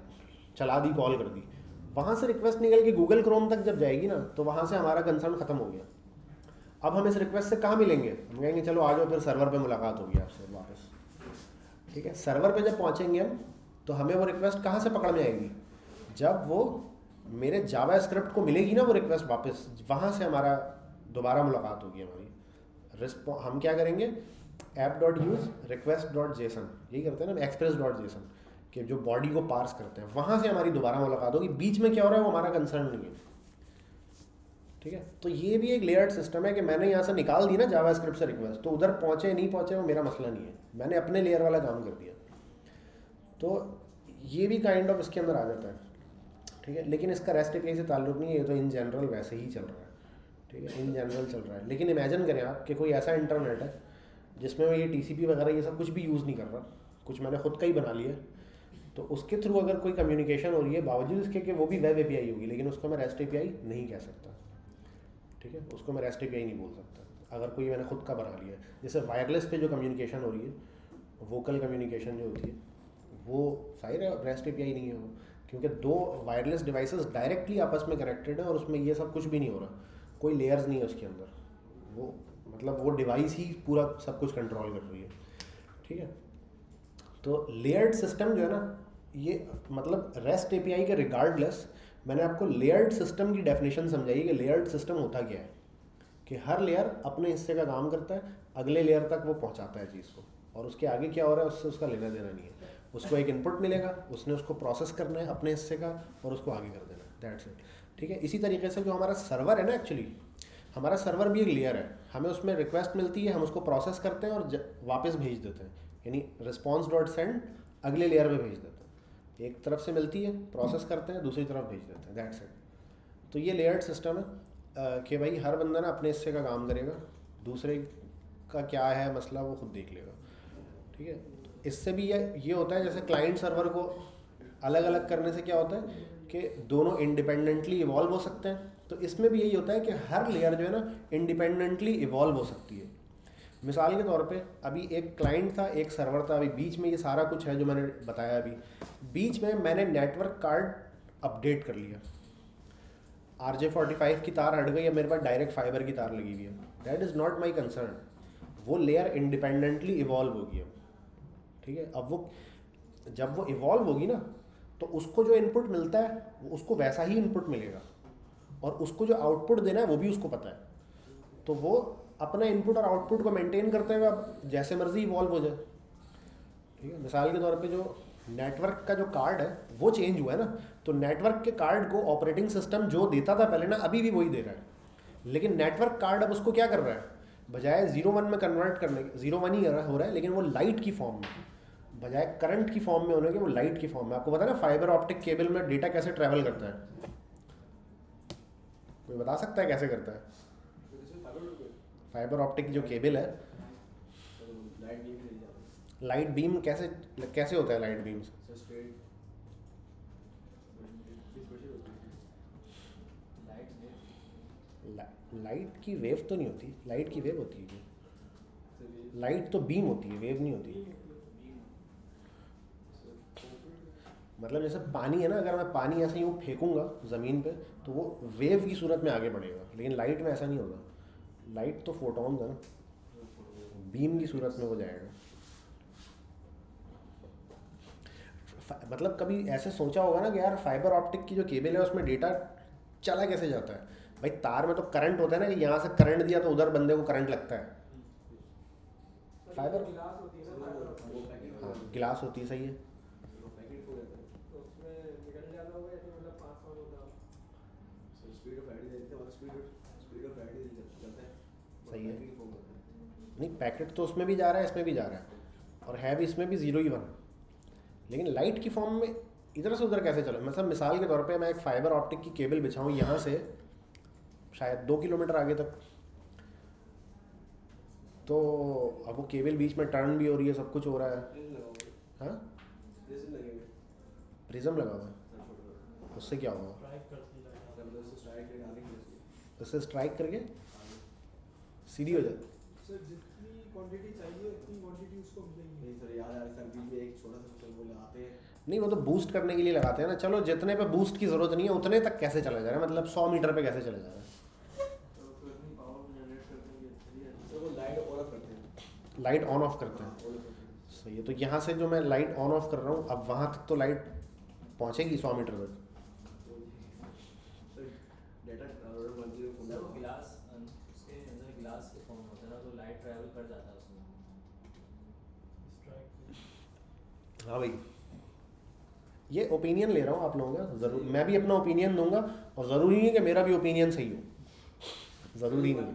चला दी कॉल कर दी। वहाँ से रिक्वेस्ट निकल के गूगल क्रोम तक जब जाएगी ना तो वहाँ से हमारा कंसर्न ख़त्म हो गया। अब हम इस रिक्वेस्ट से कहाँ मिलेंगे? हम कहेंगे, चलो, आ जाओ, फिर सर्वर पे मुलाकात होगी आपसे, वापस। ठीक है? सर्वर पे जब पहुँचेंगे हम तो हमें वो रिक्वेस्ट कहाँ से पकड़ में आएगी? जब वो मेरे जावा स्क्रिप्ट को मिलेगी ना, वो रिक्वेस्ट वापस, वहाँ से हमारा दोबारा मुलाकात होगी हमारी। रिस्पॉ हम क्या करेंगे? App dot use request dot JSON यही करते हैं ना एक्सप्रेस डॉट जेसन कि जो बॉडी को पार्स करते हैं। वहाँ से हमारी दोबारा मुलाकात होगी। बीच में क्या हो रहा है वो हमारा कंसर्न नहीं है। ठीक है? तो ये भी एक लेयर्ड सिस्टम है कि मैंने यहाँ से निकाल दी ना जावा स्क्रिप्ट से रिक्वेस्ट तो उधर पहुँचे, नहीं पहुँचे, वो मेरा मसला नहीं है। मैंने अपने लेयर वाला काम कर दिया। तो ये भी काइंड ऑफ़ इसके अंदर आ जाता है। ठीक है? लेकिन इसका रेस्ट एपीआई से ताल्लुक नहीं है, ये तो इन जनरल वैसे ही चल रहा है। ठीक है? इन जनरल चल रहा है। लेकिन इमेजिन करें आप कि कोई ऐसा इंटरनेट है जिसमें मैं ये टीसीपी वगैरह ये सब कुछ भी यूज़ नहीं कर रहा। कुछ मैंने खुद का ही बना लिया। तो उसके थ्रू अगर कोई कम्युनिकेशन हो रही है, बावजूद इसके कि वो भी वेब एपीआई होगी, लेकिन उसको मैं रेस्ट एपीआई नहीं कह सकता। ठीक है? उसको मैं रेस्ट एपीआई नहीं बोल सकता। अगर कोई मैंने खुद का बना लिया जैसे वायरलेस पे जो कम्युनिकेशन हो रही है वोकल कम्युनिकेशन जो होती है, वो साइर रेस्ट एपीआई नहीं है वो। क्योंकि दो वायरलेस डिवाइसेस डायरेक्टली आपस में कनेक्टेड है और उसमें ये सब कुछ भी नहीं हो रहा। कोई लेयर्स नहीं है उसके अंदर। वो मतलब वो डिवाइस ही पूरा सब कुछ कंट्रोल कर रही है। ठीक है? तो लेयर्ड सिस्टम जो है ना, ये मतलब रेस्ट एपीआई के रिगार्डलेस मैंने आपको लेयर्ड सिस्टम की डेफिनेशन समझाई कि लेयर्ड सिस्टम होता क्या है। कि हर लेयर अपने हिस्से का काम करता है, अगले लेयर तक वो पहुंचाता है चीज़ को। और उसके आगे क्या हो रहा है, उससे उसका लेना देना नहीं है। उसको एक इनपुट मिलेगा, उसने उसको प्रोसेस करना है अपने हिस्से का और उसको आगे कर देना है। दैट्स इट ठीक है? इसी तरीके से जो हमारा सर्वर है ना एक्चुअली हमारा सर्वर भी एक लेयर है। हमें उसमें रिक्वेस्ट मिलती है, हम उसको प्रोसेस करते हैं और वापस भेज देते हैं। यानी रिस्पॉन्स डॉट सेंड अगले लेयर में भेज देते हैं। एक तरफ़ से मिलती है प्रोसेस करते हैं, दूसरी तरफ़ भेज देते हैं। दैट्स इट तो ये लेयर्ड सिस्टम है कि भाई हर बंदा ना अपने हिस्से का काम करेगा, दूसरे का क्या है मसला वो खुद देख लेगा। ठीक है? इससे भी ये ये होता है जैसे क्लाइंट सर्वर को अलग अलग करने से क्या होता है कि दोनों इंडिपेंडेंटली इवॉल्व हो सकते हैं। तो इसमें भी यही होता है कि हर लेयर जो है ना इंडिपेंडेंटली इवॉल्व हो सकती है। मिसाल के तौर पे, अभी एक क्लाइंट था, एक सर्वर था, अभी बीच में ये सारा कुछ है जो मैंने बताया अभी। बीच में मैंने नेटवर्क कार्ड अपडेट कर लिया। आर जे फोर्टी फाइव की तार हट गई है, मेरे पास डायरेक्ट फाइबर की तार लगी हुई है। That is not my concern वो लेयर इंडिपेंडेंटली इवॉल्व होगी अब। ठीक है? अब वो, जब वो इवॉल्व होगी ना तो उसको जो इनपुट मिलता है उसको वैसा ही इनपुट मिलेगा। और उसको जो आउटपुट देना है, वो भी उसको पता है। तो वो अपना इनपुट और आउटपुट को मेंटेन करते हुए अब जैसे मर्ज़ी इवॉल्व हो जाए। ठीक है? मिसाल के तौर पे जो नेटवर्क का जो कार्ड है, वो चेंज हुआ है ना? तो नेटवर्क के कार्ड को ऑपरेटिंग सिस्टम जो देता था पहले ना, अभी भी वही दे रहा है। लेकिन नेटवर्क कार्ड अब उसको क्या कर रहा है? बजाय ज़ीरो वन में कन्वर्ट करने ज़ीरो वन ही हो रहा है, लेकिन वो लाइट की फॉर्म में। बजाय करंट की फॉर्म में होने के, वो लाइट की फॉर्म में। आपको पता ना फाइबर ऑप्टिक केबल में डेटा कैसे ट्रैवल करता है? कोई बता सकता है कैसे करता है तो इसमें फाइबर लोग फाइबर ऑप्टिक जो केबल है। लाइट बीम कैसे कैसे होता है लाइट बीम? से लाइट की वेव तो नहीं होती, लाइट की वेव होती है लाइट तो बीम होती है, वेव नहीं होती। मतलब जैसे पानी है ना, अगर मैं पानी ऐसे यूँ फेंकूँगा ज़मीन पे तो वो वेव की सूरत में आगे बढ़ेगा, लेकिन लाइट में ऐसा नहीं होगा। लाइट तो फोटॉन्स है ना। बीम की सूरत में हो जाएगा। मतलब कभी ऐसे सोचा होगा ना कि यार फाइबर ऑप्टिक की जो केबल है उसमें डेटा चला कैसे जाता है? भाई तार में तो करंट होता है ना कि यहाँ से करंट दिया तो उधर बंदे को करंट लगता है। फाइबर गिलास है गिलास होती है सही है वो पैकेट हो जाता है तो उसमें निकल जाता होगा या फिर मतलब पास और होता सो स्पीड ऑफ़ लाइट देते हैं और स्पीड स्पीड ऑफ़ लाइट चलता है सही है। नहीं पैकेट तो उसमें भी जा रहा है इसमें भी जा रहा है। और है भी इसमें भी ज़ीरो ही वन लेकिन लाइट की फॉर्म में इधर से उधर कैसे चले? मतलब मिसाल के तौर पे मैं एक फाइबर ऑप्टिक की केबल बिछाऊँ यहाँ से शायद दो किलोमीटर आगे तक। तो अब वो केबल बीच में टर्न भी हो रही है सब कुछ हो रहा है। हाँ? प्रिज्म लगे हुआ है। उससे क्या होगा? उससे स्ट्राइक करके आगे की उसकी उससे स्ट्राइक करके सीधी हो जाती सर जितनी क्वांटिटी चाहिए उतनी क्वांटिटी उसको मिलेगी। नहीं सर याद आ रहा है में एक छोटा सा कुछ वो लगाते हैं। नहीं वो तो बूस्ट करने के लिए लगाते हैं ना। चलो जितने पे बूस्ट की ज़रूरत नहीं है उतने तक कैसे चला जा रहा है? मतलब सौ मीटर पे कैसे चला जा रहा है? तो करते हैं लाइट ऑन ऑफ़ करते हैं। लाइट ऑन ऑफ़ करते हैं। ऑन ऑफ़ करते हैं। सही है तो यहाँ से जो मैं लाइट ऑन ऑफ़ कर रहा हूँ अब वहाँ तक तो लाइट पहुँचेगी सौ मीटर तक sir data router one zero four sir वो गिलास अं- उसके अंदर गिलास के फॉर्म होता है ना तो लाइट ट्रैवल कर जाता है उसमें हाँ भाई। ये ओपिनियन ले रहा हूँ आप लोगों का ज़रूर मैं भी अपना ओपिनियन दूँगा और ज़रूरी नहीं है कि मेरा भी ओपिनियन सही हो। ज़रूरी नहीं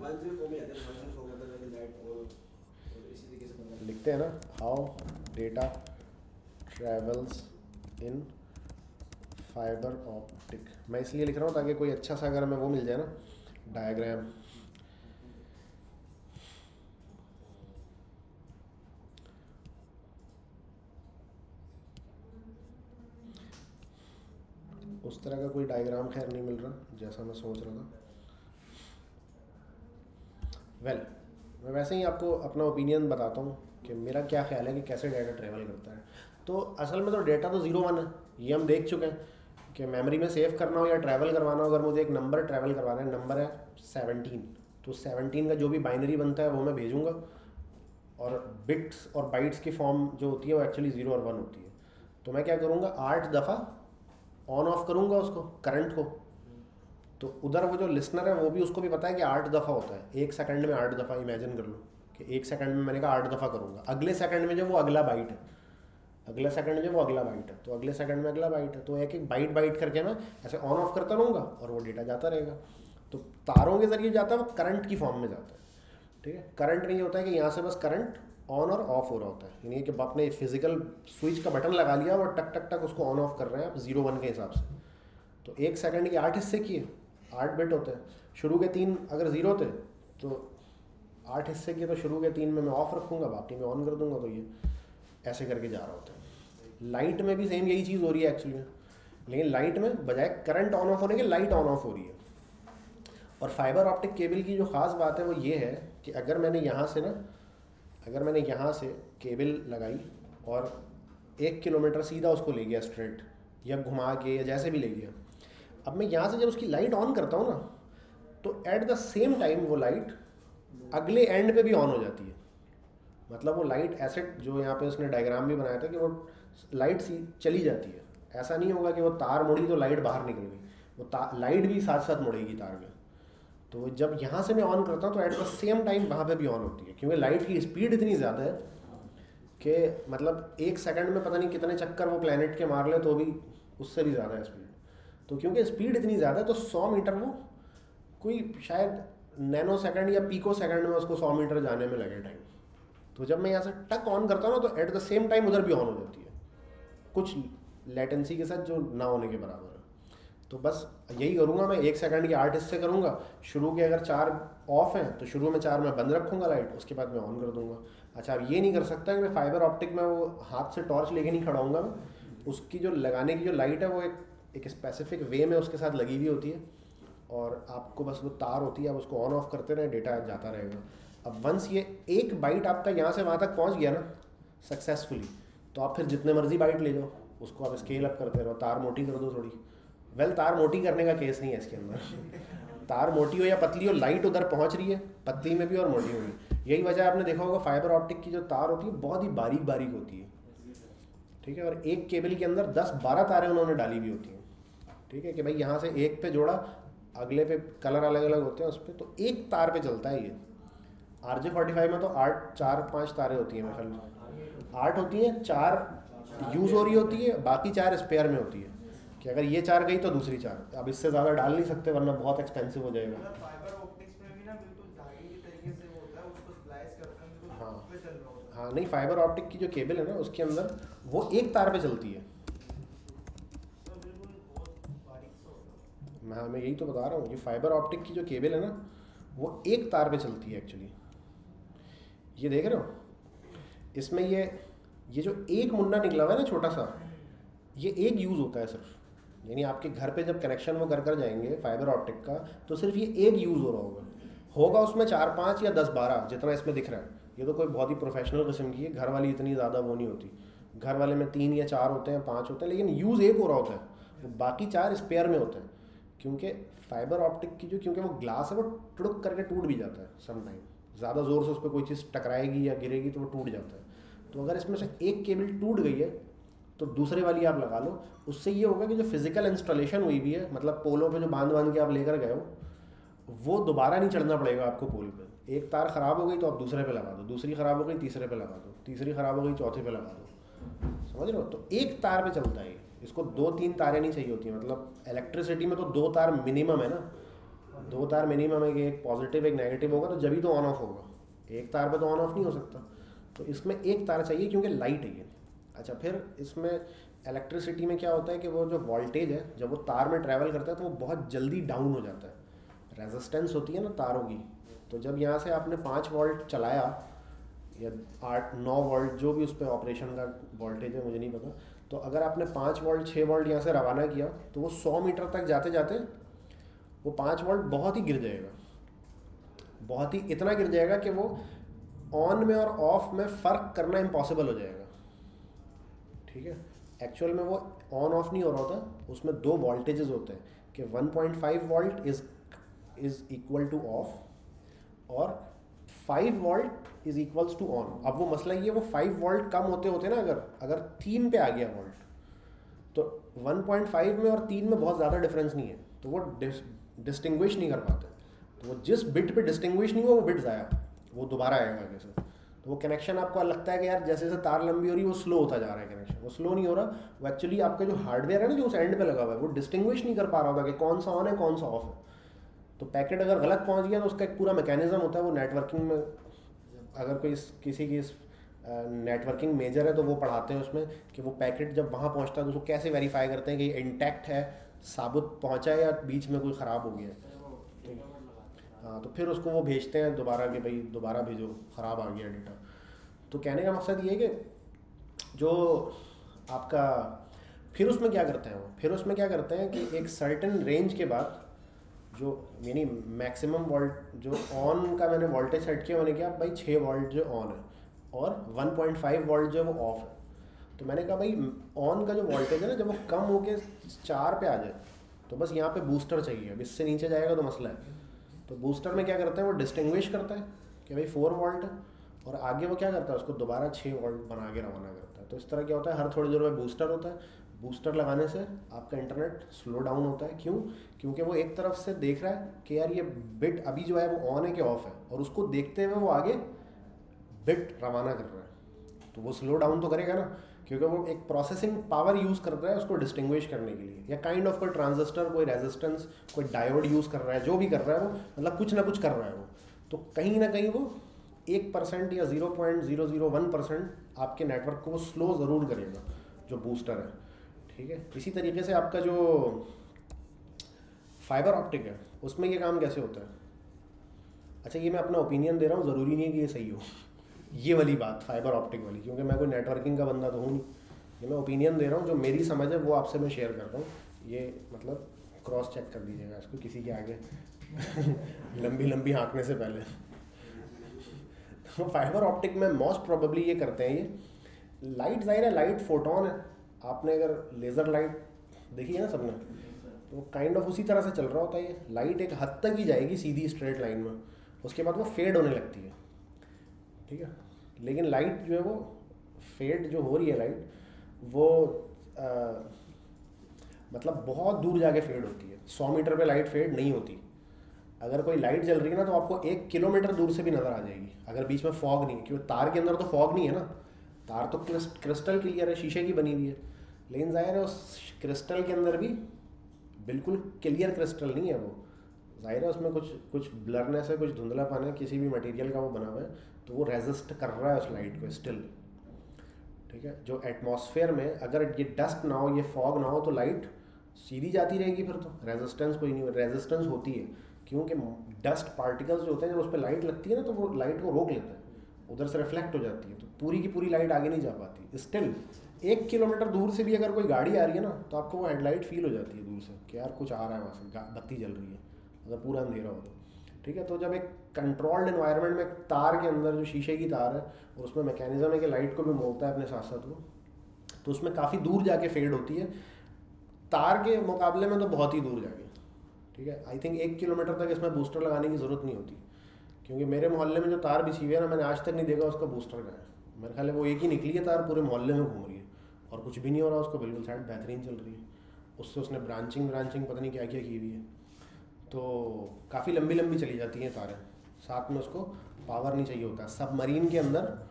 लिखते हैं ना how data travels in fibre optic मैं इसलिए लिख रहा हूँ ताकि कोई अच्छा सा अगर हमें वो मिल जाए ना डायग्राम उस तरह का कोई डायग्राम खैर नहीं मिल रहा जैसा मैं सोच रहा था। वेल well, मैं वैसे ही आपको अपना ओपिनियन बताता हूँ कि मेरा क्या ख्याल है कि कैसे डाटा ट्रेवल करता है। तो असल में तो डेटा तो ज़ीरो वन है ये हम देख चुके हैं कि मेमोरी में सेव करना हो या ट्रैवल करवाना हो अगर मुझे एक नंबर ट्रैवल करवाना है नंबर है सेवनटीन तो सेवनटीन का जो भी बाइनरी बनता है वो मैं भेजूँगा। और बिट्स और बाइट्स की फॉर्म जो होती है वो एक्चुअली ज़ीरो और वन होती है। तो मैं क्या करूँगा आठ दफ़ा ऑन ऑफ़ करूँगा उसको करंट को। तो उधर वो जो लिसनर है, वो भी उसको भी पता है कि आठ दफ़ा होता है। एक सेकंड में आठ दफ़ा इमेजिन कर लो कि एक सेकंड में मैंने कहा आठ दफ़ा करूँगा। अगले सेकंड में जो वो अगला बाइट है। अगला सेकंड जो वो अगला बाइट है। तो अगले सेकंड में अगला बाइट है। तो एक एक बाइट बाइट करके मैं ऐसे ऑन ऑफ़ करता रहूँगा और वो डेटा जाता रहेगा। तो तारों के ज़रिए जाता है, वो करंट की फॉर्म में जाता है। ठीक है? करंट नहीं होता है कि यहाँ से बस करंट ऑन और ऑफ़ हो रहा होता है। यानी कि आपने फ़िज़िकल स्विच का बटन लगा लिया और टक टक टक उसको ऑन ऑफ़ कर रहे हैं आप ज़ीरो वन के हिसाब से। तो एक सेकंड के आठ हिस्से किए, आठ बिट होते हैं। शुरू के तीन अगर ज़ीरो थे तो आठ हिस्से किए तो शुरू के तीन में मैं ऑफ़ रखूँगा, बाकी मैं ऑन कर दूँगा तो ये ऐसे करके जा रहा होता है। लाइट में भी सेम यही चीज़ हो रही है एक्चुअली में लेकिन लाइट में बजाय करंट ऑन ऑफ़ होने के लाइट ऑन ऑफ़ हो रही है। और फाइबर ऑप्टिक केबल की जो ख़ास बात है, वो ये है कि अगर मैंने यहाँ से ना अगर मैंने यहाँ से केबल लगाई और एक किलोमीटर सीधा उसको ले गया स्ट्रेट, या घुमा के, या जैसे भी ले गया। अब मैं यहाँ से जब उसकी लाइट ऑन करता हूँ ना तो एट द सेम टाइम वो लाइट अगले एंड पे भी ऑन हो जाती है। मतलब वो लाइट ऐसे जो यहाँ पे उसने डायग्राम भी बनाया था कि वो लाइट सी चली जाती है। ऐसा नहीं होगा कि वो तार मुड़ी तो लाइट बाहर निकल गई। वो लाइट भी साथ साथ मुड़ेगी तार में। तो जब यहाँ से मैं ऑन करता हूँ तो एट द सेम टाइम वहाँ पे भी ऑन होती है, क्योंकि लाइट की स्पीड इतनी ज़्यादा है कि मतलब एक सेकंड में पता नहीं कितने चक्कर वो प्लानट के मार ले तो भी उससे भी ज़्यादा है स्पीड तो क्योंकि स्पीड इतनी ज़्यादा है तो सौ मीटर वो कोई शायद नैनो सेकंड या पीको सेकंड में उसको सौ मीटर जाने में लगे टाइम तो जब मैं यहाँ से टक ऑन करता हूँ ना तो एट द सेम टाइम उधर भी ऑन हो जाती है। कुछ लेटेंसी के साथ जो ना होने के बराबर है। तो बस यही करूँगा मैं, एक सेकंड की आठ हिस्से करूँगा। शुरू के अगर चार ऑफ़ हैं तो शुरू में चार मैं बंद रखूँगा लाइट उसके बाद मैं ऑन कर दूँगा। अच्छा अब ये नहीं कर सकता कि मैं फाइबर ऑप्टिक में वो हाथ से टॉर्च लेके नहीं खड़ा हूँगा मैं। उसकी जो लगाने की जो लाइट है, वो एक एक स्पेसिफिक वे में उसके साथ लगी हुई होती है। और आपको बस वो तार होती है, आप उसको ऑन ऑफ़ करते रहें डेटा जाता रहेगा। अब वंस ये एक बाइट आपका यहाँ से वहाँ तक पहुँच गया ना सक्सेसफुली तो आप फिर जितने मर्ज़ी बाइट ले जाओ, उसको आप स्केल अप करते रहो, तार मोटी कर दो थोड़ी। वेल तार मोटी करने का केस नहीं है इसके अंदर। तार मोटी हो या पतली हो लाइट उधर पहुँच रही है, पतली में भी और मोटी होगी यही वजह आपने देखा होगा फाइबर ऑप्टिक की जो तार होती है बहुत ही बारीक बारीक होती है। ठीक है, और एक केबल के अंदर दस बारह तारें उन्होंने डाली हुई होती हैं। ठीक है, कि भाई यहाँ से एक पे जोड़ा, अगले पे कलर अलग अलग होते हैं उस पर तो एक तार पे चलता है ये। आर जे फोर्टी फाइव में तो आठ, चार, पाँच तारें होती हैं, मेरे ख्याल आठ होती हैं, चार यूज़ हो रही होती है, बाकी चार स्पेयर में होती है। कि अगर ये चार गई तो दूसरी चार। अब इससे ज़्यादा डाल नहीं सकते वरना बहुत एक्सपेंसिव हो जाएगा। फाइबर ऑप्टिक्स में भी ना बिल्कुल तरीके से वो होता है उसको स्प्लाइस करते हैं। हाँ। है। हाँ नहीं फाइबर ऑप्टिक की जो केबल है ना उसके अंदर वो एक तार पे चलती है। तो है। मैं मैं यही तो बता रहा हूँ ये फाइबर ऑप्टिक की जो केबल है ना वो एक तार पे चलती है एक्चुअली ये देख रहे हो? इसमें ये ये जो एक मुन्ना निकला हुआ है ना छोटा सा ये एक यूज़ होता है सिर्फ़। यानी आपके घर पे जब कनेक्शन वो कर कर जाएँगे फाइबर ऑप्टिक का तो सिर्फ़ ये एक यूज़ हो रहा होगा। होगा उसमें चार, पाँच या दस, बारह, जितना इसमें दिख रहा है। ये तो कोई बहुत ही प्रोफेशनल किस्म की है, घर वाली इतनी ज़्यादा वो नहीं होती। घर वाले में तीन या चार होते हैं, पाँच होते हैं, लेकिन यूज़ एक हो रहा होता है। बाकी चार स्पेयर में होते हैं। क्योंकि फाइबर ऑप्टिक की जो, क्योंकि वो ग्लास है, वो टुड़क करके टूट भी जाता है समटाइम ज़्यादा ज़ोर से उस पर कोई चीज़ टकराएगी या गिरेगी तो वो टूट जाता है। तो अगर इसमें से एक केबल टूट गई है तो दूसरे वाली आप लगा लो। उससे ये होगा कि जो फ़िज़िकल इंस्टॉलेशन हुई भी है मतलब पोलों पे जो बाँध बाँध के आप लेकर गए हो, वो दोबारा नहीं चढ़ना पड़ेगा आपको पोल पे। एक तार ख़राब हो गई तो आप दूसरे पे लगा दो, दूसरी ख़राब हो गई, तीसरे पे लगा दो, तीसरी ख़राब हो गई, चौथे पे लगा दो। समझ रहे हो? तो एक तार पे चलता है इसको दो तीन तारें नहीं चाहिए होती मतलब इलेक्ट्रिसिटी में तो दो तार मिनिमम है ना। दो तार मिनिमम है कि एक पॉजिटिव एक नेगेटिव होगा तो जब तो ऑन ऑफ़ होगा। एक तार पर तो ऑन ऑफ़ नहीं हो सकता। तो इसमें एक तार चाहिए क्योंकि लाइट है ये। अच्छा फिर इसमें इलेक्ट्रिसिटी में क्या होता है कि वो जो वोल्टेज है, जब वो तार में ट्रैवल करता है तो वो बहुत जल्दी डाउन हो जाता है। रेजिस्टेंस होती है ना तारों की। तो जब यहाँ से आपने पाँच वोल्ट चलाया, या आठ, नौ वोल्ट जो भी उस पर ऑपरेशन का वोल्टेज है, मुझे नहीं पता तो अगर आपने पाँच वोल्ट छः वोल्ट यहाँ से रवाना किया तो वो सौ मीटर तक जाते जाते वो पाँच वोल्ट बहुत ही गिर जाएगा। बहुत ही इतना गिर जाएगा कि वो ऑन में और ऑफ़ में फ़र्क करना इम्पॉसिबल हो जाएगा। ठीक है? एक्चुअल में वो ऑन ऑफ़ नहीं हो रहा होता, उसमें दो वोल्टेजेस होते हैं कि 1.5 volt is is equal to off और 5 volt is equals to on अब वो मसला ये वो 5 वोल्ट कम होते होते ना अगर अगर तीन पे आ गया वोल्ट तो 1.5 में और तीन में बहुत ज़्यादा डिफरेंस नहीं है तो वो डिस्टिंग्विश नहीं कर पाते। तो वो जिस बिट पे डिस्टिंग्विश नहीं हुआ, वो बिट ज़ाया, वो दोबारा आएगा आगे से। तो वो कनेक्शन आपको लगता है कि यार जैसे जैसे तार लंबी हो रही है, वो स्लो होता जा रहा है कनेक्शन वो स्लो नहीं हो रहा, वो एक्चुअली आपका जो हार्डवेयर है ना, जो उस एंड पे लगा हुआ है, वो डिस्टिंग्विश नहीं कर पा रहा होता कि कौन सा ऑन है, कौन सा ऑफ़ है। तो पैकेट अगर गलत पहुँच गया तो उसका एक पूरा मैकेनिज्म होता है, वो नेटवर्किंग में, अगर कोई इस- किसी की नेटवर्किंग मेजर है तो वो पढ़ाते हैं उसमें कि वो पैकेट जब वहाँ पहुँचता है तो उसको कैसे वेरीफाई करते हैं कि इंटैक्ट है, साबुत पहुँचा है या बीच में कोई ख़राब हो गया है सर वो डेटा वर्ड लगाते हैं तो फिर उसको वो भेजते हैं दोबारा कि भाई दोबारा भेजो, ख़राब आ गया डेटा तो कहने का मकसद ये है कि जो आपका, फिर उसमें क्या करते हैं वो? फिर उसमें क्या करते हैं कि एक सर्टन रेंज के बाद जो, यानी मैक्सिमम वोल्ट जो ऑन का मैंने वोल्टेज सेट किया, मैंने किया भाई छः वोल्ट जो ऑन है और 1.5 वोल्ट जो है वो ऑफ़ है। तो मैंने कहा, भाई ऑन का जो वोल्टेज है ना, जब वो कम होके चार पे आ जाए तो बस यहाँ पे बूस्टर चाहिए। अब इससे नीचे जाएगा तो मसला है। तो बूस्टर में क्या करते हैं, वो डिस्टिंग्विश करता है कि भाई फोर वोल्ट है और आगे वो क्या करता है, उसको दोबारा छः वोल्ट बना के रवाना करता है। तो इस तरह क्या होता है, हर थोड़ी देर में बूस्टर होता है। बूस्टर लगाने से आपका इंटरनेट स्लो डाउन होता है। क्यों? क्योंकि वो एक तरफ़ से देख रहा है कि यार ये बिट अभी जो है वो ऑन है कि ऑफ़ है और उसको देखते हुए वो आगे बिट रवाना कर रहा है। तो वो स्लो डाउन तो करेगा ना क्योंकि वो एक प्रोसेसिंग पावर यूज़ कर रहा है उसको डिस्टिंग्विश करने के लिए। या काइंड ऑफ़ कोई ट्रांजिस्टर कोई रेजिस्टेंस कोई डायोड यूज़ कर रहा है, जो भी कर रहा है वो मतलब कुछ ना कुछ कर रहा है वो। तो कहीं ना कहीं वो एक परसेंट या zero point zero zero one percent आपके नेटवर्क को वो स्लो ज़रूर करेगा, जो बूस्टर है। ठीक है? इसी तरीके से आपका जो फाइबर ऑप्टिक है, उसमें ये काम कैसे होता है? अच्छा ये मैं अपना ओपिनियन दे रहा हूँ, ज़रूरी नहीं है कि ये सही हो। ये वाली बात फाइबर ऑप्टिक वाली, क्योंकि मैं कोई नेटवर्किंग का बंदा तो हूँ नहीं। ये मैं ओपिनियन दे रहा हूँ, जो मेरी समझ है, वो आपसे मैं शेयर कर रहा हूँ। ये मतलब क्रॉस चेक कर दीजिएगा इसको किसी के आगे। लंबी लंबी हाँकने से पहले। फाइबर ऑप्टिक में मोस्ट प्रोबेबली ये करते हैं ये। लाइट ज़ाहिर है लाइट फोटोन है। आपने अगर लेज़र लाइट देखी है ना सबने? तो काइंड ऑफ़ उसी तरह से चल रहा होता है ये। लाइट एक हद तक ही जाएगी सीधी स्ट्रेट लाइन में। उसके बाद वो फेड होने लगती है। ठीक है? लेकिन लाइट जो है वो फेड जो हो रही है लाइट वो आ, मतलब बहुत दूर जाके फेड होती है। सौ मीटर पे लाइट फेड नहीं होती। अगर कोई लाइट जल रही है ना तो आपको एक किलोमीटर दूर से भी नज़र आ जाएगी। अगर बीच में फॉग नहीं है क्योंकि तार के अंदर तो फॉग नहीं है ना। तार तो क्रिस्टल क्लियर है शीशे की बनी हुई है। लेकिन ज़ाहिर है उस क्रिस्टल के अंदर भी बिल्कुल क्लियर क्रिस्टल नहीं है वो। ज़ाहिर है उसमें कुछ कुछ ब्लरनेस है, कुछ धुंधलापन है, किसी भी मटेरियल का वो बना हुआ है तो वो रेजिस्ट कर रहा है उस लाइट को स्टिल ठीक है? जो एटमॉस्फेयर में अगर ये डस्ट ना हो, ये फॉग ना हो तो लाइट सीधी जाती रहेगी फिर तो। रेजिस्टेंस कोई नहीं रेजिस्टेंस होती है। क्योंकि डस्ट पार्टिकल्स जो होते हैं, जब उस पर लाइट लगती है ना तो वो लाइट को रोक लेते हैं। उधर से रिफ्लेक्ट हो जाती है तो पूरी की पूरी लाइट आगे नहीं जा पाती। स्टिल एक किलोमीटर दूर से भी अगर कोई गाड़ी आ रही है ना तो आपको वो हेडलाइट फील हो जाती है दूर से, कि यार कुछ आ रहा है वहाँ से बत्ती जल रही है। अगर पूरा अंधेरा हो। तो ठीक है तो जब एक कंट्रोल्ड इन्वायरमेंट में तार के अंदर जो शीशे की तार है और उसमें मैकेनिज्म है कि लाइट को भी मोड़ता है अपने साथ साथ वो तो उसमें काफ़ी दूर जाके फेड होती है। तार के मुकाबले में तो बहुत ही दूर जाके। ठीक है आई थिंक एक किलोमीटर तक इसमें बूस्टर लगाने की ज़रूरत नहीं होती। क्योंकि मेरे मोहल्ले में जो तार बिछी हुई है ना, मैंने आज तक नहीं देखा उसका बूस्टर का है। मेरे ख्याल वो एक ही निकली है तार, पूरे मोहल्ले में घूम रही है। और कुछ भी नहीं हो रहा उसको, बिल्कुल साइड बेहतरीन चल रही है। उससे उसने ब्रांचिंग ब्रांचिंग पता नहीं क्या क्या की हुई है। तो काफ़ी लंबी लंबी चली जाती हैं तारें। साथ में उसको पावर नहीं चाहिए होता। सबमरीन के अंदर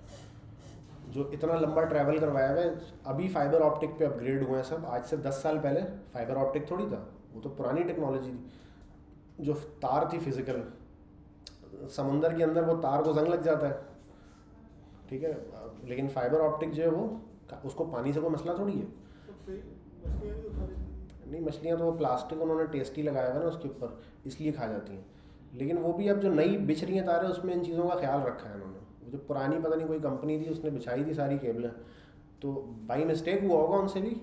जो इतना लंबा ट्रैवल करवाया हुआ है, अभी फाइबर ऑप्टिक पे अपग्रेड हुए हैं सब। आज से दस साल पहले फाइबर ऑप्टिक थोड़ी था। वो तो पुरानी टेक्नोलॉजी थी। जो तार थी फ़िज़िकल समंदर के अंदर वो तार को जंग लग जाता है। ठीक है? लेकिन फाइबर ऑप्टिक जो है वो, उसको पानी से कोई मसला थोड़ी है। नहीं, मछलियाँ तो वो प्लास्टिक उन्होंने टेस्टी लगाया हुआ ना उसके ऊपर, इसलिए खा जाती हैं। लेकिन वो भी अब जो नई बिछ रही हैं तारें, उसमें इन चीज़ों का ख्याल रखा है उन्होंने। जो पुरानी पता नहीं कोई कंपनी थी, उसने बिछाई थी सारी केबलें। तो बाई मिस्टेक हुआ होगा उनसे भी।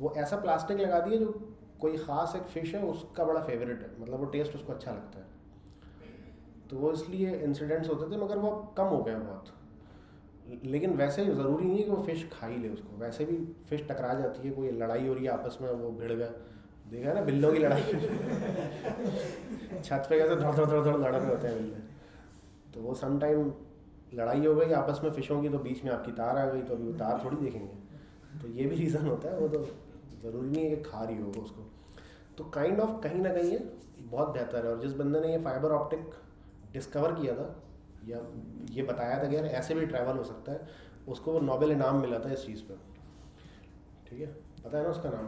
वो ऐसा प्लास्टिक लगा दिया जो कोई ख़ास एक फ़िश है, उसका बड़ा फेवरेट है। मतलब वो टेस्ट उसको अच्छा लगता है। तो वो इसलिए इंसिडेंट्स होते थे, मगर वो कम हो गया बहुत। लेकिन वैसे ज़रूरी नहीं है कि वो फ़िश खा ही ले उसको। वैसे भी फ़िश टकरा जाती है, कोई लड़ाई हो रही है आपस में, वो भिड़ गया। देखा है ना, बिल्लों की लड़ाई। छत पे कैसे धड़ धड़ धड़ धड़ लड़ रहे होते हैं बिल्ले। तो वो सम टाइम लड़ाई हो गई आपस में फ़िशों की तो बीच में आपकी तार आ गई तो अभी वो तार थोड़ी देखेंगे। तो ये भी रीज़न होता है, वो तो ज़रूरी नहीं है कि खा रही होगा उसको। तो काइंड ऑफ़ कहीं ना कहीं ये बहुत बेहतर है, और जिस बंदे ने ये फाइबर ऑप्टिक डिस्कवर किया था या ये बताया था कि यार ऐसे भी ट्रैवल हो सकता है। उसको वो नोबेल इनाम मिला था इस चीज़ पर ठीक है? पता है ना उसका नाम?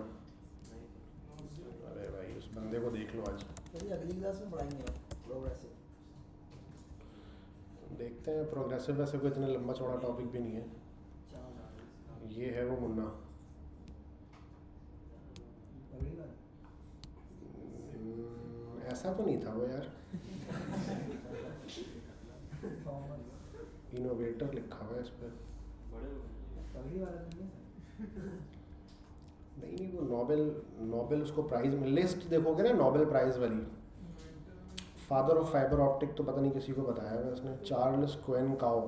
अरे भाई उस बंदे को देख लो आज। अगली क्लास में पढ़ाएँगे प्रोग्रेसिव देखते हैं प्रोग्रेसिव वैसे कोई इतना लंबा चौड़ा टॉपिक भी नहीं है। ये है वो मुन्ना। ऐसा तो नहीं था वो यार। इनोवेटर लिखा हुआ है इस पर नहीं नहीं, वो नोबेल नोबेल उसको प्राइज लिस्ट देखोगे ना नोबेल प्राइज वाली। फादर ऑफ़ फाइबर ऑप्टिक तो पता नहीं किसी को बताया हुआ उसने। चार्ल्स क्वेन काओ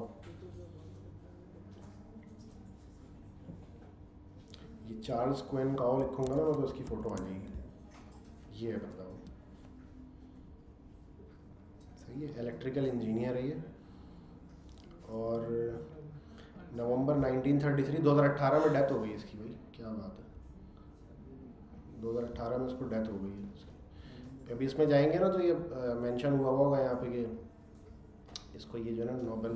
ये चार्ल्स क्वेन काओ लिखूँगा ना, मैं तो उसकी फ़ोटो आ जाएगी। ये है बंदा है इलेक्ट्रिकल इंजीनियर है। ये और नवंबर 1933 2018 में डेथ हो गई इसकी भाई, क्या बात है। 2018 में इसको डेथ हो गई है इसकी। अभी इसमें जाएँगे ना तो ये मेंशन हुआ होगा यहाँ पे कि इसको ये जो है ना नोबेल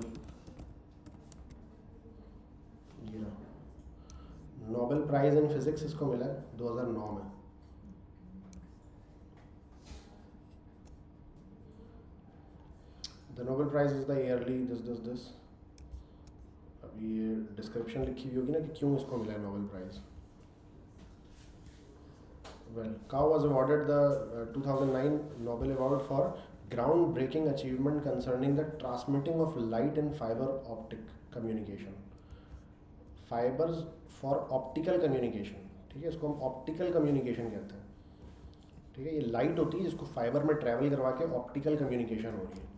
ये नोबेल प्राइज़ इन फिज़िक्स इसको मिला है 2009 में। The Nobel prize is the yearly this this this अब ये डिस्क्रिप्शन लिखी हुई होगी ना कि क्यों इसको मिला है नोबल प्राइज वेल का was awarded the two thousand nine Nobel award for ground breaking achievement concerning the transmitting of light and fibre optic communication fibre for optical communication ठीक है, इसको हम ऑप्टिकल कम्युनिकेशन कहते हैं। ठीक है, ये लाइट होती है जिसको फाइबर में ट्रेवल करवा के ऑप्टिकल कम्युनिकेशन हो रही है।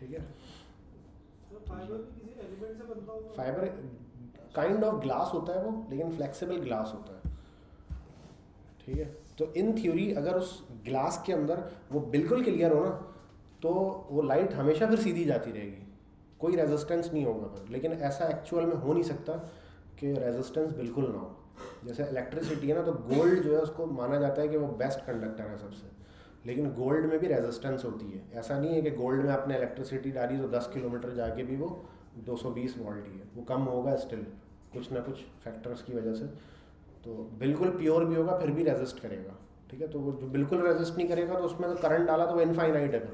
ठीक है? फाइबर भी किसी एलिमेंट से बनता होगा। फाइबर काइंड ऑफ़ ग्लास होता है वो लेकिन फ्लेक्सिबल ग्लास होता है। ठीक है? तो इन थ्योरी अगर उस ग्लास के अंदर वो बिल्कुल क्लियर हो ना तो वो लाइट हमेशा फिर सीधी जाती रहेगी। कोई रेजिस्टेंस नहीं होगा फिर। लेकिन ऐसा एक्चुअल में हो नहीं सकता कि रेजिस्टेंस बिल्कुल ना हो। जैसे इलेक्ट्रिसिटी है ना तो गोल्ड जो है उसको माना जाता है कि वो बेस्ट कंडक्टर है सबसे। लेकिन गोल्ड में भी रेजिस्टेंस होती है। ऐसा नहीं है कि गोल्ड में आपने इलेक्ट्रिसिटी डाली तो 10 किलोमीटर जाके भी वो 220 वोल्ट ही है। वो कम होगा स्टिल कुछ ना कुछ फैक्टर्स की वजह से। तो बिल्कुल प्योर भी होगा, फिर भी रेजिस्ट करेगा। ठीक है? तो वो जो बिल्कुल रेजिस्ट नहीं करेगा तो उसमें तो करंट डाला तो वो इनफाइनाइट है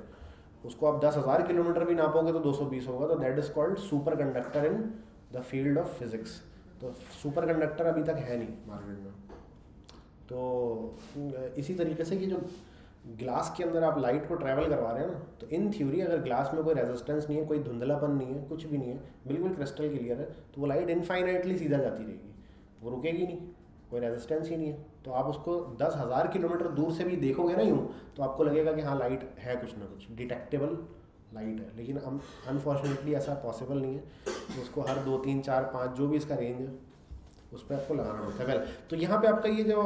उसको आप दस हज़ार किलोमीटर भी नापोगे तो 220 होगा। तो that is called superconductor in the field of physics तो सुपर कंडक्टर अभी तक है नहीं मार्केट में। तो इसी तरीके से ये जो ग्लास के अंदर आप लाइट को ट्रैवल करवा रहे हैं ना तो इन थ्योरी अगर ग्लास में कोई रेजिस्टेंस नहीं है, कोई धुंधलापन नहीं है, कुछ भी नहीं है, बिल्कुल क्रिस्टल क्लियर है तो वो लाइट इनफाइनाइटली सीधा जाती रहेगी। वो रुकेगी नहीं, कोई रेजिस्टेंस ही नहीं है। तो आप उसको दस हज़ार किलोमीटर दूर से भी देखोगे ना यूँ तो आपको लगेगा कि हाँ लाइट है कुछ ना कुछ डिटेक्टेबल लाइट है। लेकिन हम अनफॉर्चुनेटली ऐसा पॉसिबल नहीं है तो उसको हर दो, तीन, चार, पाँच, जो भी इसका रेंज है, उस पर आपको लगाना पड़ता है। वेल तो यहाँ पर आपका ये जो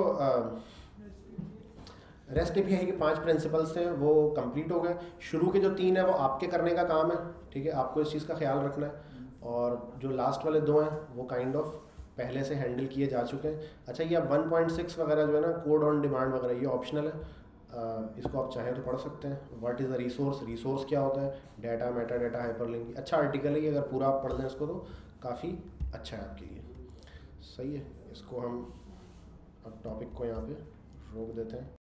रेस्ट ए के पाँच प्रिंसिपल्स थे, वो कंप्लीट हो गए। शुरू के जो तीन है, वो आपके करने का काम है, ठीक है? आपको इस चीज़ का ख्याल रखना है। और जो लास्ट वाले दो हैं, वो काइंड kind ऑफ़ of पहले से हैंडल किए जा चुके हैं। अच्छा ये अब 1.6 वगैरह जो है ना कोड ऑन डिमांड वगैरह, ये ऑप्शनल है। इसको आप चाहें तो पढ़ सकते हैं। What is the resource resource क्या होता है? डाटा मेटा डाटा हाइपरलिंक अच्छा आर्टिकल है ये, अगर पूरा आप पढ़ लें इसको तो काफ़ी अच्छा है आपके लिए। सही है, इसको हम अब टॉपिक को यहाँ पे रोक देते हैं।